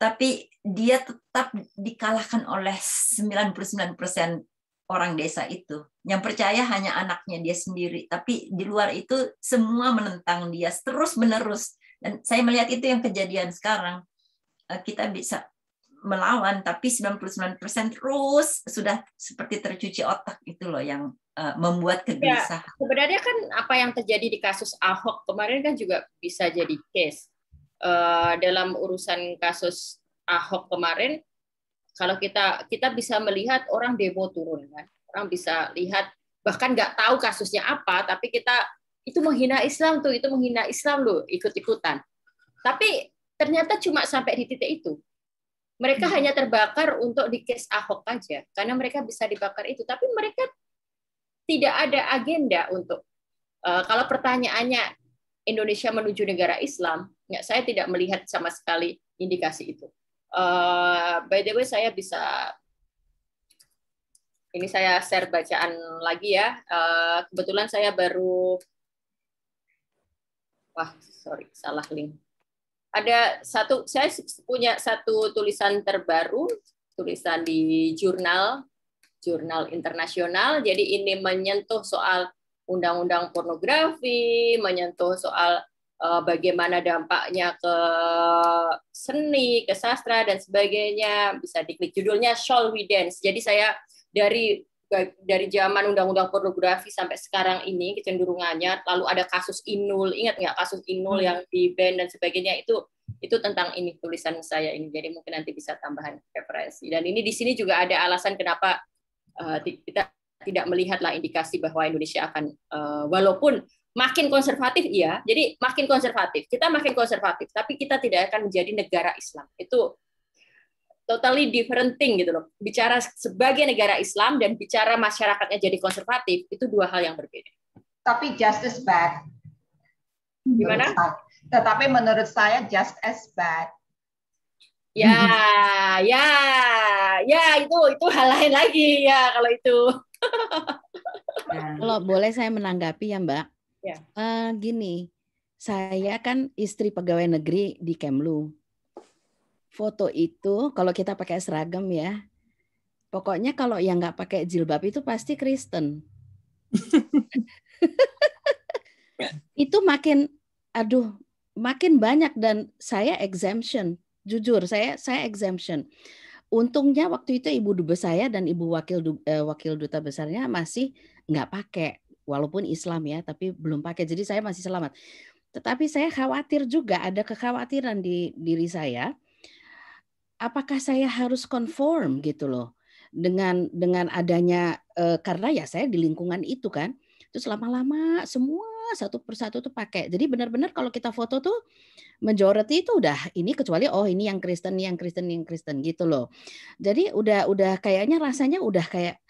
tapi dia tetap dikalahkan oleh 99% orang desa itu. Yang percaya hanya anaknya dia sendiri, tapi di luar itu semua menentang dia terus-menerus. Dan saya melihat itu yang kejadian sekarang. Eh, kita bisa melawan, tapi 99% terus sudah seperti tercuci otak itu loh yang eh, membuat ya, kegelisahan. Ya, sebenarnya kan apa yang terjadi di kasus Ahok kemarin kan juga bisa jadi case. Uh, dalam urusan kasus Ahok kemarin, kalau kita kita bisa melihat orang demo turun kan, orang bisa lihat bahkan nggak tahu kasusnya apa, tapi kita itu menghina Islam tuh, itu menghina Islam loh, ikut-ikutan. Tapi ternyata cuma sampai di titik itu. Mereka hmm. hanya terbakar untuk di case Ahok aja, karena mereka bisa dibakar itu. Tapi mereka tidak ada agenda untuk uh, kalau pertanyaannya Indonesia menuju negara Islam, ya, saya tidak melihat sama sekali indikasi itu. Uh, by the way, saya bisa ini saya share bacaan lagi ya. Uh, kebetulan saya baru, wah sorry salah link. Ada satu, saya punya satu tulisan terbaru, tulisan di jurnal, jurnal internasional. Jadi ini menyentuh soal undang-undang pornografi, menyentuh soal bagaimana dampaknya ke seni, ke sastra dan sebagainya. Bisa diklik judulnya Shall We Dance. Jadi saya dari dari zaman undang-undang pornografi sampai sekarang ini kecenderungannya lalu ada kasus Inul ingat nggak kasus Inul hmm. yang di ban dan sebagainya itu itu tentang ini tulisan saya ini jadi mungkin nanti bisa tambahan referensi dan ini di sini juga ada alasan kenapa uh, kita tidak melihatlah indikasi bahwa Indonesia akan uh, walaupun makin konservatif iya jadi makin konservatif kita makin konservatif tapi kita tidak akan menjadi negara Islam itu totally different thing gitu loh bicara sebagai negara Islam dan bicara masyarakatnya jadi konservatif itu dua hal yang berbeda tapi just as bad Gimana? Tetapi menurut saya just as bad. Ya, ya, ya itu itu hal lain lagi ya kalau itu. Kalau boleh saya menanggapi ya Mbak. Ya. Uh, gini, saya kan istri pegawai negeri di Kemlu. Foto itu kalau kita pakai seragam ya, pokoknya kalau yang nggak pakai jilbab itu pasti Kristen. itu makin, aduh, makin banyak dan saya exemption. Jujur, saya saya exemption. Untungnya waktu itu ibu dubes saya dan ibu wakil uh, wakil duta besarnya masih nggak pakai walaupun Islam ya, tapi belum pakai. Jadi saya masih selamat. Tetapi saya khawatir juga ada kekhawatiran di diri saya. Apakah saya harus conform gitu loh dengan dengan adanya eh, karena ya saya di lingkungan itu kan. Terus lama-lama semua satu persatu tuh pakai. Jadi benar-benar kalau kita foto tuh majority itu udah ini kecuali oh ini yang Kristen, yang Kristen, yang Kristen gitu loh. Jadi udah udah kayaknya rasanya udah kayak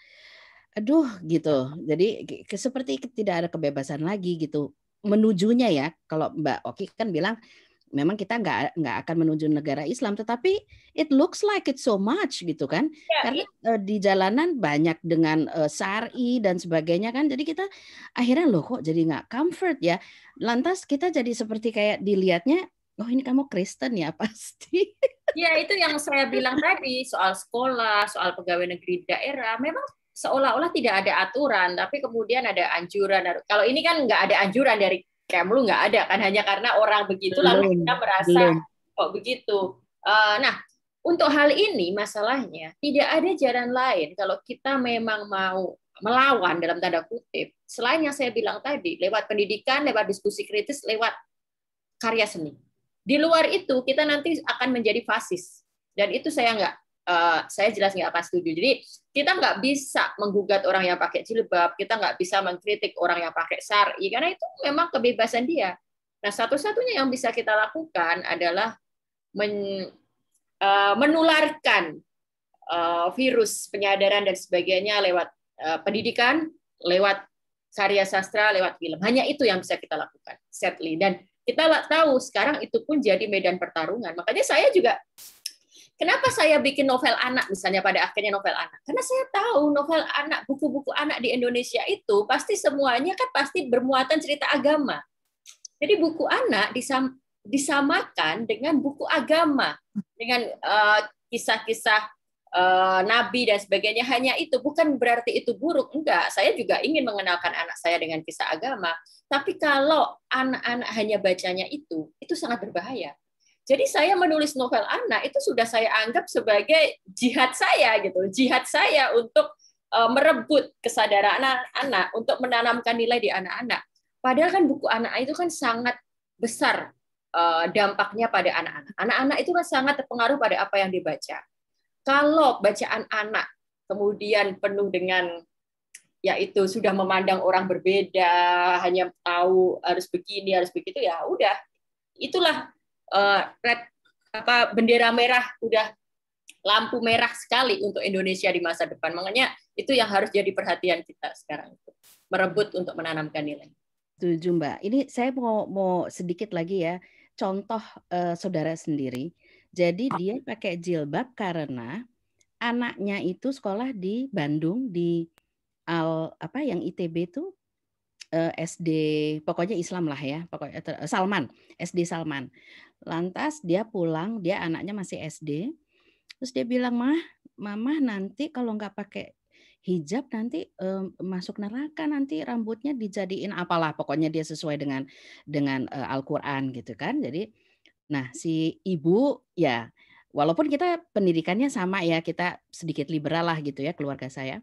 aduh gitu. Jadi seperti tidak ada kebebasan lagi gitu. Menujunya ya, kalau Mbak Oki kan bilang memang kita nggak nggak akan menuju negara Islam, tetapi it looks like it so much gitu kan, ya, karena ya. di jalanan banyak dengan uh, sari dan sebagainya kan, jadi kita akhirnya loh kok jadi nggak comfort ya, lantas kita jadi seperti kayak dilihatnya, oh ini kamu Kristen ya pasti. Ya itu yang saya bilang tadi soal sekolah, soal pegawai negeri daerah, memang seolah-olah tidak ada aturan, tapi kemudian ada anjuran. Kalau ini kan nggak ada anjuran dari Kemlu nggak ada kan hanya karena orang begitu lalu kita merasa belum. kok begitu. Uh, nah untuk hal ini masalahnya tidak ada jalan lain kalau kita memang mau melawan dalam tanda kutip selain yang saya bilang tadi lewat pendidikan, lewat diskusi kritis, lewat karya seni. Di luar itu kita nanti akan menjadi fasis dan itu saya nggak uh, saya jelas nggak akan setuju. Jadi kita nggak bisa menggugat orang yang pakai jilbab, kita nggak bisa mengkritik orang yang pakai sari karena itu memang kebebasan dia. Nah satu-satunya yang bisa kita lakukan adalah men, uh, menularkan uh, virus penyadaran dan sebagainya lewat uh, pendidikan, lewat karya sastra, lewat film. Hanya itu yang bisa kita lakukan, sadly. Dan kita tahu sekarang itu pun jadi medan pertarungan. Makanya saya juga Kenapa saya bikin novel anak misalnya pada akhirnya novel anak? Karena saya tahu novel anak, buku-buku anak di Indonesia itu pasti semuanya kan pasti bermuatan cerita agama. Jadi buku anak disam, disamakan dengan buku agama, dengan uh, kisah-kisah uh, nabi dan sebagainya. Hanya itu bukan berarti itu buruk, enggak. Saya juga ingin mengenalkan anak saya dengan kisah agama. Tapi kalau anak-anak hanya bacanya itu, itu sangat berbahaya jadi saya menulis novel anak itu sudah saya anggap sebagai jihad saya gitu, jihad saya untuk uh, merebut kesadaran anak-anak, untuk menanamkan nilai di anak-anak. Padahal kan buku anak itu kan sangat besar uh, dampaknya pada anak-anak. Anak-anak itu kan sangat terpengaruh pada apa yang dibaca. Kalau bacaan anak kemudian penuh dengan yaitu sudah memandang orang berbeda, hanya tahu harus begini, harus begitu ya udah. Itulah uh, red apa bendera merah udah lampu merah sekali untuk Indonesia di masa depan. Makanya itu yang harus jadi perhatian kita sekarang merebut untuk menanamkan nilai. Setuju Mbak. Ini saya mau mau sedikit lagi ya contoh uh, saudara sendiri. Jadi dia pakai jilbab karena anaknya itu sekolah di Bandung di al apa yang ITB itu eh, SD pokoknya Islam lah ya pokoknya Salman SD Salman Lantas dia pulang, dia anaknya masih SD. Terus dia bilang, "Mah, mama nanti kalau nggak pakai hijab nanti um, masuk neraka nanti rambutnya dijadiin apalah pokoknya dia sesuai dengan dengan uh, Al-Qur'an gitu kan. Jadi nah si ibu ya walaupun kita pendidikannya sama ya, kita sedikit liberal lah gitu ya keluarga saya.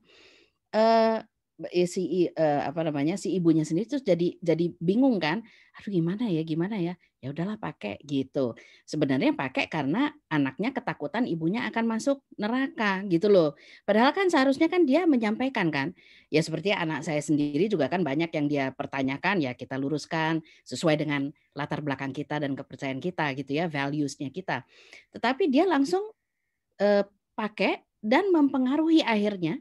Uh, si uh, apa namanya si ibunya sendiri terus jadi jadi bingung kan aduh gimana ya gimana ya? Ya udahlah pakai gitu. Sebenarnya pakai karena anaknya ketakutan ibunya akan masuk neraka gitu loh. Padahal kan seharusnya kan dia menyampaikan kan ya seperti anak saya sendiri juga kan banyak yang dia pertanyakan ya kita luruskan sesuai dengan latar belakang kita dan kepercayaan kita gitu ya valuesnya kita. Tetapi dia langsung uh, pakai dan mempengaruhi akhirnya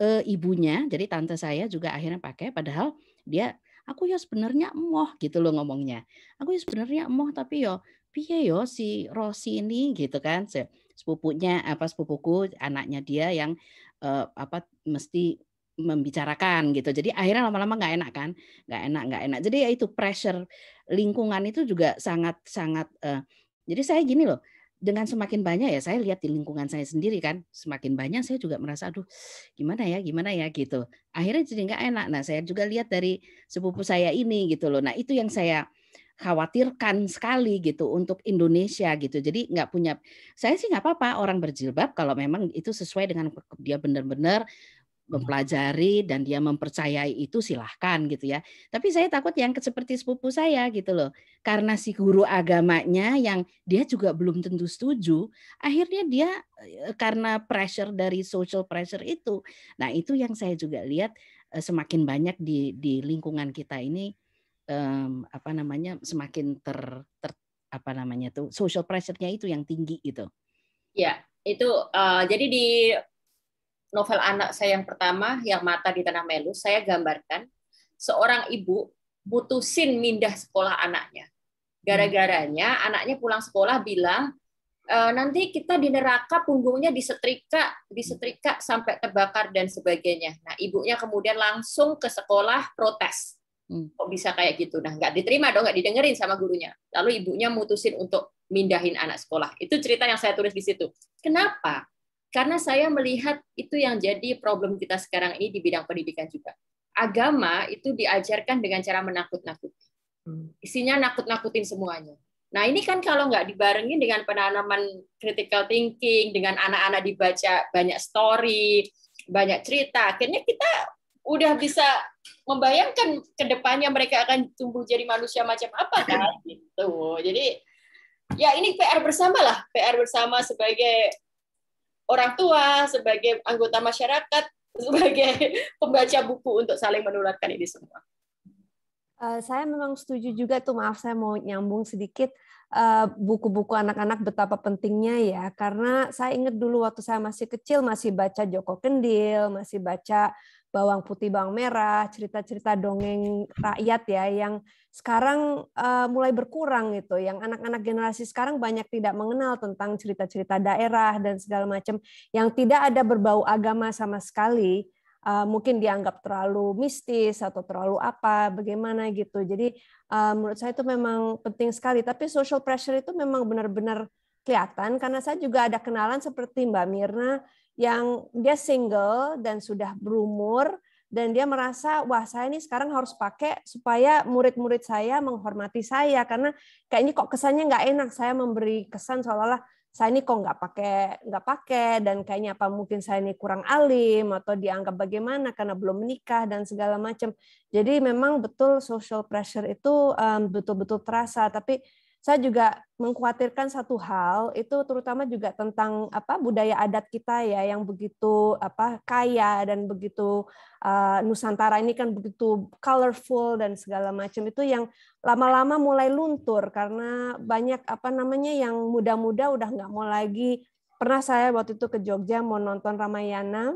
uh, ibunya, jadi tante saya juga akhirnya pakai, padahal dia aku ya sebenarnya emoh gitu loh ngomongnya aku ya sebenarnya emoh tapi yo piye yo si Rosi ini gitu kan sepupunya apa sepupuku anaknya dia yang uh, apa mesti membicarakan gitu. Jadi akhirnya lama-lama nggak enak kan, nggak enak nggak enak. Jadi ya itu pressure lingkungan itu juga sangat sangat. Uh, jadi saya gini loh, dengan semakin banyak ya saya lihat di lingkungan saya sendiri kan, semakin banyak saya juga merasa aduh gimana ya gimana ya gitu. Akhirnya jadi nggak enak. Nah saya juga lihat dari sepupu saya ini gitu loh. Nah itu yang saya khawatirkan sekali gitu untuk Indonesia gitu. Jadi nggak punya, saya sih nggak apa-apa orang berjilbab kalau memang itu sesuai dengan dia benar-benar mempelajari dan dia mempercayai itu silahkan gitu ya. Tapi saya takut yang seperti sepupu saya gitu loh. Karena si guru agamanya yang dia juga belum tentu setuju, akhirnya dia eh, karena pressure dari social pressure itu. Nah, itu yang saya juga lihat eh, semakin banyak di di lingkungan kita ini um, apa namanya semakin ter, ter apa namanya tuh social pressure-nya itu yang tinggi gitu. Ya, itu uh, jadi di novel anak saya yang pertama yang mata di tanah melu saya gambarkan seorang ibu putusin mindah sekolah anaknya. Gara-garanya anaknya pulang sekolah bilang e, nanti kita di neraka punggungnya disetrika disetrika sampai terbakar dan sebagainya. Nah ibunya kemudian langsung ke sekolah protes. Hmm. kok bisa kayak gitu? Nah nggak diterima dong nggak didengerin sama gurunya. Lalu ibunya mutusin untuk mindahin anak sekolah. Itu cerita yang saya tulis di situ. Kenapa karena saya melihat itu yang jadi problem kita sekarang ini di bidang pendidikan juga. Agama itu diajarkan dengan cara menakut-nakuti. Hmm. Isinya nakut-nakutin semuanya. Nah ini kan kalau nggak dibarengin dengan penanaman critical thinking, dengan anak-anak dibaca banyak story, banyak cerita, akhirnya kita udah bisa membayangkan ke depannya mereka akan tumbuh jadi manusia macam apa kan gitu. Jadi ya ini PR bersama lah, PR bersama sebagai orang tua, sebagai anggota masyarakat, sebagai pembaca buku untuk saling menularkan ini semua. Uh, saya memang setuju juga tuh, maaf saya mau nyambung sedikit eh, buku-buku anak-anak betapa pentingnya ya, karena saya ingat dulu waktu saya masih kecil masih baca Joko Kendil, masih baca bawang putih bawang merah cerita-cerita dongeng rakyat ya yang sekarang uh, mulai berkurang gitu. Yang anak-anak generasi sekarang banyak tidak mengenal tentang cerita-cerita daerah dan segala macam. Yang tidak ada berbau agama sama sekali uh, mungkin dianggap terlalu mistis atau terlalu apa bagaimana gitu. Jadi uh, menurut saya itu memang penting sekali. Tapi social pressure itu memang benar-benar kelihatan. Karena saya juga ada kenalan seperti Mbak Mirna yang dia single dan sudah berumur dan dia merasa wah saya ini sekarang harus pakai supaya murid-murid saya menghormati saya. Karena kayak ini kok kesannya nggak enak saya memberi kesan seolah-olah saya ini kok nggak pakai nggak pakai dan kayaknya apa mungkin saya ini kurang alim atau dianggap bagaimana karena belum menikah dan segala macam. Jadi memang betul social pressure itu betul-betul terasa. Tapi saya juga mengkhawatirkan satu hal itu terutama juga tentang apa budaya adat kita ya yang begitu apa kaya dan begitu uh, Nusantara ini kan begitu colorful dan segala macam. Itu yang lama-lama mulai luntur karena banyak apa namanya yang muda-muda udah nggak mau lagi. Pernah saya waktu itu ke Jogja mau nonton Ramayana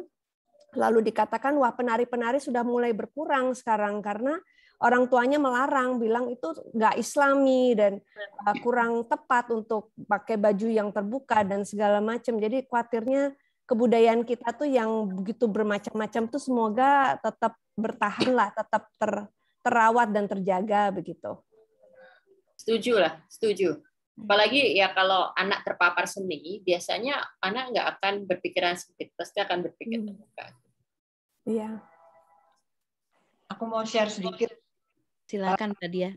lalu dikatakan wah penari-penari sudah mulai berkurang sekarang karena orang tuanya melarang bilang itu nggak islami dan uh, kurang tepat untuk pakai baju yang terbuka dan segala macam. Jadi khawatirnya kebudayaan kita tuh yang begitu bermacam-macam tuh semoga tetap bertahan lah tetap ter, terawat dan terjaga begitu. Setuju lah setuju. Apalagi ya kalau anak terpapar seni biasanya anak nggak akan berpikiran sedikit pasti akan berpikir hmm. terbuka. Iya. Aku mau share sedikit Silakan Mbak Dia.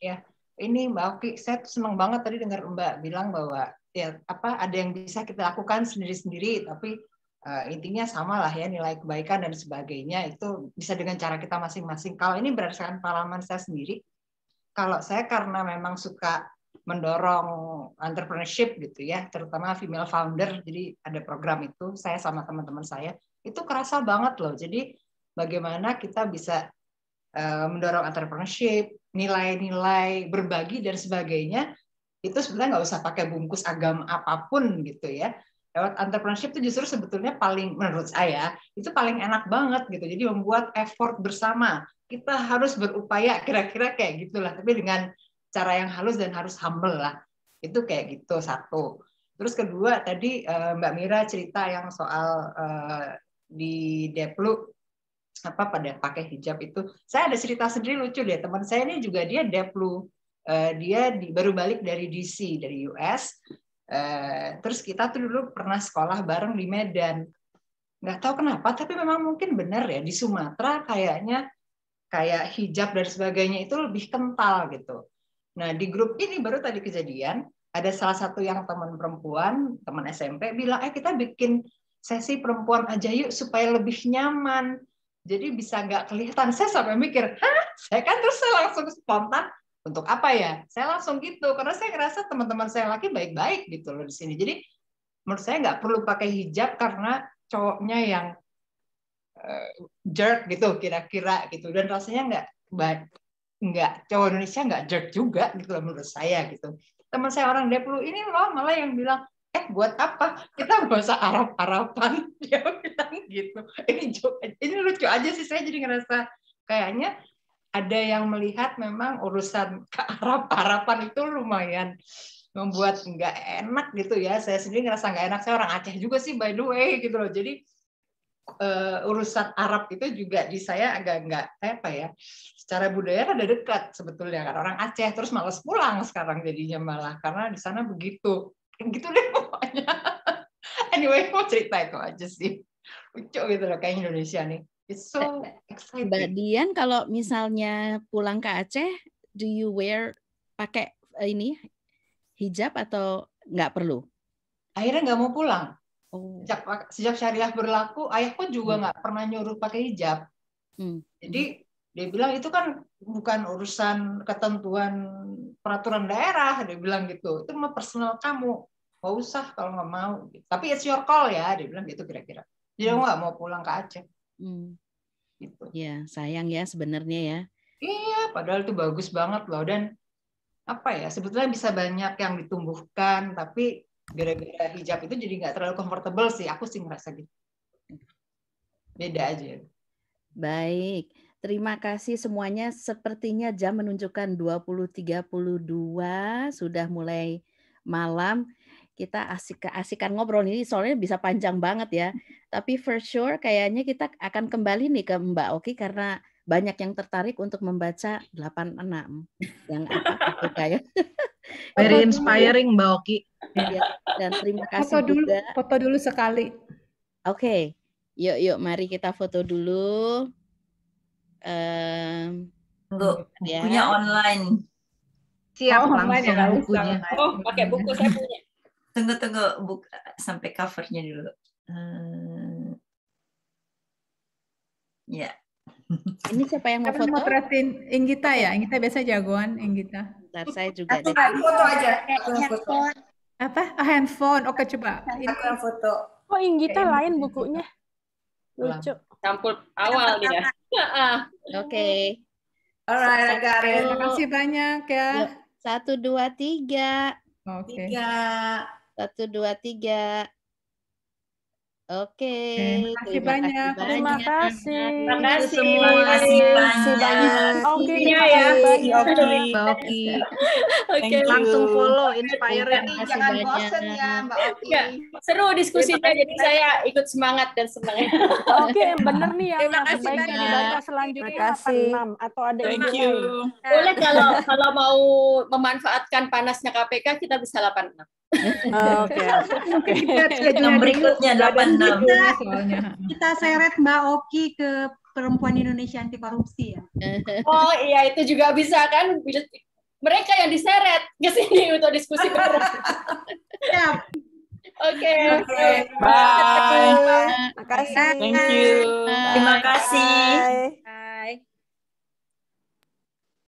Ya, ini Mbak Oki, saya senang banget tadi dengar Mbak bilang bahwa ya apa ada yang bisa kita lakukan sendiri-sendiri, tapi uh, intinya sama lah ya nilai kebaikan dan sebagainya itu bisa dengan cara kita masing-masing. Kalau ini berdasarkan pengalaman saya sendiri, kalau saya karena memang suka mendorong entrepreneurship gitu ya, terutama female founder, jadi ada program itu saya sama teman-teman saya itu kerasa banget loh. Jadi bagaimana kita bisa mendorong entrepreneurship, nilai-nilai berbagi dan sebagainya, itu sebenarnya nggak usah pakai bungkus agama apa pun gitu ya. lewat entrepreneurship itu justru sebetulnya paling menurut saya itu paling enak banget gitu. Jadi membuat effort bersama. Kita harus berupaya kira-kira kayak gitulah tapi dengan cara yang halus dan harus humble lah. Itu kayak gitu satu. Terus kedua tadi eh, Mbak Mira cerita yang soal eh, di Deplu apa pada pakai hijab itu saya ada cerita sendiri lucu deh teman saya ini juga dia Deplu eh, dia di, baru balik dari DC dari US terus kita tuh dulu pernah sekolah bareng di Medan nggak tahu kenapa tapi memang mungkin benar ya di Sumatera kayaknya kayak hijab dan sebagainya itu lebih kental gitu. Nah di grup ini baru tadi kejadian ada salah satu yang teman perempuan teman SMP bilang eh kita bikin sesi perempuan aja yuk supaya lebih nyaman. Jadi bisa nggak kelihatan. Saya sampai mikir, hah? Saya kan terus saya langsung spontan untuk apa ya? Saya langsung gitu karena saya ngerasa teman-teman saya laki baik-baik gitu loh di sini. Jadi menurut saya nggak perlu pakai hijab karena cowoknya yang uh, jerk gitu kira-kira gitu dan rasanya nggak nggak cowok Indonesia nggak jerk juga gitu loh menurut saya gitu teman saya orang Deplu ini loh malah yang bilang eh buat apa? Kita usah Arab Araban dia bilang gitu. Ini ini lucu aja sih saya jadi ngerasa kayaknya ada yang melihat memang urusan ke Arab Araban itu lumayan membuat nggak enak gitu ya. Saya sendiri ngerasa nggak enak. Saya orang Aceh juga sih by the way gitu loh. Jadi uh, urusan Arab itu juga di saya agak nggak apa ya secara budaya ada dekat sebetulnya. Kan orang Aceh terus malas pulang sekarang jadinya malah. Karena di sana begitu gitu deh pokoknya anyway mau cerita itu aja sih lucu gitu loh kayak Indonesia nih it's so exciting Mbak Dian kalau misalnya pulang ke Aceh do you wear pakai eh, ini hijab atau nggak perlu akhirnya nggak mau pulang Oh. Sejak sejak syariah berlaku, ayahku juga hmm. nggak hmm. pernah nyuruh pakai hijab. Hmm. Jadi dia bilang itu kan bukan urusan ketentuan peraturan daerah, dia bilang gitu. Itu mah personal kamu, nggak usah kalau nggak mau. Tapi it's your call ya, dia bilang gitu kira-kira. Dia hmm. nggak mau pulang ke Aceh. Hmm. Gitu. Ya sayang ya sebenarnya ya. Iya, padahal itu bagus banget loh dan apa ya sebetulnya bisa banyak yang ditumbuhkan tapi gara-gara hijab itu jadi nggak terlalu comfortable sih aku sih ngerasa gitu beda aja baik terima kasih semuanya. Sepertinya jam menunjukkan 20.32 sudah mulai malam. Kita asik keasikan ngobrol ini soalnya bisa panjang banget ya. Tapi for sure kayaknya kita akan kembali nih ke Mbak Oki karena banyak yang tertarik untuk membaca 86 yang apa itu kayak very inspiring Mbak Oki. Ya, dan terima kasih foto dulu, juga. foto dulu sekali. Oke okay. yuk yuk mari kita foto dulu um, untuk ya. bukunya online siap oh, langsung ya, bukunya oh pakai buku saya punya tunggu tunggu buku sampai covernya dulu hmm. ya ini siapa yang mau foto? Mau Inggita ya? Inggita biasa jagoan Inggita. Bentar, saya juga. Aku foto aja. Handphone. Apa? Oh, handphone. Oke, coba. Ini yang foto. Oh, Inggita lain bukunya. Lucu. Campur awal dia. Oke. Alright, I got it. Terima kasih banyak ya. Satu, dua, tiga. Oke. Tiga. Satu, dua, tiga. Oke, terima kasih banyak. Terima kasih. Terima kasih. Terima kasih banyak. Oke, ya. Oke, Oke. Oke. Langsung follow inspire Jangan bosan ya, Mbak Oki. Ya, seru diskusinya jadi saya ikut semangat dan senang. Oke, benar nih yang Terima kasih banyak. dibaca selanjutnya Terima 86 atau ada Thank you. Boleh kalau kalau mau memanfaatkan panasnya KPK kita bisa 86. Oke. Oke. Yang berikutnya 86. Kita, kita seret Mbak Oki ke perempuan Indonesia anti korupsi ya. Oh iya itu juga bisa kan mereka yang diseret ke sini untuk diskusi bareng. Siap. Oke. Bye. Terima kasih. Thank you. Terima kasih.